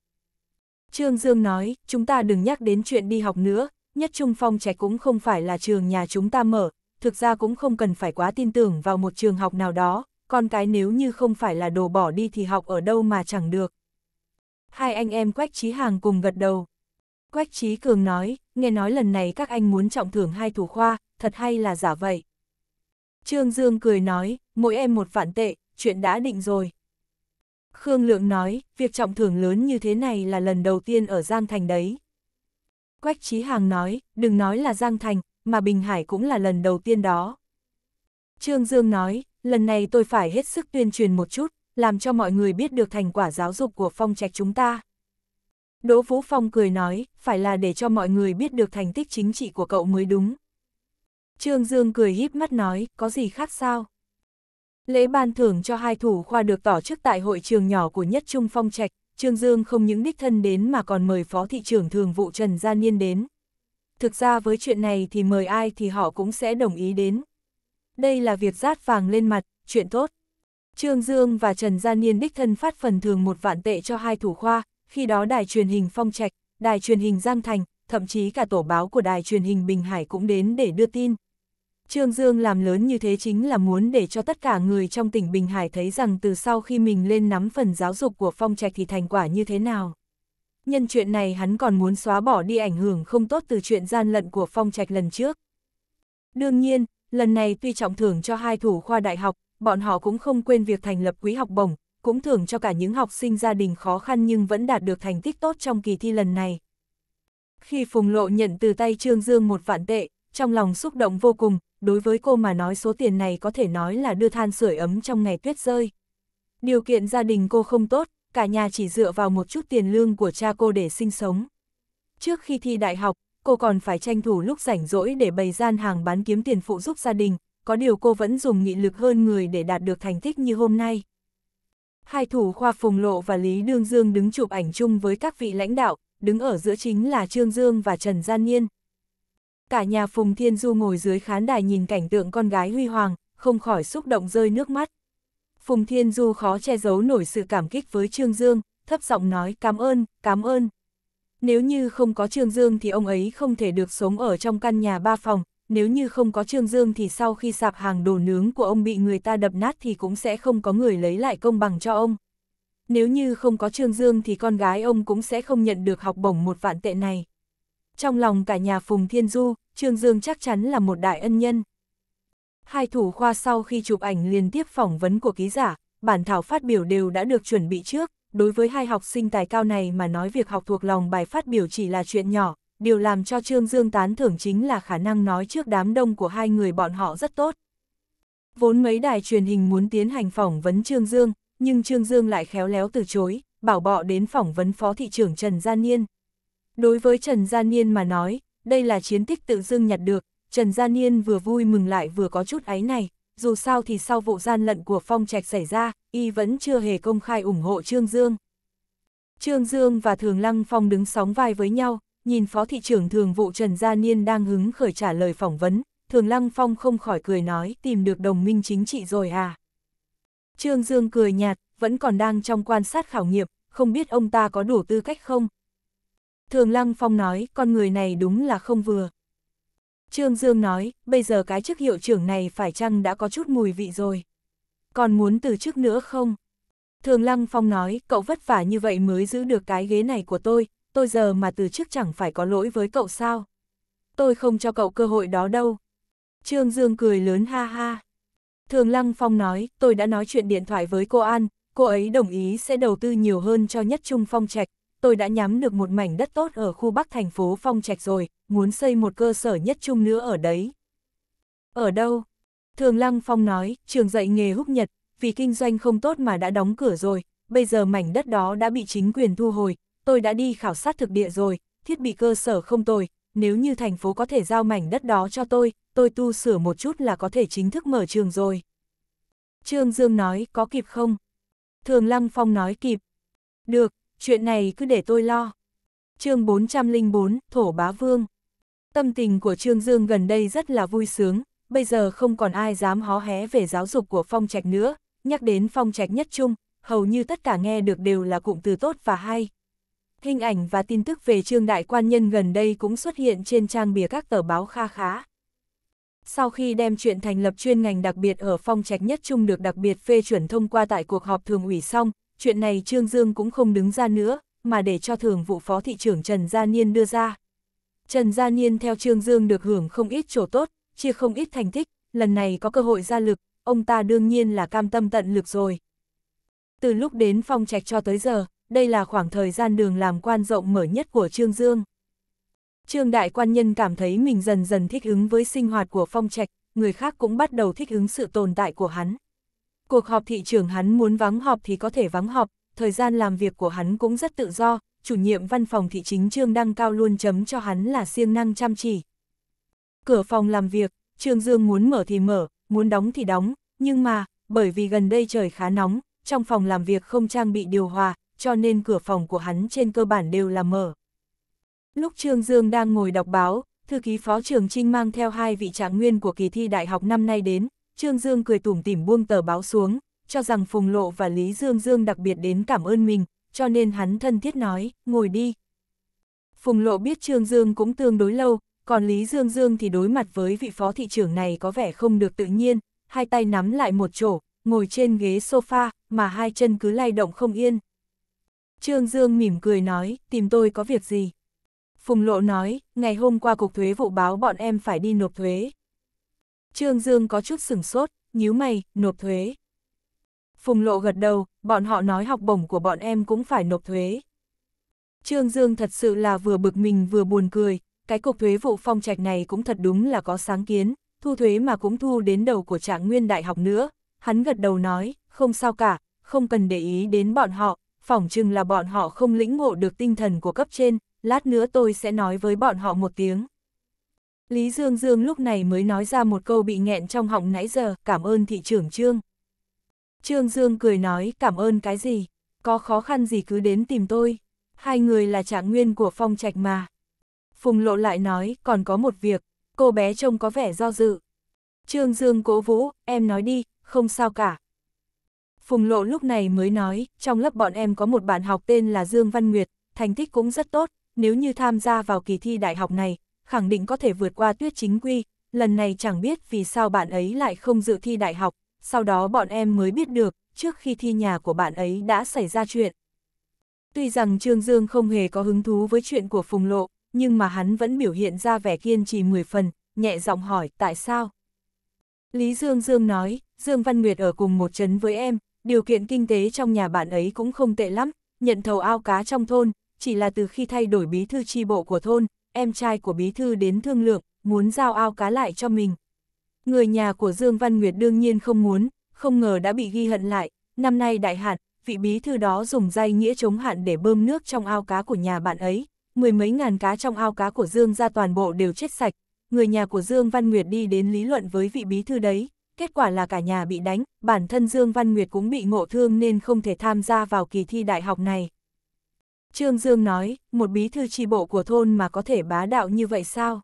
Trương Dương nói, chúng ta đừng nhắc đến chuyện đi học nữa, nhất trung phong trạch cũng không phải là trường nhà chúng ta mở, thực ra cũng không cần phải quá tin tưởng vào một trường học nào đó, con cái nếu như không phải là đồ bỏ đi thì học ở đâu mà chẳng được. Hai anh em Quách Trí Hàng cùng gật đầu. Quách Trí Cường nói, nghe nói lần này các anh muốn trọng thưởng hai thủ khoa, thật hay là giả vậy. Trương Dương cười nói, mỗi em một vạn tệ, chuyện đã định rồi. Khương Lượng nói, việc trọng thưởng lớn như thế này là lần đầu tiên ở Giang Thành đấy. Quách Trí Hàng nói, đừng nói là Giang Thành, mà Bình Hải cũng là lần đầu tiên đó. Trương Dương nói, lần này tôi phải hết sức tuyên truyền một chút, làm cho mọi người biết được thành quả giáo dục của phong trạch chúng ta. Đỗ Vũ Phong cười nói, phải là để cho mọi người biết được thành tích chính trị của cậu mới đúng. Trương Dương cười híp mắt nói, có gì khác sao? Lễ ban thưởng cho hai thủ khoa được tỏ chức tại hội trường nhỏ của Nhất Trung Phong Trạch, Trương Dương không những đích thân đến mà còn mời Phó Thị trưởng Thường vụ Trần Gia Niên đến. Thực ra với chuyện này thì mời ai thì họ cũng sẽ đồng ý đến. Đây là việc rát vàng lên mặt, chuyện tốt. Trương Dương và Trần Gia Niên đích thân phát phần thường một vạn tệ cho hai thủ khoa, khi đó đài truyền hình Phong Trạch, đài truyền hình Giang Thành, thậm chí cả tổ báo của đài truyền hình Bình Hải cũng đến để đưa tin. Trương Dương làm lớn như thế chính là muốn để cho tất cả người trong tỉnh Bình Hải thấy rằng từ sau khi mình lên nắm phần giáo dục của Phong Trạch thì thành quả như thế nào. Nhân chuyện này hắn còn muốn xóa bỏ đi ảnh hưởng không tốt từ chuyện gian lận của Phong Trạch lần trước. Đương nhiên, lần này tuy trọng thưởng cho hai thủ khoa đại học, bọn họ cũng không quên việc thành lập quỹ học bổng, cũng thưởng cho cả những học sinh gia đình khó khăn nhưng vẫn đạt được thành tích tốt trong kỳ thi lần này. Khi Phùng Lộ nhận từ tay Trương Dương một vạn tệ, trong lòng xúc động vô cùng, đối với cô mà nói số tiền này có thể nói là đưa than sưởi ấm trong ngày tuyết rơi. Điều kiện gia đình cô không tốt, cả nhà chỉ dựa vào một chút tiền lương của cha cô để sinh sống. Trước khi thi đại học, cô còn phải tranh thủ lúc rảnh rỗi để bày gian hàng bán kiếm tiền phụ giúp gia đình, có điều cô vẫn dùng nghị lực hơn người để đạt được thành tích như hôm nay. Hai thủ khoa Phùng Lộ và Lý Đương Dương đứng chụp ảnh chung với các vị lãnh đạo, đứng ở giữa chính là Trương Dương và Trần Gian Niên. Cả nhà Phùng Thiên Du ngồi dưới khán đài nhìn cảnh tượng con gái huy hoàng, không khỏi xúc động rơi nước mắt. Phùng Thiên Du khó che giấu nổi sự cảm kích với Trương Dương, thấp giọng nói cảm ơn, cảm ơn. Nếu như không có Trương Dương thì ông ấy không thể được sống ở trong căn nhà ba phòng, nếu như không có Trương Dương thì sau khi sạp hàng đồ nướng của ông bị người ta đập nát thì cũng sẽ không có người lấy lại công bằng cho ông. Nếu như không có Trương Dương thì con gái ông cũng sẽ không nhận được học bổng một vạn tệ này. Trong lòng cả nhà Phùng Thiên Du, Trương Dương chắc chắn là một đại ân nhân. Hai thủ khoa sau khi chụp ảnh liên tiếp phỏng vấn của ký giả, bản thảo phát biểu đều đã được chuẩn bị trước, đối với hai học sinh tài cao này mà nói việc học thuộc lòng bài phát biểu chỉ là chuyện nhỏ, điều làm cho Trương Dương tán thưởng chính là khả năng nói trước đám đông của hai người bọn họ rất tốt. Vốn mấy đài truyền hình muốn tiến hành phỏng vấn Trương Dương, nhưng Trương Dương lại khéo léo từ chối, bảo bọ đến phỏng vấn Phó Thị trưởng Trần Gia Niên. Đối với Trần Gia Niên mà nói, đây là chiến tích tự dưng nhặt được, Trần Gia Niên vừa vui mừng lại vừa có chút áy này, dù sao thì sau vụ gian lận của Phong Trạch xảy ra, y vẫn chưa hề công khai ủng hộ Trương Dương. Trương Dương và Thường Lăng Phong đứng sóng vai với nhau, nhìn Phó Thị trưởng Thường vụ Trần Gia Niên đang hứng khởi trả lời phỏng vấn, Thường Lăng Phong không khỏi cười nói tìm được đồng minh chính trị rồi à. Trương Dương cười nhạt, vẫn còn đang trong quan sát khảo nghiệm, không biết ông ta có đủ tư cách không, Thường Lăng Phong nói, con người này đúng là không vừa. Trương Dương nói, bây giờ cái chức hiệu trưởng này phải chăng đã có chút mùi vị rồi. Còn muốn từ chức nữa không? Thường Lăng Phong nói, cậu vất vả như vậy mới giữ được cái ghế này của tôi, tôi giờ mà từ chức chẳng phải có lỗi với cậu sao? Tôi không cho cậu cơ hội đó đâu. Trương Dương cười lớn ha ha. Thường Lăng Phong nói, tôi đã nói chuyện điện thoại với cô An, cô ấy đồng ý sẽ đầu tư nhiều hơn cho nhất trung phong trạch, tôi đã nhắm được một mảnh đất tốt ở khu bắc thành phố Phong Trạch rồi, muốn xây một cơ sở nhất trung nữa ở đấy. Ở đâu? Thường Lăng Phong nói, trường dạy nghề húc nhật, vì kinh doanh không tốt mà đã đóng cửa rồi, bây giờ mảnh đất đó đã bị chính quyền thu hồi, tôi đã đi khảo sát thực địa rồi, thiết bị cơ sở không tồi, nếu như thành phố có thể giao mảnh đất đó cho tôi, tôi tu sửa một chút là có thể chính thức mở trường rồi. Trương Dương nói, có kịp không? Thường Lăng Phong nói kịp. Được, chuyện này cứ để tôi lo. chương 404, Thổ Bá Vương Tâm tình của Trương Dương gần đây rất là vui sướng, bây giờ không còn ai dám hó hé về giáo dục của phong trạch nữa, nhắc đến phong trạch nhất trung, hầu như tất cả nghe được đều là cụm từ tốt và hay. Hình ảnh và tin tức về Trương Đại Quan Nhân gần đây cũng xuất hiện trên trang bìa các tờ báo kha khá. Sau khi đem chuyện thành lập chuyên ngành đặc biệt ở phong trạch nhất trung được đặc biệt phê chuẩn thông qua tại cuộc họp thường ủy xong, chuyện này Trương Dương cũng không đứng ra nữa, mà để cho thường vụ phó thị trưởng Trần Gia Niên đưa ra. Trần Gia Niên theo Trương Dương được hưởng không ít chỗ tốt, chia không ít thành tích, lần này có cơ hội ra lực, ông ta đương nhiên là cam tâm tận lực rồi. Từ lúc đến phong trạch cho tới giờ, đây là khoảng thời gian đường làm quan rộng mở nhất của Trương Dương. Trương Đại Quan Nhân cảm thấy mình dần dần thích ứng với sinh hoạt của phong trạch, người khác cũng bắt đầu thích ứng sự tồn tại của hắn. Cuộc họp thị trường hắn muốn vắng họp thì có thể vắng họp, thời gian làm việc của hắn cũng rất tự do, chủ nhiệm văn phòng thị chính Trương Đăng Cao luôn chấm cho hắn là siêng năng chăm chỉ. Cửa phòng làm việc, Trương Dương muốn mở thì mở, muốn đóng thì đóng, nhưng mà, bởi vì gần đây trời khá nóng, trong phòng làm việc không trang bị điều hòa, cho nên cửa phòng của hắn trên cơ bản đều là mở. Lúc Trương Dương đang ngồi đọc báo, thư ký phó trường Trinh mang theo hai vị trạng nguyên của kỳ thi đại học năm nay đến, Trương Dương cười tủm tỉm buông tờ báo xuống, cho rằng Phùng Lộ và Lý Dương Dương đặc biệt đến cảm ơn mình, cho nên hắn thân thiết nói, ngồi đi. Phùng Lộ biết Trương Dương cũng tương đối lâu, còn Lý Dương Dương thì đối mặt với vị phó thị trưởng này có vẻ không được tự nhiên, hai tay nắm lại một chỗ, ngồi trên ghế sofa, mà hai chân cứ lay động không yên. Trương Dương mỉm cười nói, tìm tôi có việc gì? Phùng Lộ nói, ngày hôm qua Cục Thuế vụ báo bọn em phải đi nộp thuế. Trương Dương có chút sửng sốt, nhíu mày, nộp thuế. Phùng Lộ gật đầu, bọn họ nói học bổng của bọn em cũng phải nộp thuế. Trương Dương thật sự là vừa bực mình vừa buồn cười, cái cục thuế vụ phong trạch này cũng thật đúng là có sáng kiến, thu thuế mà cũng thu đến đầu của trạng nguyên đại học nữa. Hắn gật đầu nói, không sao cả, không cần để ý đến bọn họ, phỏng chừng là bọn họ không lĩnh ngộ được tinh thần của cấp trên, lát nữa tôi sẽ nói với bọn họ một tiếng. Lý Dương Dương lúc này mới nói ra một câu bị nghẹn trong họng nãy giờ, cảm ơn thị trưởng Trương. Trương Dương cười nói, cảm ơn cái gì, có khó khăn gì cứ đến tìm tôi, hai người là trạng nguyên của phong trạch mà. Phùng Lộ lại nói, còn có một việc, cô bé trông có vẻ do dự. Trương Dương cố vũ, em nói đi, không sao cả. Phùng Lộ lúc này mới nói, trong lớp bọn em có một bạn học tên là Dương Văn Nguyệt, thành tích cũng rất tốt, nếu như tham gia vào kỳ thi đại học này, khẳng định có thể vượt qua tuyết chính quy, lần này chẳng biết vì sao bạn ấy lại không dự thi đại học, sau đó bọn em mới biết được, trước khi thi nhà của bạn ấy đã xảy ra chuyện. Tuy rằng Trương Dương không hề có hứng thú với chuyện của Phùng Lộ, nhưng mà hắn vẫn biểu hiện ra vẻ kiên trì 10 phần, nhẹ giọng hỏi tại sao. Lý Dương Dương nói, Dương Văn Nguyệt ở cùng một trấn với em, điều kiện kinh tế trong nhà bạn ấy cũng không tệ lắm, nhận thầu ao cá trong thôn, chỉ là từ khi thay đổi bí thư tri bộ của thôn, em trai của bí thư đến thương lượng, muốn giao ao cá lại cho mình. Người nhà của Dương Văn Nguyệt đương nhiên không muốn, không ngờ đã bị ghi hận lại, năm nay đại hạn, vị bí thư đó dùng dây nghĩa chống hạn để bơm nước trong ao cá của nhà bạn ấy, mười mấy ngàn cá trong ao cá của Dương ra toàn bộ đều chết sạch, người nhà của Dương Văn Nguyệt đi đến lý luận với vị bí thư đấy, kết quả là cả nhà bị đánh, bản thân Dương Văn Nguyệt cũng bị ngộ thương nên không thể tham gia vào kỳ thi đại học này. Trương Dương nói, một bí thư tri bộ của thôn mà có thể bá đạo như vậy sao?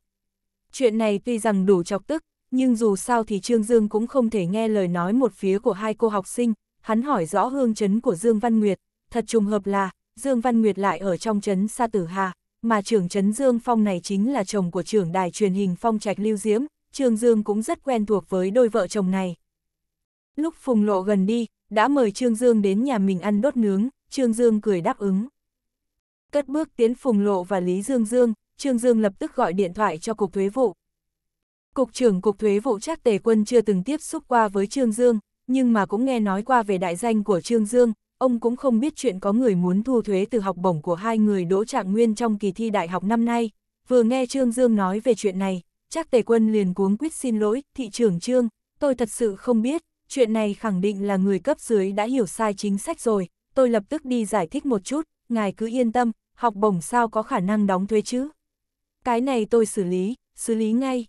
Chuyện này tuy rằng đủ chọc tức, nhưng dù sao thì Trương Dương cũng không thể nghe lời nói một phía của hai cô học sinh, hắn hỏi rõ hương chấn của Dương Văn Nguyệt, thật trùng hợp là, Dương Văn Nguyệt lại ở trong chấn Sa Tử Hà, mà trưởng chấn Dương Phong này chính là chồng của trưởng đài truyền hình Phong Trạch Lưu Diễm, Trương Dương cũng rất quen thuộc với đôi vợ chồng này. Lúc Phùng Lộ gần đi, đã mời Trương Dương đến nhà mình ăn đốt nướng, Trương Dương cười đáp ứng. Cất bước tiến Phùng Lộ và Lý Dương Dương, Trương Dương lập tức gọi điện thoại cho Cục Thuế vụ. Cục trưởng Cục Thuế vụ chắc Tề Quân chưa từng tiếp xúc qua với Trương Dương, nhưng mà cũng nghe nói qua về đại danh của Trương Dương, ông cũng không biết chuyện có người muốn thu thuế từ học bổng của hai người đỗ trạng nguyên trong kỳ thi đại học năm nay. Vừa nghe Trương Dương nói về chuyện này, chắc Tề Quân liền cuống quýt xin lỗi, thị trưởng Trương, tôi thật sự không biết, chuyện này khẳng định là người cấp dưới đã hiểu sai chính sách rồi, tôi lập tức đi giải thích một chút, ngài cứ yên tâm, học bổng sao có khả năng đóng thuế chứ. Cái này tôi xử lý, xử lý ngay.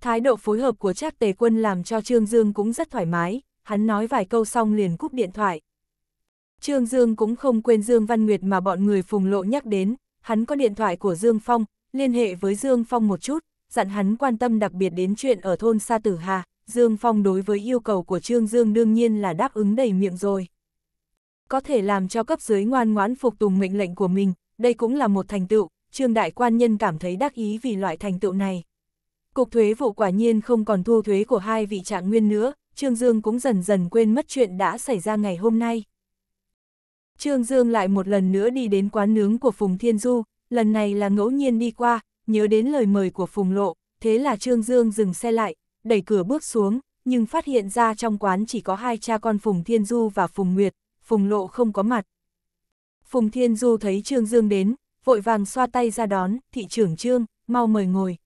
Thái độ phối hợp của Trác Tề Quân làm cho Trương Dương cũng rất thoải mái, hắn nói vài câu xong liền cúp điện thoại. Trương Dương cũng không quên Dương Văn Nguyệt mà bọn người phùng lộ nhắc đến, hắn có điện thoại của Dương Phong, liên hệ với Dương Phong một chút, dặn hắn quan tâm đặc biệt đến chuyện ở thôn Sa Tử Hà, Dương Phong đối với yêu cầu của Trương Dương đương nhiên là đáp ứng đầy miệng rồi. Có thể làm cho cấp dưới ngoan ngoãn phục tùng mệnh lệnh của mình, đây cũng là một thành tựu, Trương Đại Quan Nhân cảm thấy đắc ý vì loại thành tựu này. Cục thuế vụ quả nhiên không còn thu thuế của hai vị trạng nguyên nữa, Trương Dương cũng dần dần quên mất chuyện đã xảy ra ngày hôm nay. Trương Dương lại một lần nữa đi đến quán nướng của Phùng Thiên Du, lần này là ngẫu nhiên đi qua, nhớ đến lời mời của Phùng Lộ, thế là Trương Dương dừng xe lại, đẩy cửa bước xuống, nhưng phát hiện ra trong quán chỉ có hai cha con Phùng Thiên Du và Phùng Nguyệt, Phùng Lộ không có mặt. Phùng Thiên Du thấy Trương Dương đến, vội vàng xoa tay ra đón, thị trưởng Trương, mau mời ngồi.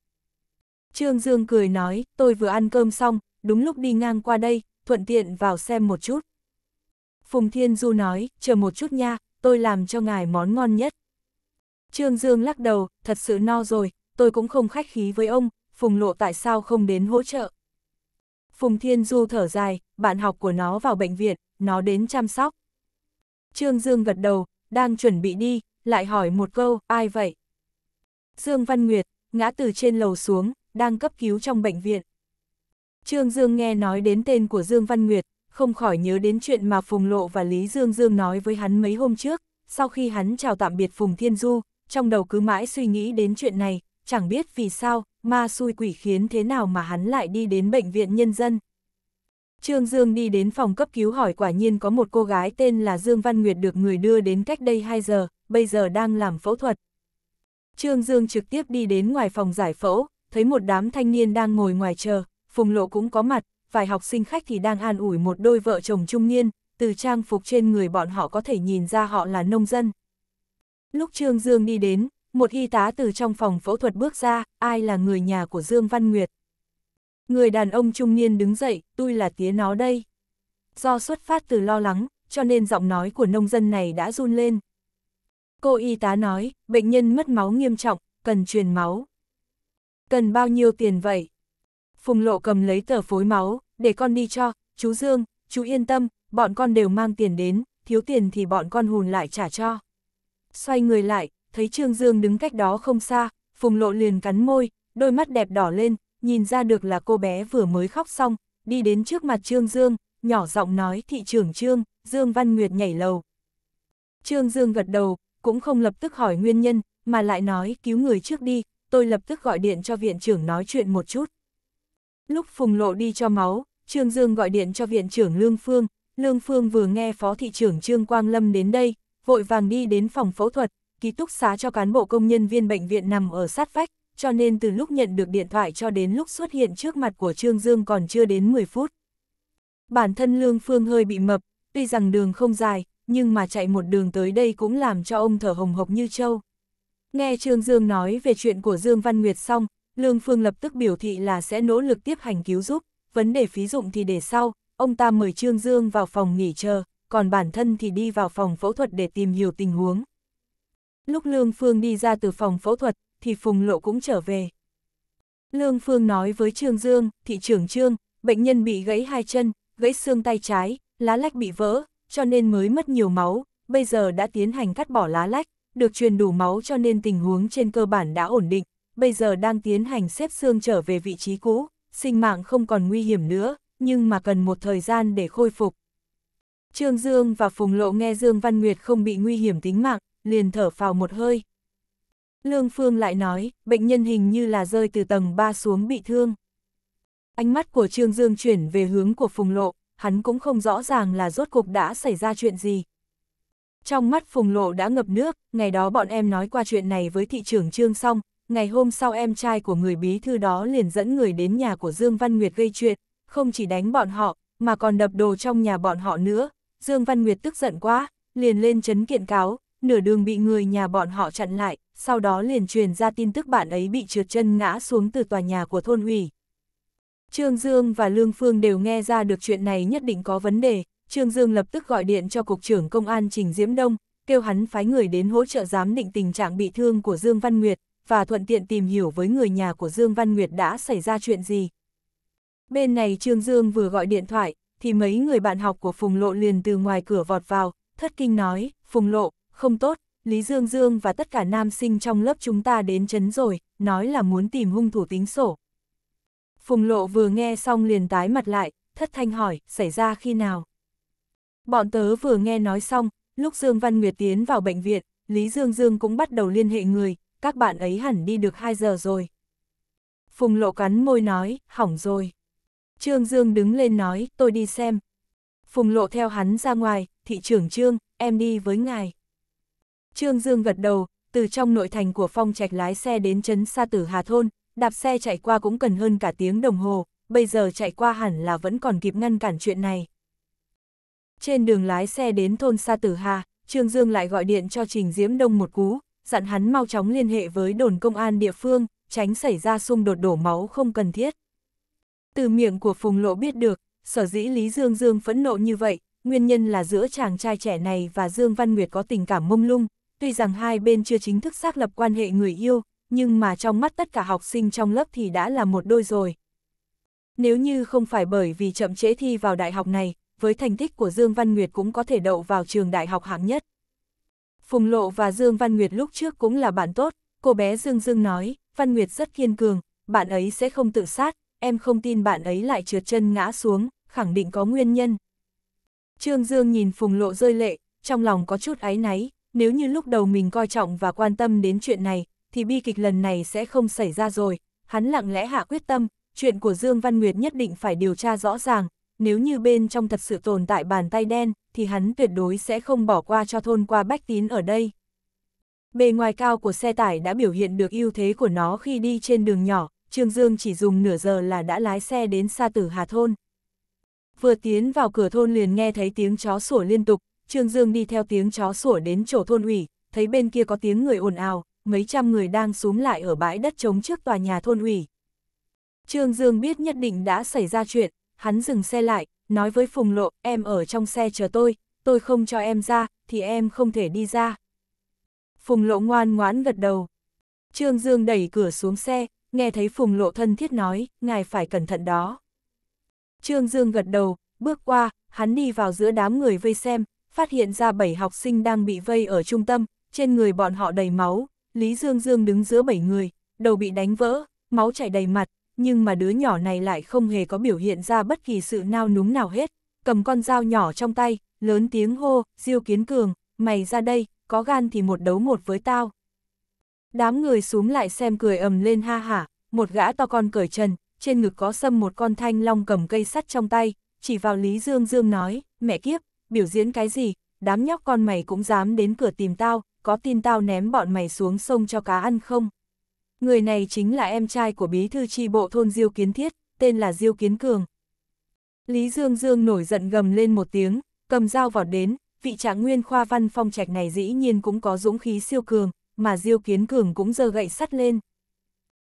Trương Dương cười nói, tôi vừa ăn cơm xong, đúng lúc đi ngang qua đây, thuận tiện vào xem một chút. Phùng Thiên Du nói, chờ một chút nha, tôi làm cho ngài món ngon nhất. Trương Dương lắc đầu, thật sự no rồi, tôi cũng không khách khí với ông, Phùng Lộ tại sao không đến hỗ trợ. Phùng Thiên Du thở dài, bạn học của nó vào bệnh viện, nó đến chăm sóc. Trương Dương gật đầu, đang chuẩn bị đi, lại hỏi một câu, ai vậy? Dương Văn Nguyệt, ngã từ trên lầu xuống, đang cấp cứu trong bệnh viện. Trương Dương nghe nói đến tên của Dương Văn Nguyệt, không khỏi nhớ đến chuyện mà Phùng Lộ và Lý Dương Dương nói với hắn mấy hôm trước, sau khi hắn chào tạm biệt Phùng Thiên Du, trong đầu cứ mãi suy nghĩ đến chuyện này, chẳng biết vì sao, ma xui quỷ khiến thế nào mà hắn lại đi đến bệnh viện nhân dân. Trương Dương đi đến phòng cấp cứu hỏi quả nhiên có một cô gái tên là Dương Văn Nguyệt được người đưa đến cách đây 2 giờ, bây giờ đang làm phẫu thuật. Trương Dương trực tiếp đi đến ngoài phòng giải phẫu, thấy một đám thanh niên đang ngồi ngoài chờ, Phùng Lộ cũng có mặt, vài học sinh khách thì đang an ủi một đôi vợ chồng trung niên, từ trang phục trên người bọn họ có thể nhìn ra họ là nông dân. Lúc Trương Dương đi đến, một y tá từ trong phòng phẫu thuật bước ra, ai là người nhà của Dương Văn Nguyệt. Người đàn ông trung niên đứng dậy, tôi là tía nó đây. Do xuất phát từ lo lắng, cho nên giọng nói của nông dân này đã run lên. Cô y tá nói, bệnh nhân mất máu nghiêm trọng, cần truyền máu. Cần bao nhiêu tiền vậy? Phùng lộ cầm lấy tờ phối máu, để con đi cho, chú Dương, chú yên tâm, bọn con đều mang tiền đến, thiếu tiền thì bọn con hùn lại trả cho. Xoay người lại, thấy Trương Dương đứng cách đó không xa, Phùng lộ liền cắn môi, đôi mắt đẹp đỏ lên, nhìn ra được là cô bé vừa mới khóc xong, đi đến trước mặt Trương Dương, nhỏ giọng nói thị trưởng Trương, Dương Văn Nguyệt nhảy lầu. Trương Dương gật đầu, cũng không lập tức hỏi nguyên nhân, mà lại nói cứu người trước đi, tôi lập tức gọi điện cho viện trưởng nói chuyện một chút. Lúc Phùng Lộ đi cho máu, Trương Dương gọi điện cho viện trưởng Lương Phương, Lương Phương vừa nghe phó thị trưởng Trương Quang Lâm đến đây, vội vàng đi đến phòng phẫu thuật, ký túc xá cho cán bộ công nhân viên bệnh viện nằm ở sát vách, cho nên từ lúc nhận được điện thoại cho đến lúc xuất hiện trước mặt của Trương Dương còn chưa đến 10 phút. Bản thân Lương Phương hơi bị mập, tuy rằng đường không dài, nhưng mà chạy một đường tới đây cũng làm cho ông thở hồng hộc như trâu. Nghe Trương Dương nói về chuyện của Dương Văn Nguyệt xong, Lương Phương lập tức biểu thị là sẽ nỗ lực tiếp hành cứu giúp, vấn đề phí dụng thì để sau, ông ta mời Trương Dương vào phòng nghỉ chờ, còn bản thân thì đi vào phòng phẫu thuật để tìm hiểu tình huống. Lúc Lương Phương đi ra từ phòng phẫu thuật, thì Phùng Lộ cũng trở về. Lương Phương nói với Trương Dương, thị trưởng Trương, bệnh nhân bị gãy hai chân, gãy xương tay trái, lá lách bị vỡ, cho nên mới mất nhiều máu, bây giờ đã tiến hành cắt bỏ lá lách, được truyền đủ máu cho nên tình huống trên cơ bản đã ổn định, bây giờ đang tiến hành xếp xương trở về vị trí cũ, sinh mạng không còn nguy hiểm nữa, nhưng mà cần một thời gian để khôi phục. Trương Dương và Phùng Lộ nghe Dương Văn Nguyệt không bị nguy hiểm tính mạng, liền thở phào một hơi. Lương Phương lại nói, bệnh nhân hình như là rơi từ tầng 3 xuống bị thương. Ánh mắt của Trương Dương chuyển về hướng của Phùng Lộ, hắn cũng không rõ ràng là rốt cục đã xảy ra chuyện gì. Trong mắt Phùng Lộ đã ngập nước, ngày đó bọn em nói qua chuyện này với thị trưởng Trương xong, ngày hôm sau em trai của người bí thư đó liền dẫn người đến nhà của Dương Văn Nguyệt gây chuyện, không chỉ đánh bọn họ, mà còn đập đồ trong nhà bọn họ nữa. Dương Văn Nguyệt tức giận quá, liền lên chấn kiện cáo, nửa đường bị người nhà bọn họ chặn lại, sau đó liền truyền ra tin tức bạn ấy bị trượt chân ngã xuống từ tòa nhà của thôn ủy. Trương Dương và Lương Phương đều nghe ra được chuyện này nhất định có vấn đề, Trương Dương lập tức gọi điện cho Cục trưởng Công an Trình Diễm Đông, kêu hắn phái người đến hỗ trợ giám định tình trạng bị thương của Dương Văn Nguyệt, và thuận tiện tìm hiểu với người nhà của Dương Văn Nguyệt đã xảy ra chuyện gì. Bên này Trương Dương vừa gọi điện thoại, thì mấy người bạn học của Phùng Lộ liền từ ngoài cửa vọt vào, thất kinh nói, Phùng Lộ, không tốt, Lý Dương Dương và tất cả nam sinh trong lớp chúng ta đến chấn rồi, nói là muốn tìm hung thủ tính sổ. Phùng Lộ vừa nghe xong liền tái mặt lại, thất thanh hỏi, xảy ra khi nào? Bọn tớ vừa nghe nói xong, lúc Dương Văn Nguyệt tiến vào bệnh viện, Lý Dương Dương cũng bắt đầu liên hệ người, các bạn ấy hẳn đi được 2 giờ rồi. Phùng lộ cắn môi nói, hỏng rồi. Trương Dương đứng lên nói, tôi đi xem. Phùng lộ theo hắn ra ngoài, thị trưởng Trương, em đi với ngài. Trương Dương gật đầu, từ trong nội thành của phong trạch lái xe đến trấn Sa Tử Hà Thôn, đạp xe chạy qua cũng cần hơn cả tiếng đồng hồ, bây giờ chạy qua hẳn là vẫn còn kịp ngăn cản chuyện này. Trên đường lái xe đến thôn Sa Tử Hà, Trương Dương lại gọi điện cho Trình Diễm Đông một cú, dặn hắn mau chóng liên hệ với đồn công an địa phương, tránh xảy ra xung đột đổ máu không cần thiết. Từ miệng của Phùng Lộ biết được, sở dĩ Lý Dương Dương phẫn nộ như vậy, nguyên nhân là giữa chàng trai trẻ này và Dương Văn Nguyệt có tình cảm mông lung, tuy rằng hai bên chưa chính thức xác lập quan hệ người yêu, nhưng mà trong mắt tất cả học sinh trong lớp thì đã là một đôi rồi. Nếu như không phải bởi vì chậm trễ thi vào đại học này, với thành tích của Dương Văn Nguyệt cũng có thể đậu vào trường đại học hạng nhất. Phùng Lộ và Dương Văn Nguyệt lúc trước cũng là bạn tốt, cô bé Dương Dương nói, Văn Nguyệt rất kiên cường, bạn ấy sẽ không tự sát, em không tin bạn ấy lại trượt chân ngã xuống, khẳng định có nguyên nhân. Trương Dương nhìn Phùng Lộ rơi lệ, trong lòng có chút áy náy, nếu như lúc đầu mình coi trọng và quan tâm đến chuyện này, thì bi kịch lần này sẽ không xảy ra rồi. Hắn lặng lẽ hạ quyết tâm, chuyện của Dương Văn Nguyệt nhất định phải điều tra rõ ràng, nếu như bên trong thật sự tồn tại bàn tay đen, thì hắn tuyệt đối sẽ không bỏ qua cho thôn qua bách tín ở đây. Bề ngoài cao của xe tải đã biểu hiện được ưu thế của nó khi đi trên đường nhỏ, Trương Dương chỉ dùng nửa giờ là đã lái xe đến xa tử Hà Thôn. Vừa tiến vào cửa thôn liền nghe thấy tiếng chó sủa liên tục, Trương Dương đi theo tiếng chó sủa đến chỗ thôn ủy, thấy bên kia có tiếng người ồn ào, mấy trăm người đang súm lại ở bãi đất trống trước tòa nhà thôn ủy. Trương Dương biết nhất định đã xảy ra chuyện, hắn dừng xe lại, nói với Phùng Lộ, em ở trong xe chờ tôi, tôi không cho em ra, thì em không thể đi ra. Phùng Lộ ngoan ngoãn gật đầu. Trương Dương đẩy cửa xuống xe, nghe thấy Phùng Lộ thân thiết nói, ngài phải cẩn thận đó. Trương Dương gật đầu, bước qua, hắn đi vào giữa đám người vây xem, phát hiện ra bảy học sinh đang bị vây ở trung tâm, trên người bọn họ đầy máu, Lý Dương Dương đứng giữa bảy người, đầu bị đánh vỡ, máu chảy đầy mặt, nhưng mà đứa nhỏ này lại không hề có biểu hiện ra bất kỳ sự nao núng nào hết, cầm con dao nhỏ trong tay, lớn tiếng hô, Diêu Kiến Cường, mày ra đây, có gan thì một đấu một với tao. Đám người xuống lại xem cười ầm lên ha hả, một gã to con cởi trần, trên ngực có sâm một con thanh long cầm cây sắt trong tay, chỉ vào Lý Dương Dương nói, mẹ kiếp, biểu diễn cái gì, đám nhóc con mày cũng dám đến cửa tìm tao, có tin tao ném bọn mày xuống sông cho cá ăn không? Người này chính là em trai của bí thư tri bộ thôn Diêu Kiến Thiết, tên là Diêu Kiến Cường. Lý Dương Dương nổi giận gầm lên một tiếng, cầm dao vọt đến, vị trạng nguyên khoa văn phong trạch này dĩ nhiên cũng có dũng khí siêu cường, mà Diêu Kiến Cường cũng giơ gậy sắt lên.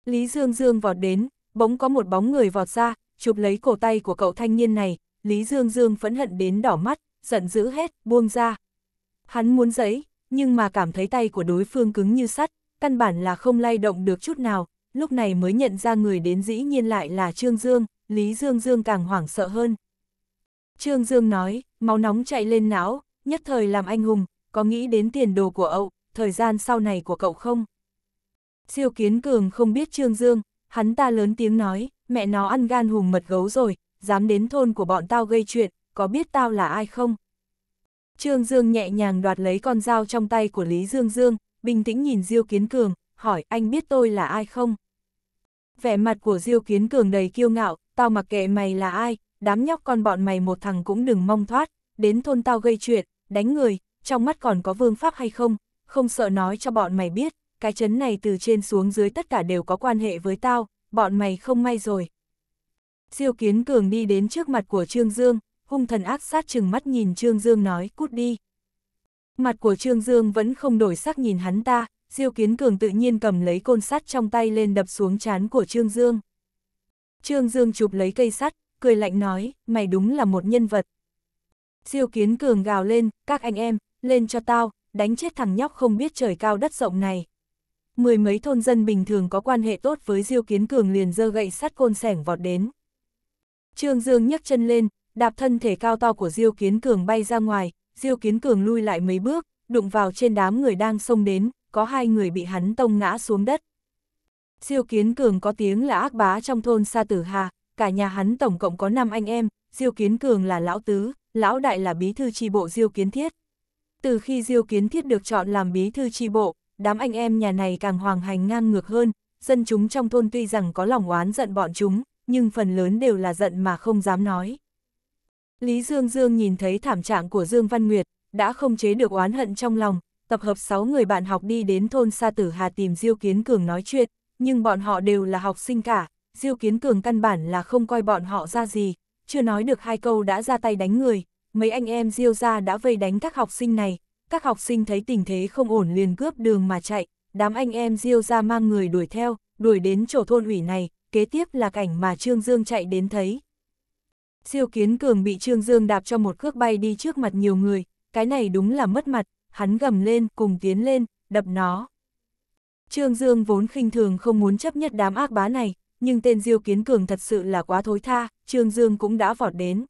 Lý Dương Dương vọt đến, bỗng có một bóng người vọt ra, chụp lấy cổ tay của cậu thanh niên này, Lý Dương Dương phẫn hận đến đỏ mắt, giận dữ hết, buông ra. Hắn muốn giấy, nhưng mà cảm thấy tay của đối phương cứng như sắt, căn bản là không lay động được chút nào, lúc này mới nhận ra người đến dĩ nhiên lại là Trương Dương, Lý Dương Dương càng hoảng sợ hơn. Trương Dương nói, máu nóng chạy lên não, nhất thời làm anh hùng, có nghĩ đến tiền đồ của ậu, thời gian sau này của cậu không? Siêu Kiến Cường không biết Trương Dương, hắn ta lớn tiếng nói, mẹ nó ăn gan hùm mật gấu rồi, dám đến thôn của bọn tao gây chuyện, có biết tao là ai không? Trương Dương nhẹ nhàng đoạt lấy con dao trong tay của Lý Dương Dương, bình tĩnh nhìn Diêu Kiến Cường, hỏi anh biết tôi là ai không? Vẻ mặt của Diêu Kiến Cường đầy kiêu ngạo, tao mặc kệ mày là ai, đám nhóc con bọn mày một thằng cũng đừng mong thoát, đến thôn tao gây chuyện, đánh người, trong mắt còn có vương pháp hay không, không sợ nói cho bọn mày biết, cái chấn này từ trên xuống dưới tất cả đều có quan hệ với tao, bọn mày không may rồi. Diêu Kiến Cường đi đến trước mặt của Trương Dương, hung thần ác sát chừng mắt nhìn Trương Dương nói cút đi. Mặt của Trương Dương vẫn không đổi sắc nhìn hắn ta, Diêu Kiến Cường tự nhiên cầm lấy côn sắt trong tay lên đập xuống chán của Trương Dương. Trương Dương chụp lấy cây sắt, cười lạnh nói, mày đúng là một nhân vật. Diêu Kiến Cường gào lên, các anh em, lên cho tao, đánh chết thằng nhóc không biết trời cao đất rộng này. Mười mấy thôn dân bình thường có quan hệ tốt với Diêu Kiến Cường liền dơ gậy sắt côn sẻng vọt đến. Trương Dương nhấc chân lên, đạp thân thể cao to của Diêu Kiến Cường bay ra ngoài, Diêu Kiến Cường lui lại mấy bước, đụng vào trên đám người đang xông đến, có hai người bị hắn tông ngã xuống đất. Diêu Kiến Cường có tiếng là ác bá trong thôn Sa Tử Hà, cả nhà hắn tổng cộng có 5 anh em, Diêu Kiến Cường là lão tứ, lão đại là bí thư tri bộ Diêu Kiến Thiết. Từ khi Diêu Kiến Thiết được chọn làm bí thư tri bộ, đám anh em nhà này càng hoàng hành ngang ngược hơn, dân chúng trong thôn tuy rằng có lòng oán giận bọn chúng, nhưng phần lớn đều là giận mà không dám nói. Lý Dương Dương nhìn thấy thảm trạng của Dương Văn Nguyệt, đã không chế được oán hận trong lòng, tập hợp 6 người bạn học đi đến thôn Sa Tử Hà tìm Diêu Kiến Cường nói chuyện, nhưng bọn họ đều là học sinh cả, Diêu Kiến Cường căn bản là không coi bọn họ ra gì, chưa nói được hai câu đã ra tay đánh người, mấy anh em Diêu ra đã vây đánh các học sinh này, các học sinh thấy tình thế không ổn liền cướp đường mà chạy, đám anh em Diêu ra mang người đuổi theo, đuổi đến chỗ thôn ủy này, kế tiếp là cảnh mà Trương Dương chạy đến thấy. Diêu Kiến Cường bị Trương Dương đạp cho một cước bay đi trước mặt nhiều người, cái này đúng là mất mặt, hắn gầm lên, cùng tiến lên, đập nó. Trương Dương vốn khinh thường không muốn chấp nhất đám ác bá này, nhưng tên Diêu Kiến Cường thật sự là quá thối tha, Trương Dương cũng đã vọt đến.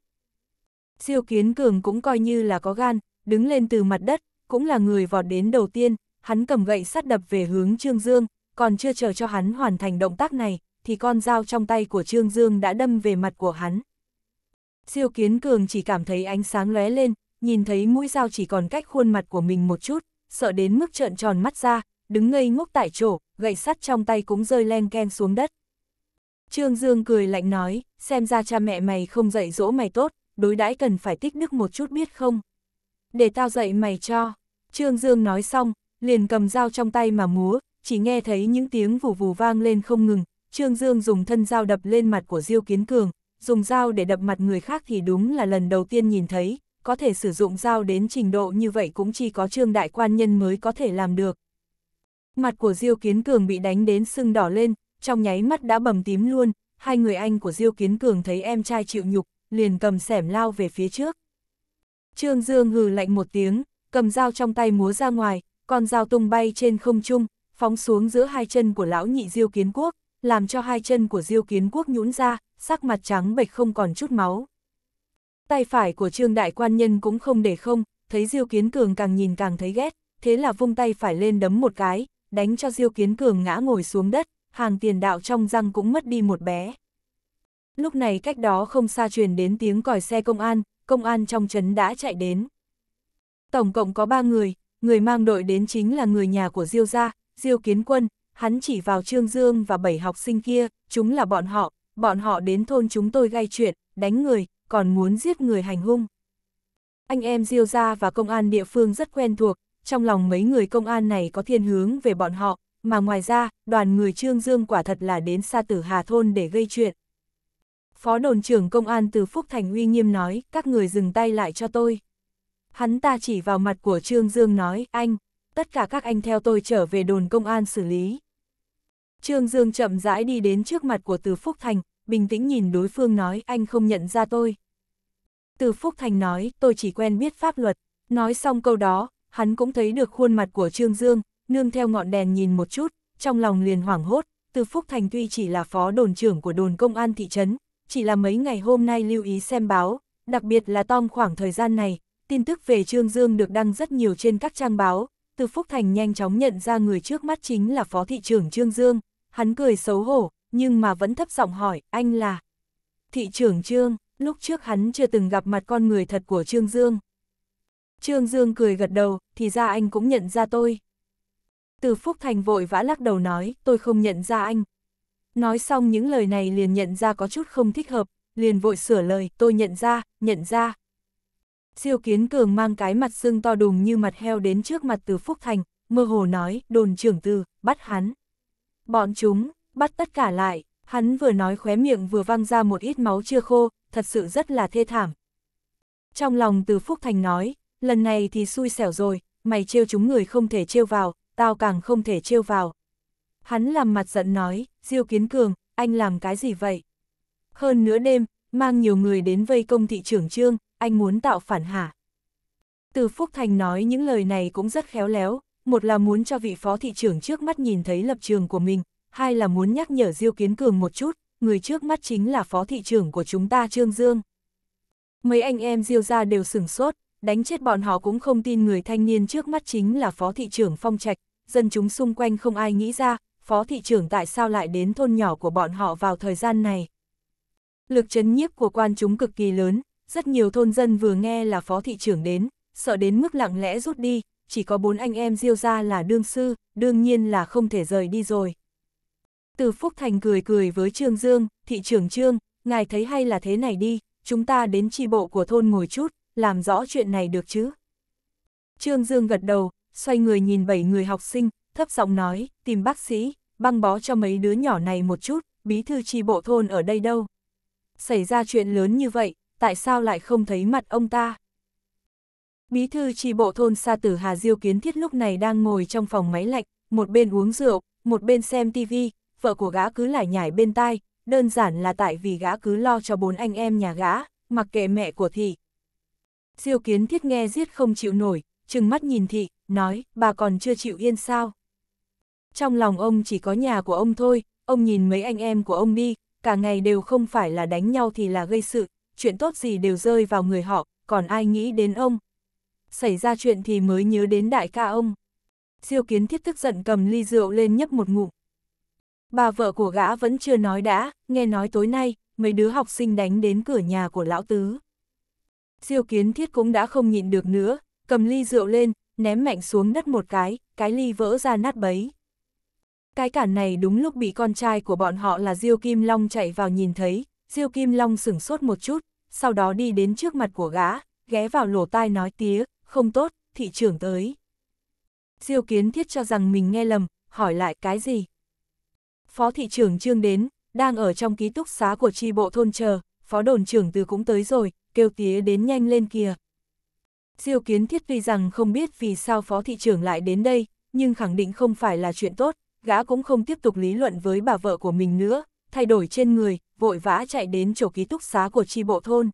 Diêu Kiến Cường cũng coi như là có gan, đứng lên từ mặt đất, cũng là người vọt đến đầu tiên, hắn cầm gậy sắt đập về hướng Trương Dương, còn chưa chờ cho hắn hoàn thành động tác này, thì con dao trong tay của Trương Dương đã đâm về mặt của hắn. Diêu Kiến Cường chỉ cảm thấy ánh sáng lóe lên, nhìn thấy mũi dao chỉ còn cách khuôn mặt của mình một chút, sợ đến mức trợn tròn mắt ra, đứng ngây ngốc tại chỗ, gậy sắt trong tay cũng rơi len ken xuống đất. Trương Dương cười lạnh nói, xem ra cha mẹ mày không dạy dỗ mày tốt, đối đãi cần phải tích đức một chút biết không? Để tao dạy mày cho. Trương Dương nói xong, liền cầm dao trong tay mà múa, chỉ nghe thấy những tiếng vù vù vang lên không ngừng. Trương Dương dùng thân dao đập lên mặt của Diêu Kiến Cường, dùng dao để đập mặt người khác thì đúng là lần đầu tiên nhìn thấy, có thể sử dụng dao đến trình độ như vậy cũng chỉ có Trương Đại Quan Nhân mới có thể làm được. Mặt của Diêu Kiến Cường bị đánh đến sưng đỏ lên, trong nháy mắt đã bầm tím luôn, hai người anh của Diêu Kiến Cường thấy em trai chịu nhục, liền cầm sẻm lao về phía trước. Trương Dương hừ lạnh một tiếng, cầm dao trong tay múa ra ngoài, con dao tung bay trên không trung, phóng xuống giữa hai chân của lão nhị Diêu Kiến Quốc, làm cho hai chân của Diêu Kiến Quốc nhũn ra, sắc mặt trắng bệch không còn chút máu. Tay phải của Trương Đại Quan Nhân cũng không để không, thấy Diêu Kiến Cường càng nhìn càng thấy ghét, thế là vung tay phải lên đấm một cái, đánh cho Diêu Kiến Cường ngã ngồi xuống đất, hàng tiền đạo trong răng cũng mất đi một bé. Lúc này cách đó không xa truyền đến tiếng còi xe công an, công an trong trấn đã chạy đến. Tổng cộng có ba người, người mang đội đến chính là người nhà của Diêu gia, Diêu Kiến Quân, hắn chỉ vào Trương Dương và bảy học sinh kia, chúng là bọn họ, bọn họ đến thôn chúng tôi gây chuyện, đánh người, còn muốn giết người hành hung. Anh em Diêu gia và công an địa phương rất quen thuộc, trong lòng mấy người công an này có thiên hướng về bọn họ, mà ngoài ra, đoàn người Trương Dương quả thật là đến xa tử Hà Thôn để gây chuyện. Phó đồn trưởng công an từ Phúc Thành uy nghiêm nói, các người dừng tay lại cho tôi. Hắn ta chỉ vào mặt của Trương Dương nói, anh, tất cả các anh theo tôi trở về đồn công an xử lý. Trương Dương chậm rãi đi đến trước mặt của Từ Phúc Thành, bình tĩnh nhìn đối phương nói, anh không nhận ra tôi. Từ Phúc Thành nói, tôi chỉ quen biết pháp luật. Nói xong câu đó, hắn cũng thấy được khuôn mặt của Trương Dương, nương theo ngọn đèn nhìn một chút, trong lòng liền hoảng hốt, từ Phúc Thành tuy chỉ là phó đồn trưởng của đồn công an thị trấn, chỉ là mấy ngày hôm nay lưu ý xem báo, đặc biệt là Tom khoảng thời gian này, tin tức về Trương Dương được đăng rất nhiều trên các trang báo, từ Phúc Thành nhanh chóng nhận ra người trước mắt chính là phó thị trưởng Trương Dương, hắn cười xấu hổ, nhưng mà vẫn thấp giọng hỏi, anh là thị trưởng Trương, lúc trước hắn chưa từng gặp mặt con người thật của Trương Dương. Trương Dương cười gật đầu, thì ra anh cũng nhận ra tôi. Từ Phúc Thành vội vã lắc đầu nói, tôi không nhận ra anh. Nói xong những lời này liền nhận ra có chút không thích hợp, liền vội sửa lời, tôi nhận ra, nhận ra. Siêu kiến cường mang cái mặt xương to đùng như mặt heo đến trước mặt từ Phúc Thành, mơ hồ nói, đồn trưởng từ, bắt hắn. Bọn chúng, bắt tất cả lại, hắn vừa nói khóe miệng vừa văng ra một ít máu chưa khô, thật sự rất là thê thảm. Trong lòng từ Phúc Thành nói, lần này thì xui xẻo rồi, mày trêu chúng người không thể trêu vào, tao càng không thể trêu vào. Hắn làm mặt giận nói, Diêu Kiến Cường, anh làm cái gì vậy? Hơn nữa đêm, mang nhiều người đến vây công thị trưởng trương, anh muốn tạo phản hả? Từ Phúc Thành nói những lời này cũng rất khéo léo, một là muốn cho vị phó thị trưởng trước mắt nhìn thấy lập trường của mình, hai là muốn nhắc nhở Diêu Kiến Cường một chút, người trước mắt chính là phó thị trưởng của chúng ta Trương Dương. Mấy anh em Diêu ra đều sửng sốt, đánh chết bọn họ cũng không tin người thanh niên trước mắt chính là phó thị trưởng Phong Trạch, dân chúng xung quanh không ai nghĩ ra, phó thị trưởng tại sao lại đến thôn nhỏ của bọn họ vào thời gian này. Lực chấn nhiếp của quan chúng cực kỳ lớn, rất nhiều thôn dân vừa nghe là phó thị trưởng đến, sợ đến mức lặng lẽ rút đi, chỉ có bốn anh em diêu ra là đương sư, đương nhiên là không thể rời đi rồi. Từ Phúc Thành cười cười với Trương Dương, thị trưởng Trương, ngài thấy hay là thế này đi, chúng ta đến tri bộ của thôn ngồi chút, làm rõ chuyện này được chứ. Trương Dương gật đầu, xoay người nhìn bảy người học sinh, thấp giọng nói, tìm bác sĩ, băng bó cho mấy đứa nhỏ này một chút, bí thư tri bộ thôn ở đây đâu. Xảy ra chuyện lớn như vậy, tại sao lại không thấy mặt ông ta? Bí thư tri bộ thôn Sa Tử Hà Diêu Kiến Thiết lúc này đang ngồi trong phòng máy lạnh, một bên uống rượu, một bên xem tivi, vợ của gã cứ lải nhải bên tai, đơn giản là tại vì gã cứ lo cho bốn anh em nhà gã, mặc kệ mẹ của thị. Diêu Kiến Thiết nghe giết không chịu nổi, trừng mắt nhìn thị, nói, bà còn chưa chịu yên sao. Trong lòng ông chỉ có nhà của ông thôi, ông nhìn mấy anh em của ông đi, cả ngày đều không phải là đánh nhau thì là gây sự, chuyện tốt gì đều rơi vào người họ, còn ai nghĩ đến ông. Xảy ra chuyện thì mới nhớ đến đại ca ông. Siêu kiến thiết tức giận cầm ly rượu lên nhấp một ngụm. Bà vợ của gã vẫn chưa nói đã, nghe nói tối nay, mấy đứa học sinh đánh đến cửa nhà của lão tứ. Siêu kiến thiết cũng đã không nhịn được nữa, cầm ly rượu lên, ném mạnh xuống đất một cái, cái ly vỡ ra nát bấy. Cái cản này đúng lúc bị con trai của bọn họ là Diêu Kim Long chạy vào nhìn thấy, Diêu Kim Long sửng sốt một chút, sau đó đi đến trước mặt của gã, ghé vào lỗ tai nói tía, không tốt, thị trưởng tới. Diêu Kiến Thiết cho rằng mình nghe lầm, hỏi lại cái gì? Phó thị trưởng Trương đến, đang ở trong ký túc xá của tri bộ thôn chờ, phó đồn trưởng từ cũng tới rồi, kêu tía đến nhanh lên kìa. Diêu Kiến Thiết tuy rằng không biết vì sao phó thị trưởng lại đến đây, nhưng khẳng định không phải là chuyện tốt, gã cũng không tiếp tục lý luận với bà vợ của mình nữa, thay đổi trên người, vội vã chạy đến chỗ ký túc xá của tri bộ thôn.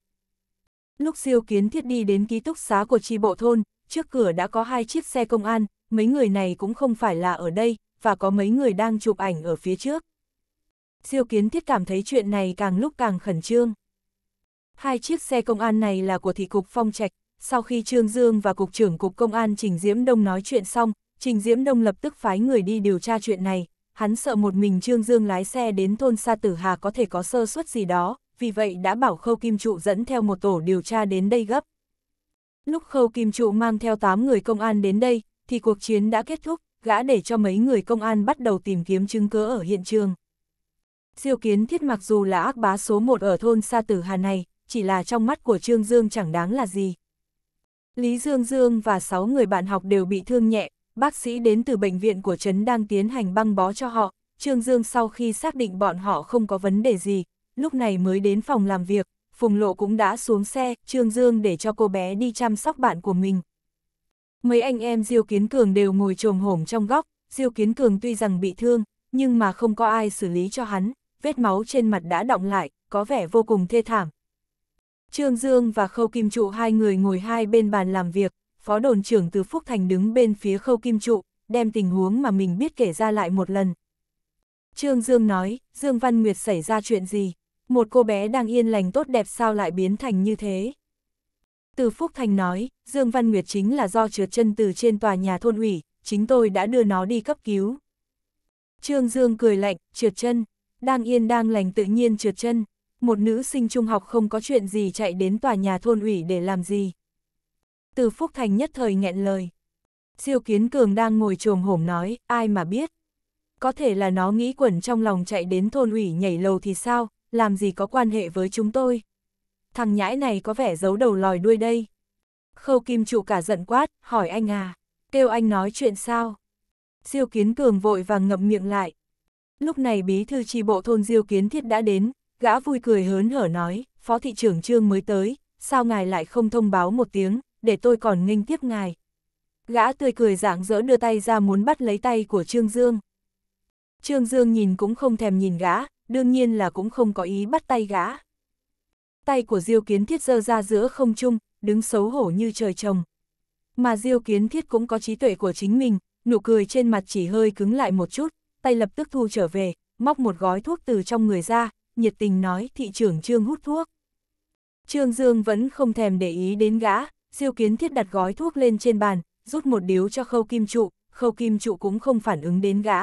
Lúc siêu kiến thiết đi đến ký túc xá của tri bộ thôn, trước cửa đã có hai chiếc xe công an, mấy người này cũng không phải là ở đây, và có mấy người đang chụp ảnh ở phía trước. Siêu kiến thiết cảm thấy chuyện này càng lúc càng khẩn trương. Hai chiếc xe công an này là của thị cục phong trạch, sau khi Trương Dương và Cục trưởng Cục Công an Trình Diễm Đông nói chuyện xong, Trình Diễm Đông lập tức phái người đi điều tra chuyện này, hắn sợ một mình Trương Dương lái xe đến thôn Sa Tử Hà có thể có sơ suất gì đó, vì vậy đã bảo Khâu Kim Trụ dẫn theo một tổ điều tra đến đây gấp. Lúc Khâu Kim Trụ mang theo 8 người công an đến đây, thì cuộc chiến đã kết thúc, gã để cho mấy người công an bắt đầu tìm kiếm chứng cứ ở hiện trường. Siêu kiến thiết mặc dù là ác bá số 1 ở thôn Sa Tử Hà này, chỉ là trong mắt của Trương Dương chẳng đáng là gì. Lý Dương Dương và 6 người bạn học đều bị thương nhẹ, bác sĩ đến từ bệnh viện của Trấn đang tiến hành băng bó cho họ, Trương Dương sau khi xác định bọn họ không có vấn đề gì, lúc này mới đến phòng làm việc, Phùng Lộ cũng đã xuống xe, Trương Dương để cho cô bé đi chăm sóc bạn của mình. Mấy anh em Diêu Kiến Cường đều ngồi trồm hổm trong góc, Diêu Kiến Cường tuy rằng bị thương, nhưng mà không có ai xử lý cho hắn, vết máu trên mặt đã động lại, có vẻ vô cùng thê thảm. Trương Dương và Khâu Kim Trụ hai người ngồi hai bên bàn làm việc, phó đồn trưởng từ Phúc Thành đứng bên phía Khâu Kim Trụ, đem tình huống mà mình biết kể ra lại một lần. Trương Dương nói, Dương Văn Nguyệt xảy ra chuyện gì? Một cô bé đang yên lành tốt đẹp sao lại biến thành như thế? Từ Phúc Thành nói, Dương Văn Nguyệt chính là do trượt chân từ trên tòa nhà thôn ủy, chính tôi đã đưa nó đi cấp cứu. Trương Dương cười lạnh, trượt chân, đang yên đang lành tự nhiên trượt chân, một nữ sinh trung học không có chuyện gì chạy đến tòa nhà thôn ủy để làm gì. Từ Phúc Thành nhất thời nghẹn lời. Siêu Kiến Cường đang ngồi trồm hổm nói, ai mà biết. Có thể là nó nghĩ quẩn trong lòng chạy đến thôn ủy nhảy lầu thì sao, làm gì có quan hệ với chúng tôi. Thằng nhãi này có vẻ giấu đầu lòi đuôi đây. Khâu Kim Trụ cả giận quát, hỏi anh à, kêu anh nói chuyện sao. Diêu Kiến Cường vội vàng ngậm miệng lại. Lúc này bí thư tri bộ thôn Diêu Kiến Thiết đã đến, gã vui cười hớn hở nói, phó thị trưởng trương mới tới, sao ngài lại không thông báo một tiếng, để tôi còn nghênh tiếp ngài. Gã tươi cười dạng dỡ đưa tay ra muốn bắt lấy tay của Trương Dương. Trương Dương nhìn cũng không thèm nhìn gã, đương nhiên là cũng không có ý bắt tay gã. Tay của Diêu Kiến Thiết giơ ra giữa không trung, đứng xấu hổ như trời trồng. Mà Diêu Kiến Thiết cũng có trí tuệ của chính mình, nụ cười trên mặt chỉ hơi cứng lại một chút, tay lập tức thu trở về, móc một gói thuốc từ trong người ra, nhiệt tình nói thị trưởng Trương hút thuốc. Trương Dương vẫn không thèm để ý đến gã, Diêu Kiến Thiết đặt gói thuốc lên trên bàn, rút một điếu cho khâu kim trụ, khâu kim trụ cũng không phản ứng đến gã.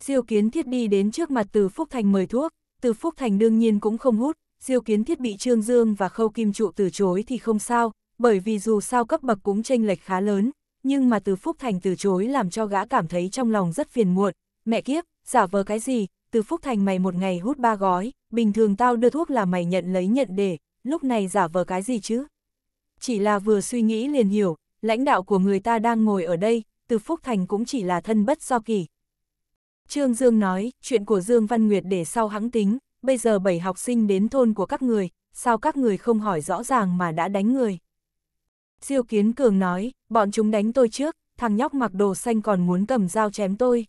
Diêu Kiến Thiết đi đến trước mặt Từ Phúc Thành mời thuốc, Từ Phúc Thành đương nhiên cũng không hút, Diêu Kiến Thiết bị Trương Dương và khâu kim trụ từ chối thì không sao, bởi vì dù sao cấp bậc cũng chênh lệch khá lớn, nhưng mà Từ Phúc Thành từ chối làm cho gã cảm thấy trong lòng rất phiền muộn, mẹ kiếp, giả vờ cái gì, từ Phúc Thành mày một ngày hút ba gói, bình thường tao đưa thuốc là mày nhận lấy nhận để, lúc này giả vờ cái gì chứ? Chỉ là vừa suy nghĩ liền hiểu, lãnh đạo của người ta đang ngồi ở đây, từ Phúc Thành cũng chỉ là thân bất do kỳ. Trương Dương nói, chuyện của Dương Văn Nguyệt để sau hãng tính, bây giờ bảy học sinh đến thôn của các người, sao các người không hỏi rõ ràng mà đã đánh người. Diêu Kiến Cường nói, bọn chúng đánh tôi trước, thằng nhóc mặc đồ xanh còn muốn cầm dao chém tôi.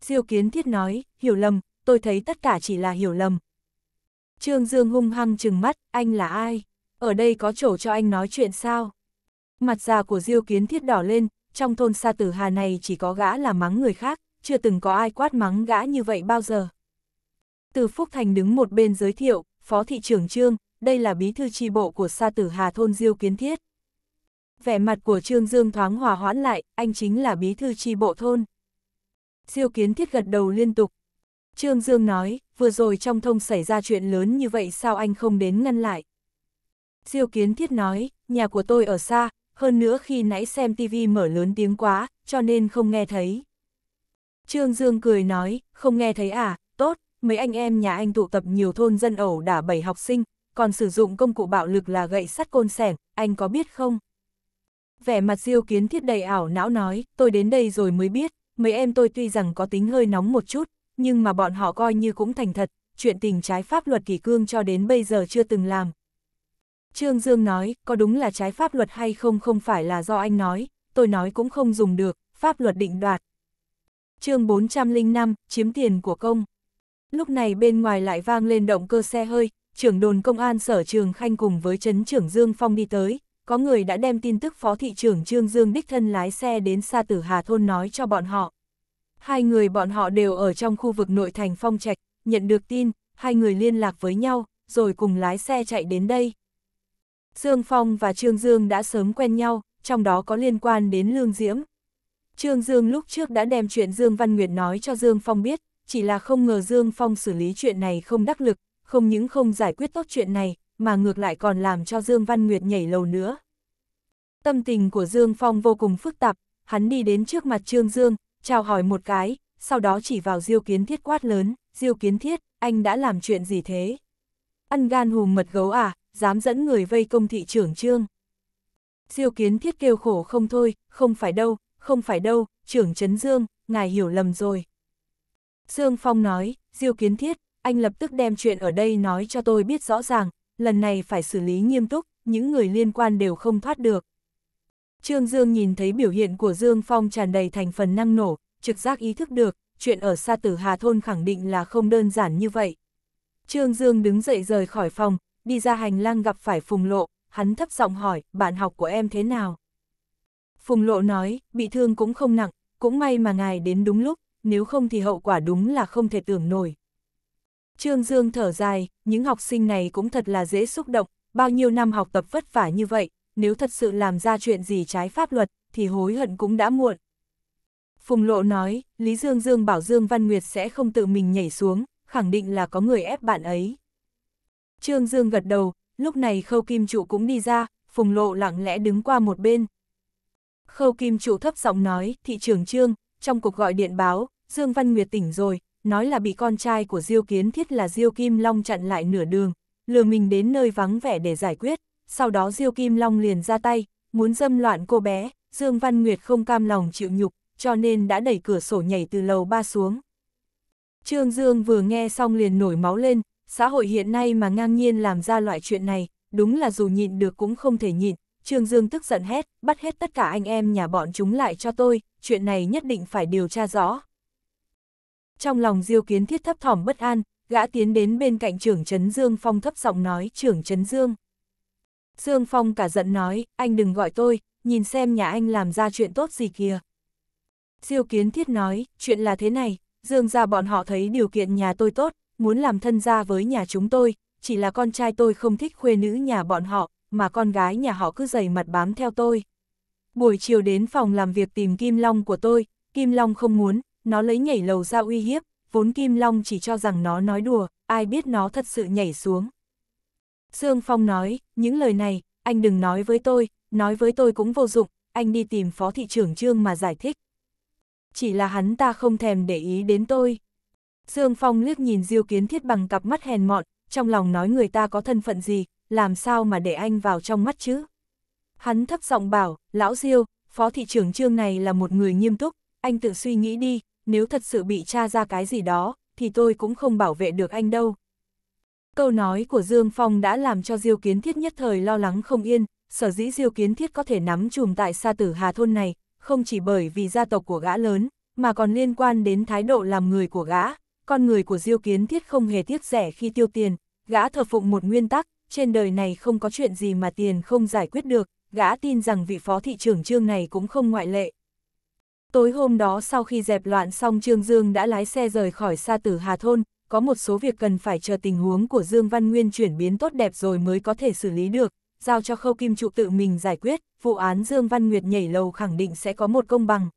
Diêu Kiến Thiết nói, hiểu lầm, tôi thấy tất cả chỉ là hiểu lầm. Trương Dương hung hăng trừng mắt, anh là ai? Ở đây có chỗ cho anh nói chuyện sao? Mặt già của Diêu Kiến Thiết đỏ lên, trong thôn Sa Tử Hà này chỉ có gã là mắng người khác, chưa từng có ai quát mắng gã như vậy bao giờ. Từ Phúc Thành đứng một bên giới thiệu, Phó Thị trưởng Trương, đây là bí thư tri bộ của Sa Tử Hà thôn Diêu Kiến Thiết. Vẻ mặt của Trương Dương thoáng hòa hoãn lại, anh chính là bí thư tri bộ thôn. Diêu Kiến Thiết gật đầu liên tục. Trương Dương nói, vừa rồi trong thông xảy ra chuyện lớn như vậy sao anh không đến ngăn lại. Diêu Kiến Thiết nói, nhà của tôi ở xa, hơn nữa khi nãy xem TV mở lớn tiếng quá, cho nên không nghe thấy. Trương Dương cười nói, không nghe thấy à, tốt, mấy anh em nhà anh tụ tập nhiều thôn dân ẩu đả bảy học sinh, còn sử dụng công cụ bạo lực là gậy sắt côn sẻng, anh có biết không? Vẻ mặt diêu kiến thiết đầy ảo não nói, tôi đến đây rồi mới biết, mấy em tôi tuy rằng có tính hơi nóng một chút, nhưng mà bọn họ coi như cũng thành thật, chuyện tình trái pháp luật kỷ cương cho đến bây giờ chưa từng làm. Trương Dương nói, có đúng là trái pháp luật hay không không phải là do anh nói, tôi nói cũng không dùng được, pháp luật định đoạt chương 405, chiếm tiền của công. Lúc này bên ngoài lại vang lên động cơ xe hơi, trưởng đồn công an sở trường khanh cùng với chấn trưởng Dương Phong đi tới, có người đã đem tin tức phó thị trưởng Trương Dương đích thân lái xe đến xa tử Hà Thôn nói cho bọn họ. Hai người bọn họ đều ở trong khu vực nội thành Phong Trạch, nhận được tin, hai người liên lạc với nhau, rồi cùng lái xe chạy đến đây. Dương Phong và Trương Dương đã sớm quen nhau, trong đó có liên quan đến Lương Diễm. Trương Dương lúc trước đã đem chuyện Dương Văn Nguyệt nói cho Dương Phong biết, chỉ là không ngờ Dương Phong xử lý chuyện này không đắc lực, không những không giải quyết tốt chuyện này, mà ngược lại còn làm cho Dương Văn Nguyệt nhảy lầu nữa. Tâm tình của Dương Phong vô cùng phức tạp, hắn đi đến trước mặt Trương Dương, chào hỏi một cái, sau đó chỉ vào Diêu Kiến Thiết quát lớn, Diêu Kiến Thiết, anh đã làm chuyện gì thế? Ăn gan hùm mật gấu à, dám dẫn người vây công thị trưởng Trương. Diêu Kiến Thiết kêu khổ không thôi, không phải đâu, không phải đâu, trưởng Trấn Dương, ngài hiểu lầm rồi. Dương Phong nói, Diêu Kiến Thiết, anh lập tức đem chuyện ở đây nói cho tôi biết rõ ràng, lần này phải xử lý nghiêm túc, những người liên quan đều không thoát được. Trương Dương nhìn thấy biểu hiện của Dương Phong tràn đầy thành phần năng nổ, trực giác ý thức được, chuyện ở xa tử Hà Thôn khẳng định là không đơn giản như vậy. Trương Dương đứng dậy rời khỏi phòng, đi ra hành lang gặp phải Phùng Lộ, hắn thấp giọng hỏi, bạn học của em thế nào? Phùng Lộ nói, bị thương cũng không nặng, cũng may mà ngài đến đúng lúc, nếu không thì hậu quả đúng là không thể tưởng nổi. Trương Dương thở dài, những học sinh này cũng thật là dễ xúc động, bao nhiêu năm học tập vất vả như vậy, nếu thật sự làm ra chuyện gì trái pháp luật, thì hối hận cũng đã muộn. Phùng Lộ nói, Lý Dương Dương bảo Dương Văn Nguyệt sẽ không tự mình nhảy xuống, khẳng định là có người ép bạn ấy. Trương Dương gật đầu, lúc này Khâu Kim Trụ cũng đi ra, Phùng Lộ lặng lẽ đứng qua một bên. Khâu Kim Chủ thấp giọng nói, thị trưởng Trương, trong cuộc gọi điện báo, Dương Văn Nguyệt tỉnh rồi, nói là bị con trai của Diêu Kiến Thiết là Diêu Kim Long chặn lại nửa đường, lừa mình đến nơi vắng vẻ để giải quyết, sau đó Diêu Kim Long liền ra tay, muốn dâm loạn cô bé, Dương Văn Nguyệt không cam lòng chịu nhục, cho nên đã đẩy cửa sổ nhảy từ lầu ba xuống. Trương Dương vừa nghe xong liền nổi máu lên, xã hội hiện nay mà ngang nhiên làm ra loại chuyện này, đúng là dù nhịn được cũng không thể nhịn, Trương Dương tức giận hét, bắt hết tất cả anh em nhà bọn chúng lại cho tôi, chuyện này nhất định phải điều tra rõ. Trong lòng Diêu Kiến Thiết thấp thỏm bất an, gã tiến đến bên cạnh trưởng Trấn Dương Phong thấp giọng nói, trưởng Trấn Dương. Dương Phong cả giận nói, anh đừng gọi tôi, nhìn xem nhà anh làm ra chuyện tốt gì kìa. Diêu Kiến Thiết nói, chuyện là thế này, Dương ra bọn họ thấy điều kiện nhà tôi tốt, muốn làm thân gia với nhà chúng tôi, chỉ là con trai tôi không thích khuê nữ nhà bọn họ, mà con gái nhà họ cứ dày mặt bám theo tôi. Buổi chiều đến phòng làm việc tìm Kim Long của tôi, Kim Long không muốn, nó lấy nhảy lầu ra uy hiếp, vốn Kim Long chỉ cho rằng nó nói đùa, ai biết nó thật sự nhảy xuống. Dương Phong nói, những lời này, anh đừng nói với tôi, nói với tôi cũng vô dụng, anh đi tìm phó thị trưởng trương mà giải thích. Chỉ là hắn ta không thèm để ý đến tôi. Dương Phong liếc nhìn Diêu Kiến Thiết bằng cặp mắt hèn mọn, trong lòng nói người ta có thân phận gì, làm sao mà để anh vào trong mắt chứ? Hắn thấp giọng bảo, lão Diêu, phó thị trưởng trương này là một người nghiêm túc, anh tự suy nghĩ đi, nếu thật sự bị tra ra cái gì đó, thì tôi cũng không bảo vệ được anh đâu. Câu nói của Dương Phong đã làm cho Diêu Kiến Thiết nhất thời lo lắng không yên, sở dĩ Diêu Kiến Thiết có thể nắm chùm tại Sa Tử Hà Thôn này, không chỉ bởi vì gia tộc của gã lớn, mà còn liên quan đến thái độ làm người của gã, con người của Diêu Kiến Thiết không hề tiếc rẻ khi tiêu tiền, gã thờ phụng một nguyên tắc, trên đời này không có chuyện gì mà tiền không giải quyết được, gã tin rằng vị phó thị trưởng trương này cũng không ngoại lệ. Tối hôm đó sau khi dẹp loạn xong Trương Dương đã lái xe rời khỏi xa tử Hà Thôn, có một số việc cần phải chờ tình huống của Dương Văn Nguyên chuyển biến tốt đẹp rồi mới có thể xử lý được, giao cho khâu kim trụ tự mình giải quyết, vụ án Dương Văn Nguyệt nhảy lầu khẳng định sẽ có một công bằng.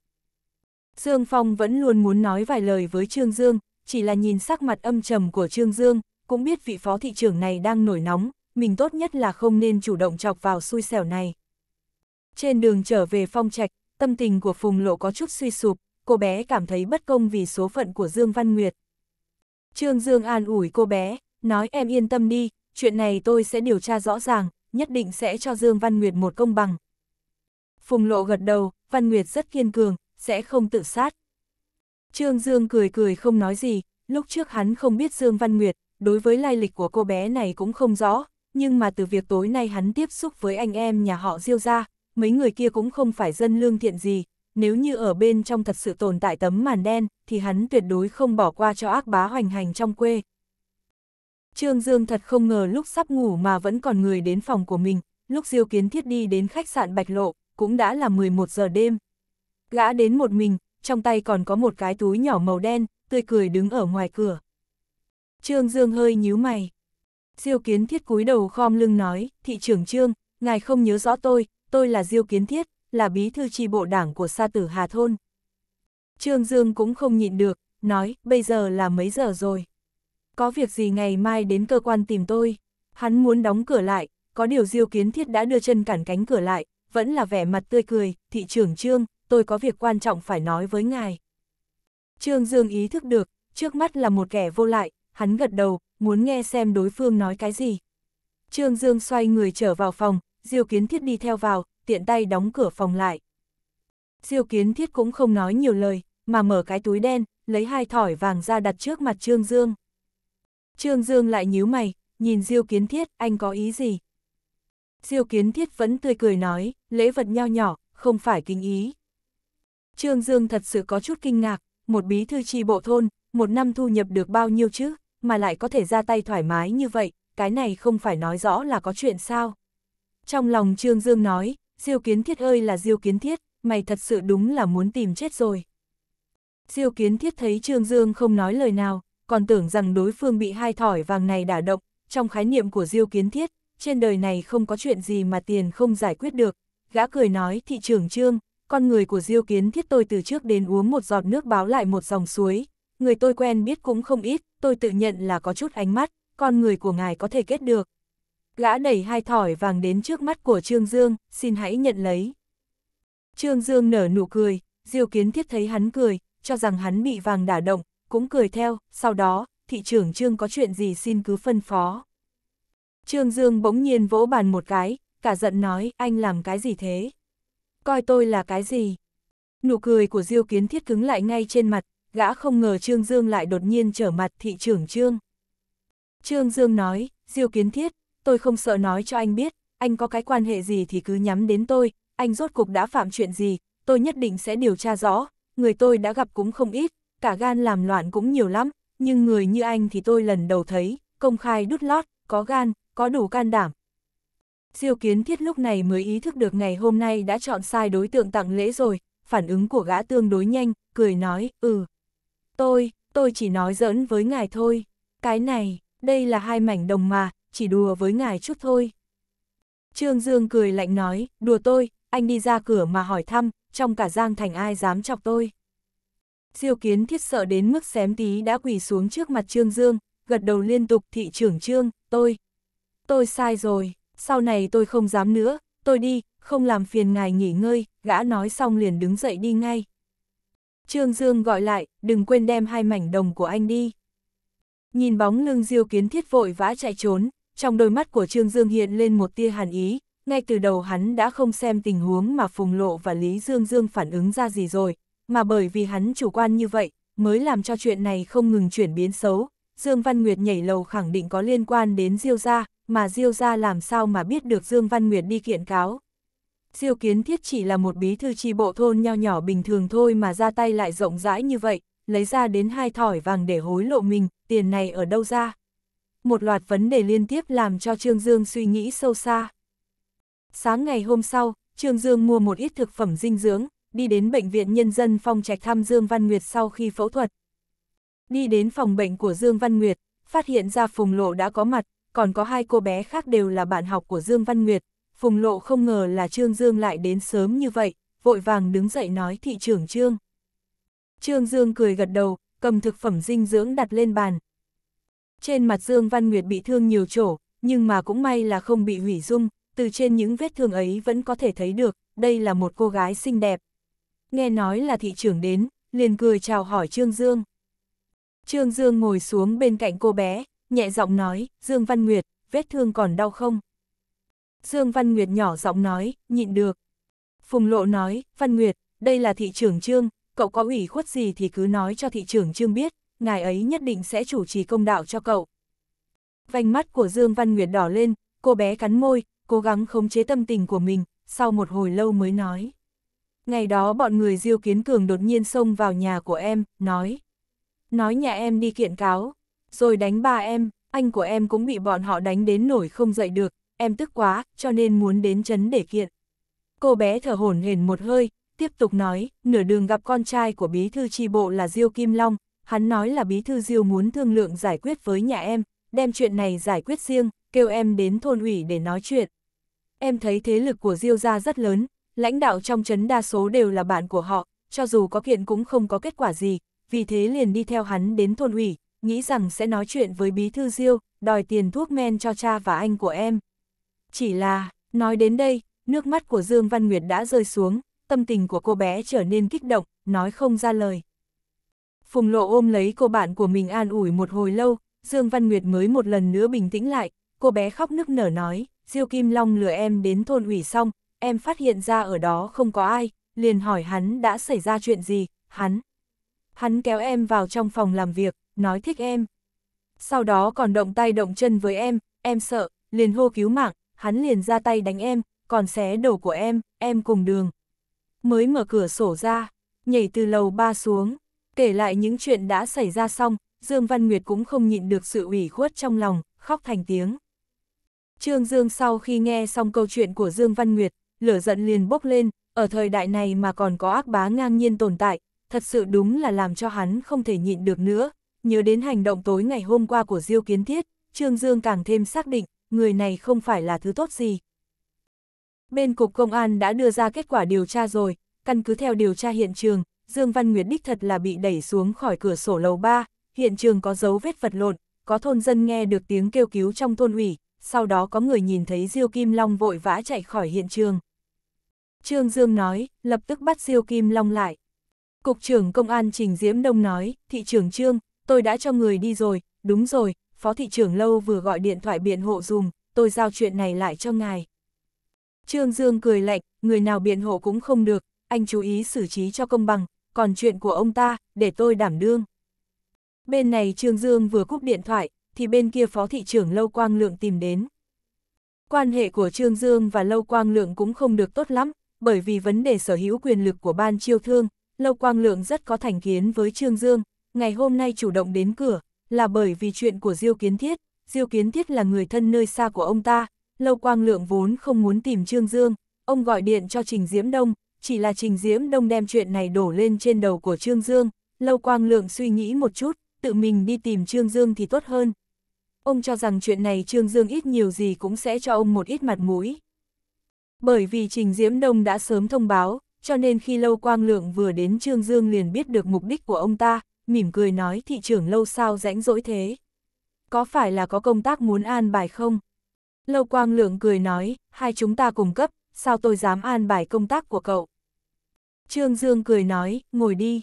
Dương Phong vẫn luôn muốn nói vài lời với Trương Dương, chỉ là nhìn sắc mặt âm trầm của Trương Dương, cũng biết vị phó thị trưởng này đang nổi nóng, mình tốt nhất là không nên chủ động chọc vào xui xẻo này. Trên đường trở về phong trạch, tâm tình của Phùng Lộ có chút suy sụp, cô bé cảm thấy bất công vì số phận của Dương Văn Nguyệt. Trương Dương an ủi cô bé, nói em yên tâm đi, chuyện này tôi sẽ điều tra rõ ràng, nhất định sẽ cho Dương Văn Nguyệt một công bằng. Phùng Lộ gật đầu, Văn Nguyệt rất kiên cường, sẽ không tự sát. Trương Dương cười cười không nói gì, lúc trước hắn không biết Dương Văn Nguyệt, đối với lai lịch của cô bé này cũng không rõ, nhưng mà từ việc tối nay hắn tiếp xúc với anh em nhà họ Diêu ra, mấy người kia cũng không phải dân lương thiện gì, nếu như ở bên trong thật sự tồn tại tấm màn đen, thì hắn tuyệt đối không bỏ qua cho ác bá hoành hành trong quê. Trương Dương thật không ngờ lúc sắp ngủ mà vẫn còn người đến phòng của mình, lúc Diêu Kiến Thiết đi đến khách sạn Bạch Lộ, cũng đã là 11 giờ đêm. Gã đến một mình, trong tay còn có một cái túi nhỏ màu đen, tươi cười đứng ở ngoài cửa. Trương Dương hơi nhíu mày. Diêu Kiến Thiết cúi đầu khom lưng nói, thị trưởng Trương, ngài không nhớ rõ tôi, tôi là Diêu Kiến Thiết, là bí thư tri bộ đảng của Sa Tử Hà Thôn. Trương Dương cũng không nhịn được, nói, bây giờ là mấy giờ rồi. Có việc gì ngày mai đến cơ quan tìm tôi. Hắn muốn đóng cửa lại, có điều Diêu Kiến Thiết đã đưa chân cản cánh cửa lại, vẫn là vẻ mặt tươi cười, thị trưởng Trương, tôi có việc quan trọng phải nói với ngài. Trương Dương ý thức được, trước mắt là một kẻ vô lại, hắn gật đầu, muốn nghe xem đối phương nói cái gì. Trương Dương xoay người trở vào phòng, Diêu Kiến Thiết đi theo vào, tiện tay đóng cửa phòng lại. Diêu Kiến Thiết cũng không nói nhiều lời, mà mở cái túi đen, lấy hai thỏi vàng ra đặt trước mặt Trương Dương. Trương Dương lại nhíu mày, nhìn Diêu Kiến Thiết, anh có ý gì? Diêu Kiến Thiết vẫn tươi cười nói, lễ vật nho nhỏ, không phải kinh ý. Trương Dương thật sự có chút kinh ngạc, một bí thư chi bộ thôn, một năm thu nhập được bao nhiêu chứ, mà lại có thể ra tay thoải mái như vậy, cái này không phải nói rõ là có chuyện sao. Trong lòng Trương Dương nói, Diêu Kiến Thiết ơi là Diêu Kiến Thiết, mày thật sự đúng là muốn tìm chết rồi. Diêu Kiến Thiết thấy Trương Dương không nói lời nào, còn tưởng rằng đối phương bị hai thỏi vàng này đả động, trong khái niệm của Diêu Kiến Thiết, trên đời này không có chuyện gì mà tiền không giải quyết được. Gã cười nói thị trưởng Trương, con người của Diêu Kiến Thiết tôi từ trước đến uống một giọt nước báo lại một dòng suối, người tôi quen biết cũng không ít, tôi tự nhận là có chút ánh mắt, con người của ngài có thể kết được. Gã đẩy hai thỏi vàng đến trước mắt của Trương Dương, xin hãy nhận lấy. Trương Dương nở nụ cười, Diêu Kiến Thiết thấy hắn cười, cho rằng hắn bị vàng đả động, cũng cười theo, sau đó, thị trưởng Trương có chuyện gì xin cứ phân phó. Trương Dương bỗng nhiên vỗ bàn một cái, cả giận nói, anh làm cái gì thế? Coi tôi là cái gì? Nụ cười của Diêu Kiến Thiết cứng lại ngay trên mặt, gã không ngờ Trương Dương lại đột nhiên trở mặt thị trưởng Trương. Trương Dương nói, Diêu Kiến Thiết, tôi không sợ nói cho anh biết, anh có cái quan hệ gì thì cứ nhắm đến tôi, anh rốt cục đã phạm chuyện gì, tôi nhất định sẽ điều tra rõ, người tôi đã gặp cũng không ít, cả gan làm loạn cũng nhiều lắm, nhưng người như anh thì tôi lần đầu thấy, công khai đút lót, có gan, có đủ can đảm. Diêu kiến thiết lúc này mới ý thức được ngày hôm nay đã chọn sai đối tượng tặng lễ rồi, phản ứng của gã tương đối nhanh, cười nói, ừ. Tôi, tôi chỉ nói giỡn với ngài thôi, cái này, đây là hai mảnh đồng mà, chỉ đùa với ngài chút thôi. Trương Dương cười lạnh nói, đùa tôi, anh đi ra cửa mà hỏi thăm, trong cả giang thành ai dám chọc tôi. Diêu kiến thiết sợ đến mức xém tí đã quỳ xuống trước mặt Trương Dương, gật đầu liên tục thị trưởng Trương, tôi. Tôi sai rồi, sau này tôi không dám nữa, tôi đi, không làm phiền ngài nghỉ ngơi, gã nói xong liền đứng dậy đi ngay. Trương Dương gọi lại, đừng quên đem hai mảnh đồng của anh đi. Nhìn bóng lưng Diêu Kiến Thiết vội vã chạy trốn, trong đôi mắt của Trương Dương hiện lên một tia hàn ý, ngay từ đầu hắn đã không xem tình huống mà Phùng Lộ và Lý Dương Dương phản ứng ra gì rồi, mà bởi vì hắn chủ quan như vậy, mới làm cho chuyện này không ngừng chuyển biến xấu. Dương Văn Nguyệt nhảy lầu khẳng định có liên quan đến Diêu gia, mà Diêu gia làm sao mà biết được Dương Văn Nguyệt đi kiện cáo. Diêu Kiến Thiết chỉ là một bí thư chi bộ thôn nho nhỏ bình thường thôi mà ra tay lại rộng rãi như vậy, lấy ra đến hai thỏi vàng để hối lộ mình, tiền này ở đâu ra? Một loạt vấn đề liên tiếp làm cho Trương Dương suy nghĩ sâu xa. Sáng ngày hôm sau, Trương Dương mua một ít thực phẩm dinh dưỡng, đi đến Bệnh viện Nhân dân Phong Trạch thăm Dương Văn Nguyệt sau khi phẫu thuật. Đi đến phòng bệnh của Dương Văn Nguyệt, phát hiện ra Phùng Lộ đã có mặt, còn có hai cô bé khác đều là bạn học của Dương Văn Nguyệt. Phùng Lộ không ngờ là Trương Dương lại đến sớm như vậy, vội vàng đứng dậy nói thị trưởng Trương. Trương Dương cười gật đầu, cầm thực phẩm dinh dưỡng đặt lên bàn. Trên mặt Dương Văn Nguyệt bị thương nhiều chỗ, nhưng mà cũng may là không bị hủy dung, từ trên những vết thương ấy vẫn có thể thấy được, đây là một cô gái xinh đẹp. Nghe nói là thị trưởng đến, liền cười chào hỏi Trương Dương. Trương Dương ngồi xuống bên cạnh cô bé, nhẹ giọng nói, Dương Văn Nguyệt, vết thương còn đau không? Dương Văn Nguyệt nhỏ giọng nói, nhịn được. Phùng Lộ nói, Văn Nguyệt, đây là thị trưởng Trương, cậu có ủy khuất gì thì cứ nói cho thị trưởng Trương biết, ngài ấy nhất định sẽ chủ trì công đạo cho cậu. Vành mắt của Dương Văn Nguyệt đỏ lên, cô bé cắn môi, cố gắng khống chế tâm tình của mình, sau một hồi lâu mới nói. Ngày đó bọn người Diêu Kiến Cường đột nhiên xông vào nhà của em, nói. Nói nhà em đi kiện cáo, rồi đánh ba em, anh của em cũng bị bọn họ đánh đến nổi không dậy được, em tức quá, cho nên muốn đến chấn để kiện. Cô bé thở hổn hển một hơi, tiếp tục nói, nửa đường gặp con trai của bí thư tri bộ là Diêu Kim Long, hắn nói là bí thư Diêu muốn thương lượng giải quyết với nhà em, đem chuyện này giải quyết riêng, kêu em đến thôn ủy để nói chuyện. Em thấy thế lực của Diêu gia rất lớn, lãnh đạo trong chấn đa số đều là bạn của họ, cho dù có kiện cũng không có kết quả gì, vì thế liền đi theo hắn đến thôn ủy, nghĩ rằng sẽ nói chuyện với bí thư Diêu, đòi tiền thuốc men cho cha và anh của em. Chỉ là, nói đến đây, nước mắt của Dương Văn Nguyệt đã rơi xuống, tâm tình của cô bé trở nên kích động, nói không ra lời. Phùng Lộ ôm lấy cô bạn của mình an ủi một hồi lâu, Dương Văn Nguyệt mới một lần nữa bình tĩnh lại, cô bé khóc nức nở nói, Diêu Kim Long lừa em đến thôn ủy xong, em phát hiện ra ở đó không có ai, liền hỏi hắn đã xảy ra chuyện gì, hắn. Hắn kéo em vào trong phòng làm việc, nói thích em. Sau đó còn động tay động chân với em, em sợ, liền hô cứu mạng, hắn liền ra tay đánh em, còn xé đầu của em, em cùng đường. Mới mở cửa sổ ra, nhảy từ lầu ba xuống, kể lại những chuyện đã xảy ra xong, Dương Văn Nguyệt cũng không nhịn được sự ủy khuất trong lòng, khóc thành tiếng. Trương Dương sau khi nghe xong câu chuyện của Dương Văn Nguyệt, lửa giận liền bốc lên, ở thời đại này mà còn có ác bá ngang nhiên tồn tại, thật sự đúng là làm cho hắn không thể nhịn được nữa. Nhớ đến hành động tối ngày hôm qua của Diêu Kiến Thiết, Trương Dương càng thêm xác định, người này không phải là thứ tốt gì. Bên Cục Công an đã đưa ra kết quả điều tra rồi, căn cứ theo điều tra hiện trường, Dương Văn Nguyệt đích thật là bị đẩy xuống khỏi cửa sổ lầu 3, hiện trường có dấu vết vật lộn, có thôn dân nghe được tiếng kêu cứu trong thôn ủy, sau đó có người nhìn thấy Diêu Kim Long vội vã chạy khỏi hiện trường. Trương Dương nói, lập tức bắt Diêu Kim Long lại. Cục trưởng công an Trình Diễm Đông nói, thị trưởng Trương, tôi đã cho người đi rồi, đúng rồi, phó thị trưởng Lâu vừa gọi điện thoại biện hộ dùm, tôi giao chuyện này lại cho ngài. Trương Dương cười lạnh, người nào biện hộ cũng không được, anh chú ý xử trí cho công bằng, còn chuyện của ông ta, để tôi đảm đương. Bên này Trương Dương vừa cúp điện thoại, thì bên kia phó thị trưởng Lâu Quang Lượng tìm đến. Quan hệ của Trương Dương và Lâu Quang Lượng cũng không được tốt lắm, bởi vì vấn đề sở hữu quyền lực của ban chiêu thương, Lâu Quang Lượng rất có thành kiến với Trương Dương, ngày hôm nay chủ động đến cửa, là bởi vì chuyện của Diêu Kiến Thiết, Diêu Kiến Thiết là người thân nơi xa của ông ta, Lâu Quang Lượng vốn không muốn tìm Trương Dương, ông gọi điện cho Trình Diễm Đông, chỉ là Trình Diễm Đông đem chuyện này đổ lên trên đầu của Trương Dương, Lâu Quang Lượng suy nghĩ một chút, tự mình đi tìm Trương Dương thì tốt hơn. Ông cho rằng chuyện này Trương Dương ít nhiều gì cũng sẽ cho ông một ít mặt mũi. Bởi vì Trình Diễm Đông đã sớm thông báo, cho nên khi Lâu Quang Lượng vừa đến Trương Dương liền biết được mục đích của ông ta, mỉm cười nói thị trưởng Lâu sao rãnh rỗi thế. Có phải là có công tác muốn an bài không? Lâu Quang Lượng cười nói, hai chúng ta cùng cấp, sao tôi dám an bài công tác của cậu? Trương Dương cười nói, ngồi đi.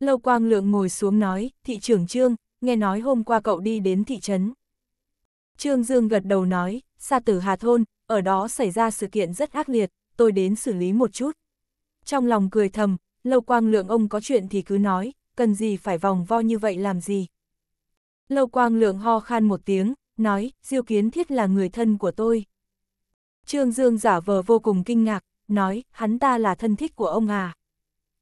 Lâu Quang Lượng ngồi xuống nói, thị trưởng Trương, nghe nói hôm qua cậu đi đến thị trấn. Trương Dương gật đầu nói, xa tử Hà Thôn, ở đó xảy ra sự kiện rất ác liệt, tôi đến xử lý một chút. Trong lòng cười thầm, lâu quang lượng ông có chuyện thì cứ nói, cần gì phải vòng vo như vậy làm gì. Lâu quang lượng ho khan một tiếng, nói, diêu kiến thiết là người thân của tôi. Trương Dương giả vờ vô cùng kinh ngạc, nói, hắn ta là thân thích của ông à.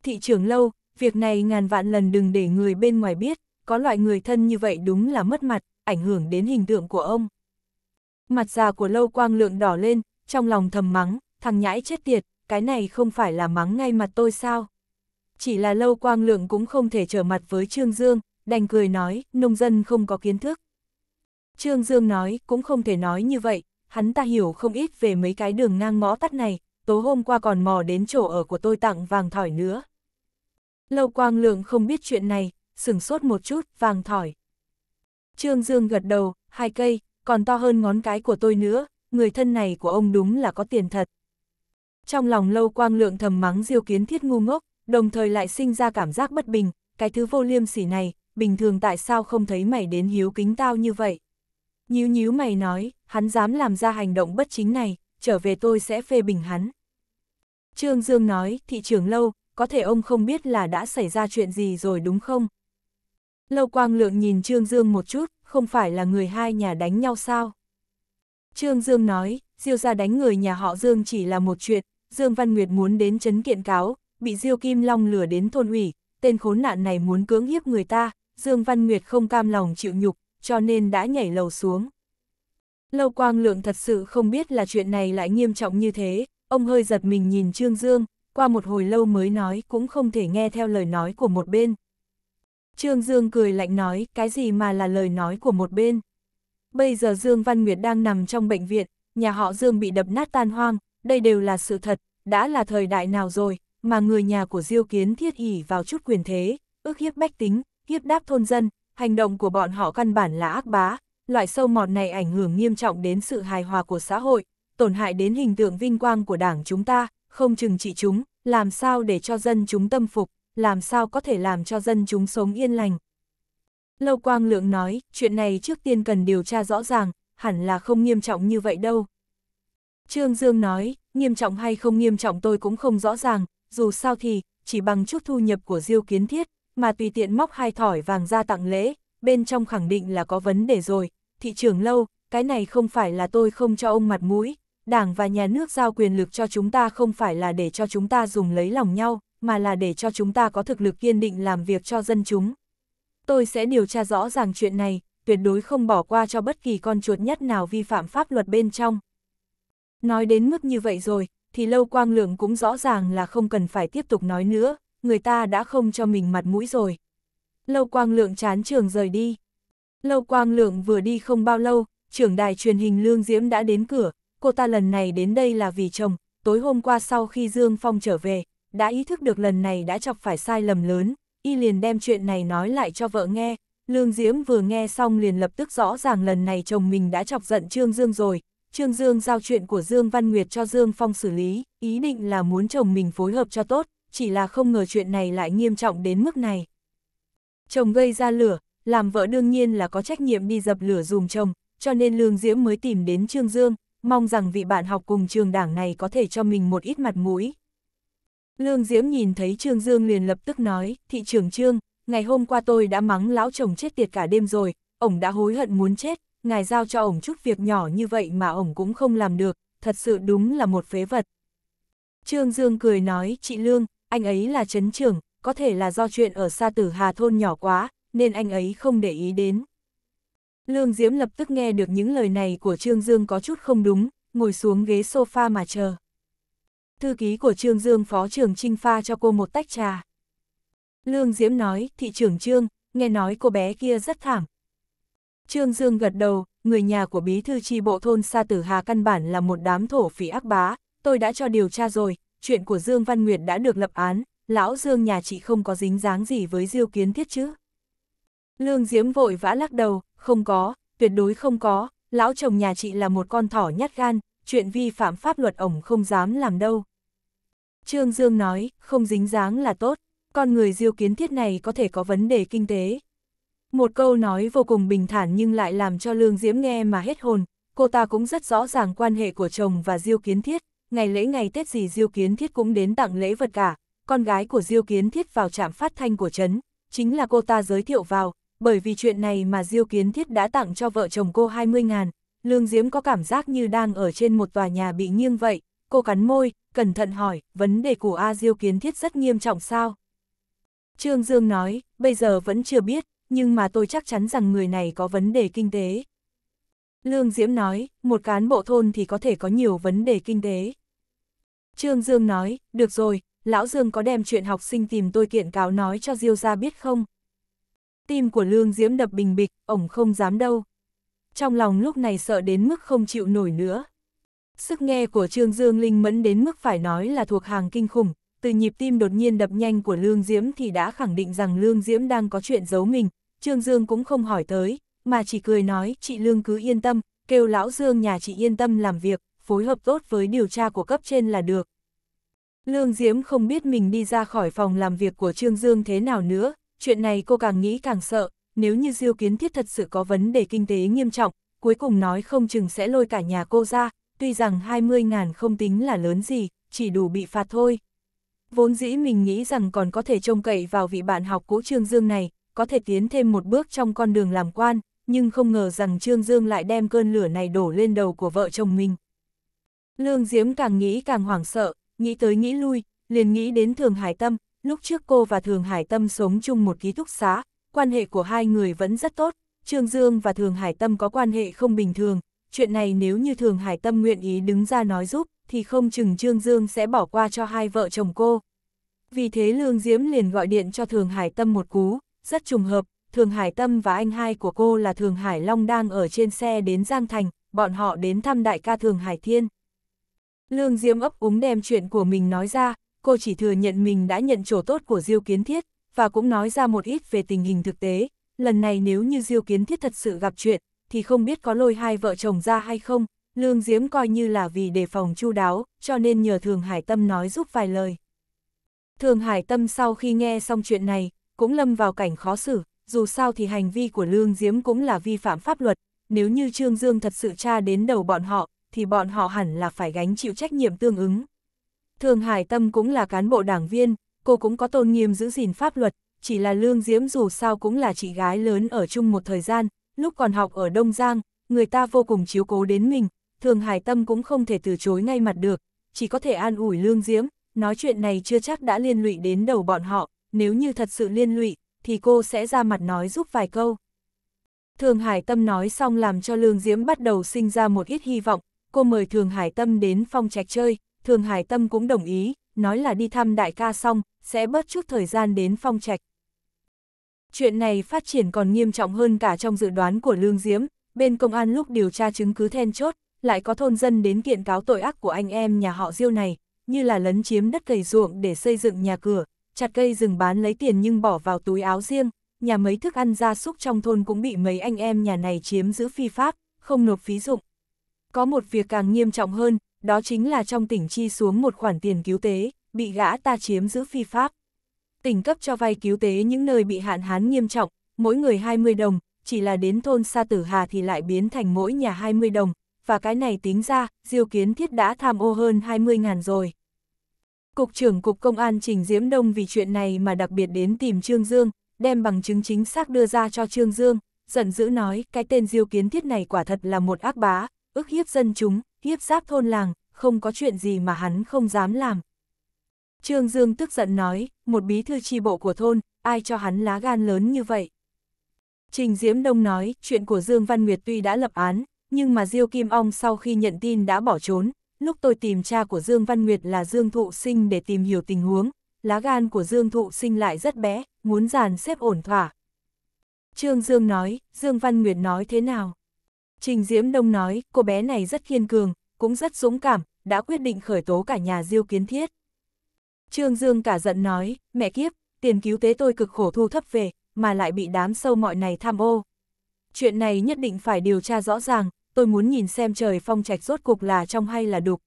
Thị trưởng lâu, việc này ngàn vạn lần đừng để người bên ngoài biết, có loại người thân như vậy đúng là mất mặt, ảnh hưởng đến hình tượng của ông. Mặt già của lâu quang lượng đỏ lên, trong lòng thầm mắng, thằng nhãi chết tiệt, cái này không phải là mắng ngay mặt tôi sao? Chỉ là lâu quang lượng cũng không thể trở mặt với Trương Dương, đành cười nói, nông dân không có kiến thức. Trương Dương nói, cũng không thể nói như vậy, hắn ta hiểu không ít về mấy cái đường ngang ngõ tắt này, tối hôm qua còn mò đến chỗ ở của tôi tặng vàng thỏi nữa. Lâu quang lượng không biết chuyện này, sửng sốt một chút, vàng thỏi. Trương Dương gật đầu, hai cây, còn to hơn ngón cái của tôi nữa, người thân này của ông đúng là có tiền thật. Trong lòng lâu quang lượng thầm mắng diêu kiến thiết ngu ngốc, đồng thời lại sinh ra cảm giác bất bình, cái thứ vô liêm sỉ này, bình thường tại sao không thấy mày đến hiếu kính tao như vậy. Nhíu nhíu mày nói, hắn dám làm ra hành động bất chính này, trở về tôi sẽ phê bình hắn. Trương Dương nói, thị trường lâu, có thể ông không biết là đã xảy ra chuyện gì rồi đúng không? Lâu Quang Lượng nhìn Trương Dương một chút, không phải là người hai nhà đánh nhau sao? Trương Dương nói, Diêu ra đánh người nhà họ Dương chỉ là một chuyện, Dương Văn Nguyệt muốn đến chấn kiện cáo, bị Diêu Kim Long lừa đến thôn ủy, tên khốn nạn này muốn cưỡng hiếp người ta, Dương Văn Nguyệt không cam lòng chịu nhục, cho nên đã nhảy lầu xuống. Lâu Quang Lượng thật sự không biết là chuyện này lại nghiêm trọng như thế, ông hơi giật mình nhìn Trương Dương, qua một hồi lâu mới nói cũng không thể nghe theo lời nói của một bên. Trương Dương cười lạnh nói, cái gì mà là lời nói của một bên. Bây giờ Dương Văn Nguyệt đang nằm trong bệnh viện, nhà họ Dương bị đập nát tan hoang, đây đều là sự thật, đã là thời đại nào rồi, mà người nhà của Diêu Kiến thiết ỉ vào chút quyền thế, ước hiếp bách tính, hiếp đáp thôn dân, hành động của bọn họ căn bản là ác bá, loại sâu mọt này ảnh hưởng nghiêm trọng đến sự hài hòa của xã hội, tổn hại đến hình tượng vinh quang của đảng chúng ta, không chừng trị chúng, làm sao để cho dân chúng tâm phục, làm sao có thể làm cho dân chúng sống yên lành. Lâu Quang Lượng nói, chuyện này trước tiên cần điều tra rõ ràng, hẳn là không nghiêm trọng như vậy đâu. Trương Dương nói, nghiêm trọng hay không nghiêm trọng tôi cũng không rõ ràng, dù sao thì, chỉ bằng chút thu nhập của Diêu Kiến Thiết, mà tùy tiện móc hai thỏi vàng ra tặng lễ, bên trong khẳng định là có vấn đề rồi, thị trường lâu, cái này không phải là tôi không cho ông mặt mũi, đảng và nhà nước giao quyền lực cho chúng ta không phải là để cho chúng ta dùng lấy lòng nhau, mà là để cho chúng ta có thực lực kiên định làm việc cho dân chúng. Tôi sẽ điều tra rõ ràng chuyện này, tuyệt đối không bỏ qua cho bất kỳ con chuột nhất nào vi phạm pháp luật bên trong. Nói đến mức như vậy rồi, thì Lâu Quang Lượng cũng rõ ràng là không cần phải tiếp tục nói nữa, người ta đã không cho mình mặt mũi rồi. Lâu Quang Lượng chán trường rời đi. Lâu Quang Lượng vừa đi không bao lâu, trưởng đài truyền hình Lương Diễm đã đến cửa, cô ta lần này đến đây là vì chồng, tối hôm qua sau khi Dương Phong trở về, đã ý thức được lần này đã chọc phải sai lầm lớn, y liền đem chuyện này nói lại cho vợ nghe, Lương Diễm vừa nghe xong liền lập tức rõ ràng lần này chồng mình đã chọc giận Trương Dương rồi, Trương Dương giao chuyện của Dương Văn Nguyệt cho Dương Phong xử lý, ý định là muốn chồng mình phối hợp cho tốt, chỉ là không ngờ chuyện này lại nghiêm trọng đến mức này. Chồng gây ra lửa, làm vợ đương nhiên là có trách nhiệm đi dập lửa dùm chồng, cho nên Lương Diễm mới tìm đến Trương Dương, mong rằng vị bạn học cùng trường đảng này có thể cho mình một ít mặt mũi. Lương Diễm nhìn thấy Trương Dương liền lập tức nói, thị trưởng Trương, ngày hôm qua tôi đã mắng lão chồng chết tiệt cả đêm rồi, ổng đã hối hận muốn chết, ngài giao cho ổng chút việc nhỏ như vậy mà ổng cũng không làm được, thật sự đúng là một phế vật. Trương Dương cười nói, chị Lương, anh ấy là chấn trưởng, có thể là do chuyện ở xa tử Hà Thôn nhỏ quá, nên anh ấy không để ý đến. Lương Diễm lập tức nghe được những lời này của Trương Dương có chút không đúng, ngồi xuống ghế sofa mà chờ. Thư ký của Trương Dương phó trưởng Trinh pha cho cô một tách trà. Lương Diễm nói, thị trưởng Trương, nghe nói cô bé kia rất thảm. Trương Dương gật đầu, người nhà của bí thư tri bộ thôn Sa Tử Hà căn bản là một đám thổ phỉ ác bá, tôi đã cho điều tra rồi, chuyện của Dương Văn Nguyệt đã được lập án, lão Dương nhà chị không có dính dáng gì với Diêu Kiến Thiết chứ. Lương Diễm vội vã lắc đầu, không có, tuyệt đối không có, lão chồng nhà chị là một con thỏ nhát gan, chuyện vi phạm pháp luật ổng không dám làm đâu. Trương Dương nói, không dính dáng là tốt, con người diêu kiến thiết này có thể có vấn đề kinh tế. Một câu nói vô cùng bình thản nhưng lại làm cho Lương Diễm nghe mà hết hồn, cô ta cũng rất rõ ràng quan hệ của chồng và Diêu Kiến Thiết, ngày lễ ngày Tết gì Diêu Kiến Thiết cũng đến tặng lễ vật cả, con gái của Diêu Kiến Thiết vào trạm phát thanh của Trấn, chính là cô ta giới thiệu vào, bởi vì chuyện này mà Diêu Kiến Thiết đã tặng cho vợ chồng cô 20 ngàn, Lương Diễm có cảm giác như đang ở trên một tòa nhà bị nghiêng vậy, cô cắn môi, cẩn thận hỏi, vấn đề của A Diêu Kiến Thiết rất nghiêm trọng sao? Trương Dương nói, bây giờ vẫn chưa biết, nhưng mà tôi chắc chắn rằng người này có vấn đề kinh tế. Lương Diễm nói, một cán bộ thôn thì có thể có nhiều vấn đề kinh tế. Trương Dương nói, được rồi, Lão Dương có đem chuyện học sinh tìm tôi kiện cáo nói cho Diêu ra biết không? Tim của Lương Diễm đập bình bịch, ổng không dám đâu. Trong lòng lúc này sợ đến mức không chịu nổi nữa. Sức nghe của Trương Dương linh mẫn đến mức phải nói là thuộc hàng kinh khủng, từ nhịp tim đột nhiên đập nhanh của Lương Diễm thì đã khẳng định rằng Lương Diễm đang có chuyện giấu mình, Trương Dương cũng không hỏi tới, mà chỉ cười nói, chị Lương cứ yên tâm, kêu lão Dương nhà chị yên tâm làm việc, phối hợp tốt với điều tra của cấp trên là được. Lương Diễm không biết mình đi ra khỏi phòng làm việc của Trương Dương thế nào nữa, chuyện này cô càng nghĩ càng sợ, nếu như Diêu Kiến Thiết thật sự có vấn đề kinh tế nghiêm trọng, cuối cùng nói không chừng sẽ lôi cả nhà cô ra, tuy rằng 20 ngàn không tính là lớn gì, chỉ đủ bị phạt thôi. Vốn dĩ mình nghĩ rằng còn có thể trông cậy vào vị bạn học cũ Trương Dương này, có thể tiến thêm một bước trong con đường làm quan, nhưng không ngờ rằng Trương Dương lại đem cơn lửa này đổ lên đầu của vợ chồng mình. Lương Diễm càng nghĩ càng hoảng sợ, nghĩ tới nghĩ lui, liền nghĩ đến Thường Hải Tâm, lúc trước cô và Thường Hải Tâm sống chung một ký túc xá, quan hệ của hai người vẫn rất tốt, Trương Dương và Thường Hải Tâm có quan hệ không bình thường, chuyện này nếu như Thường Hải Tâm nguyện ý đứng ra nói giúp, thì không chừng Trương Dương sẽ bỏ qua cho hai vợ chồng cô. Vì thế Lương Diễm liền gọi điện cho Thường Hải Tâm một cú, rất trùng hợp, Thường Hải Tâm và anh hai của cô là Thường Hải Long đang ở trên xe đến Giang Thành, bọn họ đến thăm đại ca Thường Hải Thiên. Lương Diễm ấp úng đem chuyện của mình nói ra, cô chỉ thừa nhận mình đã nhận chỗ tốt của Diêu Kiến Thiết, và cũng nói ra một ít về tình hình thực tế. Lần này nếu như Diêu Kiến Thiết thật sự gặp chuyện, thì không biết có lôi hai vợ chồng ra hay không, Lương Diễm coi như là vì đề phòng chu đáo, cho nên nhờ Thường Hải Tâm nói giúp vài lời. Thường Hải Tâm sau khi nghe xong chuyện này, cũng lâm vào cảnh khó xử, dù sao thì hành vi của Lương Diễm cũng là vi phạm pháp luật, nếu như Trương Dương thật sự tra đến đầu bọn họ, thì bọn họ hẳn là phải gánh chịu trách nhiệm tương ứng. Thường Hải Tâm cũng là cán bộ đảng viên, cô cũng có tôn nghiêm giữ gìn pháp luật, chỉ là Lương Diễm dù sao cũng là chị gái lớn ở chung một thời gian, lúc còn học ở Đông Giang, người ta vô cùng chiếu cố đến mình, Thường Hải Tâm cũng không thể từ chối ngay mặt được, chỉ có thể an ủi Lương Diễm, nói chuyện này chưa chắc đã liên lụy đến đầu bọn họ, nếu như thật sự liên lụy, thì cô sẽ ra mặt nói giúp vài câu. Thường Hải Tâm nói xong làm cho Lương Diễm bắt đầu sinh ra một ít hy vọng, cô mời Thường Hải Tâm đến phong trạch chơi, Thường Hải Tâm cũng đồng ý, nói là đi thăm đại ca xong, sẽ bớt chút thời gian đến phong trạch. Chuyện này phát triển còn nghiêm trọng hơn cả trong dự đoán của Lương Diễm, bên công an lúc điều tra chứng cứ then chốt, lại có thôn dân đến kiện cáo tội ác của anh em nhà họ Diêu này, như là lấn chiếm đất cày ruộng để xây dựng nhà cửa, chặt cây rừng bán lấy tiền nhưng bỏ vào túi áo riêng, nhà mấy thức ăn gia súc trong thôn cũng bị mấy anh em nhà này chiếm giữ phi pháp, không nộp phí dụng. Có một việc càng nghiêm trọng hơn, đó chính là trong tỉnh chi xuống một khoản tiền cứu tế, bị gã ta chiếm giữ phi pháp. Tỉnh cấp cho vay cứu tế những nơi bị hạn hán nghiêm trọng, mỗi người 20 đồng, chỉ là đến thôn Sa Tử Hà thì lại biến thành mỗi nhà 20 đồng, và cái này tính ra, Diêu Kiến Thiết đã tham ô hơn 20 ngàn rồi. Cục trưởng Cục Công an Trình Diễm Đông vì chuyện này mà đặc biệt đến tìm Trương Dương, đem bằng chứng chính xác đưa ra cho Trương Dương, giận dữ nói cái tên Diêu Kiến Thiết này quả thật là một ác bá, ức hiếp dân chúng, hiếp giáp thôn làng, không có chuyện gì mà hắn không dám làm. Trương Dương tức giận nói, một bí thư tri bộ của thôn, ai cho hắn lá gan lớn như vậy? Trình Diễm Đông nói, chuyện của Dương Văn Nguyệt tuy đã lập án, nhưng mà Diêu Kim Ong sau khi nhận tin đã bỏ trốn, lúc tôi tìm cha của Dương Văn Nguyệt là Dương Thụ Sinh để tìm hiểu tình huống, lá gan của Dương Thụ Sinh lại rất bé, muốn dàn xếp ổn thỏa. Trương Dương nói, Dương Văn Nguyệt nói thế nào? Trình Diễm Đông nói, cô bé này rất kiên cường, cũng rất dũng cảm, đã quyết định khởi tố cả nhà Diêu Kiến Thiết. Trương Dương cả giận nói, mẹ kiếp, tiền cứu tế tôi cực khổ thu thấp về, mà lại bị đám sâu mọi này tham ô. Chuyện này nhất định phải điều tra rõ ràng, tôi muốn nhìn xem trời phong trạch rốt cục là trong hay là đục.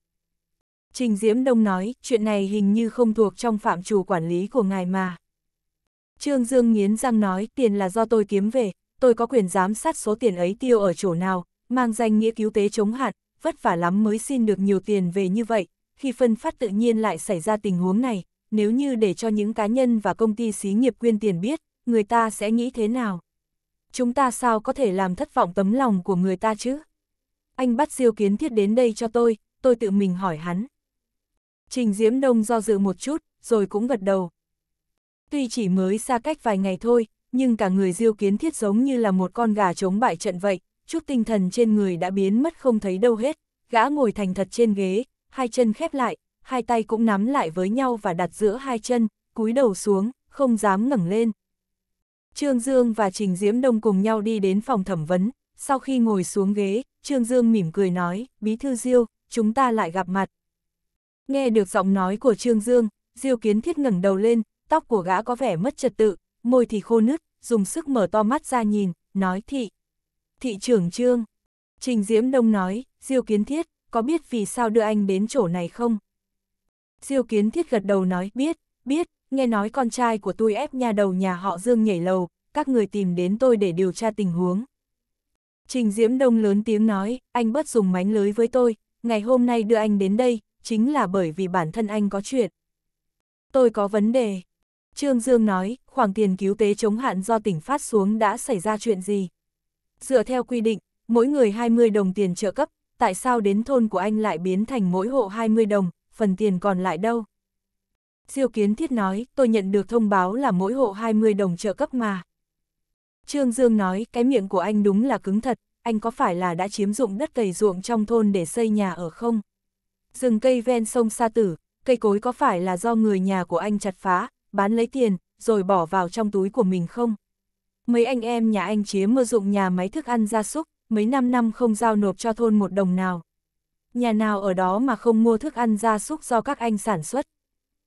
Trình Diễm Đông nói, chuyện này hình như không thuộc trong phạm trù quản lý của ngài mà. Trương Dương nghiến răng nói tiền là do tôi kiếm về, tôi có quyền giám sát số tiền ấy tiêu ở chỗ nào, mang danh nghĩa cứu tế chống hạn, vất vả lắm mới xin được nhiều tiền về như vậy, khi phân phát tự nhiên lại xảy ra tình huống này, nếu như để cho những cá nhân và công ty xí nghiệp quyên tiền biết, người ta sẽ nghĩ thế nào? Chúng ta sao có thể làm thất vọng tấm lòng của người ta chứ? Anh bắt siêu kiến thiết đến đây cho tôi, tôi tự mình hỏi hắn. Trình Diễm Đông do dự một chút, rồi cũng gật đầu. Tuy chỉ mới xa cách vài ngày thôi, nhưng cả người diêu kiến thiết giống như là một con gà chống bại trận vậy, chút tinh thần trên người đã biến mất không thấy đâu hết, gã ngồi thành thật trên ghế, hai chân khép lại, hai tay cũng nắm lại với nhau và đặt giữa hai chân, cúi đầu xuống, không dám ngẩng lên. Trương Dương và Trình Diễm Đông cùng nhau đi đến phòng thẩm vấn, sau khi ngồi xuống ghế, Trương Dương mỉm cười nói, Bí thư Diêu, chúng ta lại gặp mặt. Nghe được giọng nói của Trương Dương, Diêu Kiến Thiết ngẩng đầu lên, tóc của gã có vẻ mất trật tự, môi thì khô nứt, dùng sức mở to mắt ra nhìn, nói thị. Thị trưởng Trương. Trình Diễm Đông nói, Diêu Kiến Thiết, có biết vì sao đưa anh đến chỗ này không? Diêu Kiến Thiết gật đầu nói, biết, biết, nghe nói con trai của tôi ép nhà đầu nhà họ Dương nhảy lầu, các người tìm đến tôi để điều tra tình huống. Trình Diễm Đông lớn tiếng nói, anh bớt dùng mánh lưới với tôi, ngày hôm nay đưa anh đến đây, chính là bởi vì bản thân anh có chuyện. Tôi có vấn đề. Trương Dương nói, khoản tiền cứu tế chống hạn do tỉnh phát xuống đã xảy ra chuyện gì? Dựa theo quy định, mỗi người 20 đồng tiền trợ cấp, tại sao đến thôn của anh lại biến thành mỗi hộ 20 đồng, phần tiền còn lại đâu? Diêu Kiến Thiết nói, tôi nhận được thông báo là mỗi hộ 20 đồng trợ cấp mà. Trương Dương nói, cái miệng của anh đúng là cứng thật, anh có phải là đã chiếm dụng đất cày ruộng trong thôn để xây nhà ở không? Rừng cây ven sông Sa Tử, cây cối có phải là do người nhà của anh chặt phá, bán lấy tiền, rồi bỏ vào trong túi của mình không? Mấy anh em nhà anh chiếm mơ dụng nhà máy thức ăn gia súc, mấy năm năm không giao nộp cho thôn một đồng nào. Nhà nào ở đó mà không mua thức ăn gia súc do các anh sản xuất.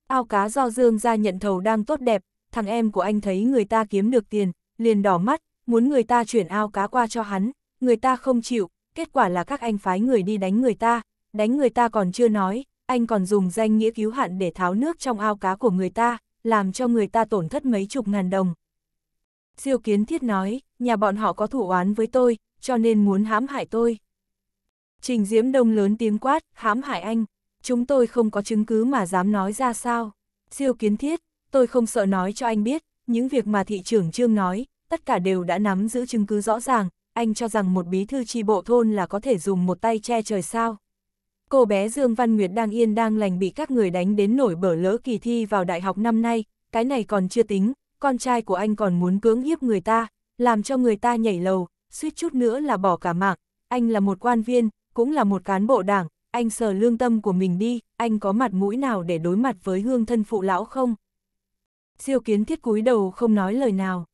Ao cá do Dương ra nhận thầu đang tốt đẹp, thằng em của anh thấy người ta kiếm được tiền, liền đỏ mắt, muốn người ta chuyển ao cá qua cho hắn, người ta không chịu, kết quả là các anh phái người đi đánh người ta, đánh người ta còn chưa nói, anh còn dùng danh nghĩa cứu hạn để tháo nước trong ao cá của người ta, làm cho người ta tổn thất mấy chục ngàn đồng. Diêu Kiến Thiết nói, nhà bọn họ có thủ oán với tôi, cho nên muốn hãm hại tôi. Trình Diễm Đông lớn tiếng quát, hãm hại anh, chúng tôi không có chứng cứ mà dám nói ra sao. Diêu Kiến Thiết, tôi không sợ nói cho anh biết, những việc mà thị trưởng Trương nói, tất cả đều đã nắm giữ chứng cứ rõ ràng, anh cho rằng một bí thư tri bộ thôn là có thể dùng một tay che trời sao. Cô bé Dương Văn Nguyệt đang yên đang lành bị các người đánh đến nổi bở lỡ kỳ thi vào đại học năm nay, cái này còn chưa tính, con trai của anh còn muốn cưỡng hiếp người ta, làm cho người ta nhảy lầu, suýt chút nữa là bỏ cả mạng, anh là một quan viên, cũng là một cán bộ đảng, anh sờ lương tâm của mình đi, anh có mặt mũi nào để đối mặt với hương thân phụ lão không? Siêu kiến thiết cúi đầu không nói lời nào.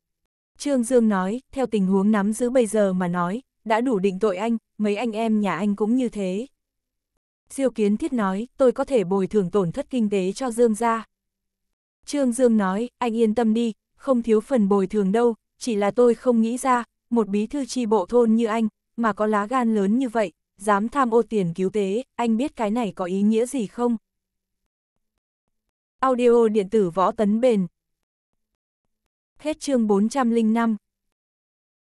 Trương Dương nói, theo tình huống nắm giữ bây giờ mà nói, đã đủ định tội anh, mấy anh em nhà anh cũng như thế. Diêu Kiến Thiết nói, tôi có thể bồi thường tổn thất kinh tế cho Dương gia. Trương Dương nói, anh yên tâm đi, không thiếu phần bồi thường đâu, chỉ là tôi không nghĩ ra, một bí thư tri bộ thôn như anh, mà có lá gan lớn như vậy, dám tham ô tiền cứu tế, anh biết cái này có ý nghĩa gì không? Audio điện tử võ tấn bền Hết chương 405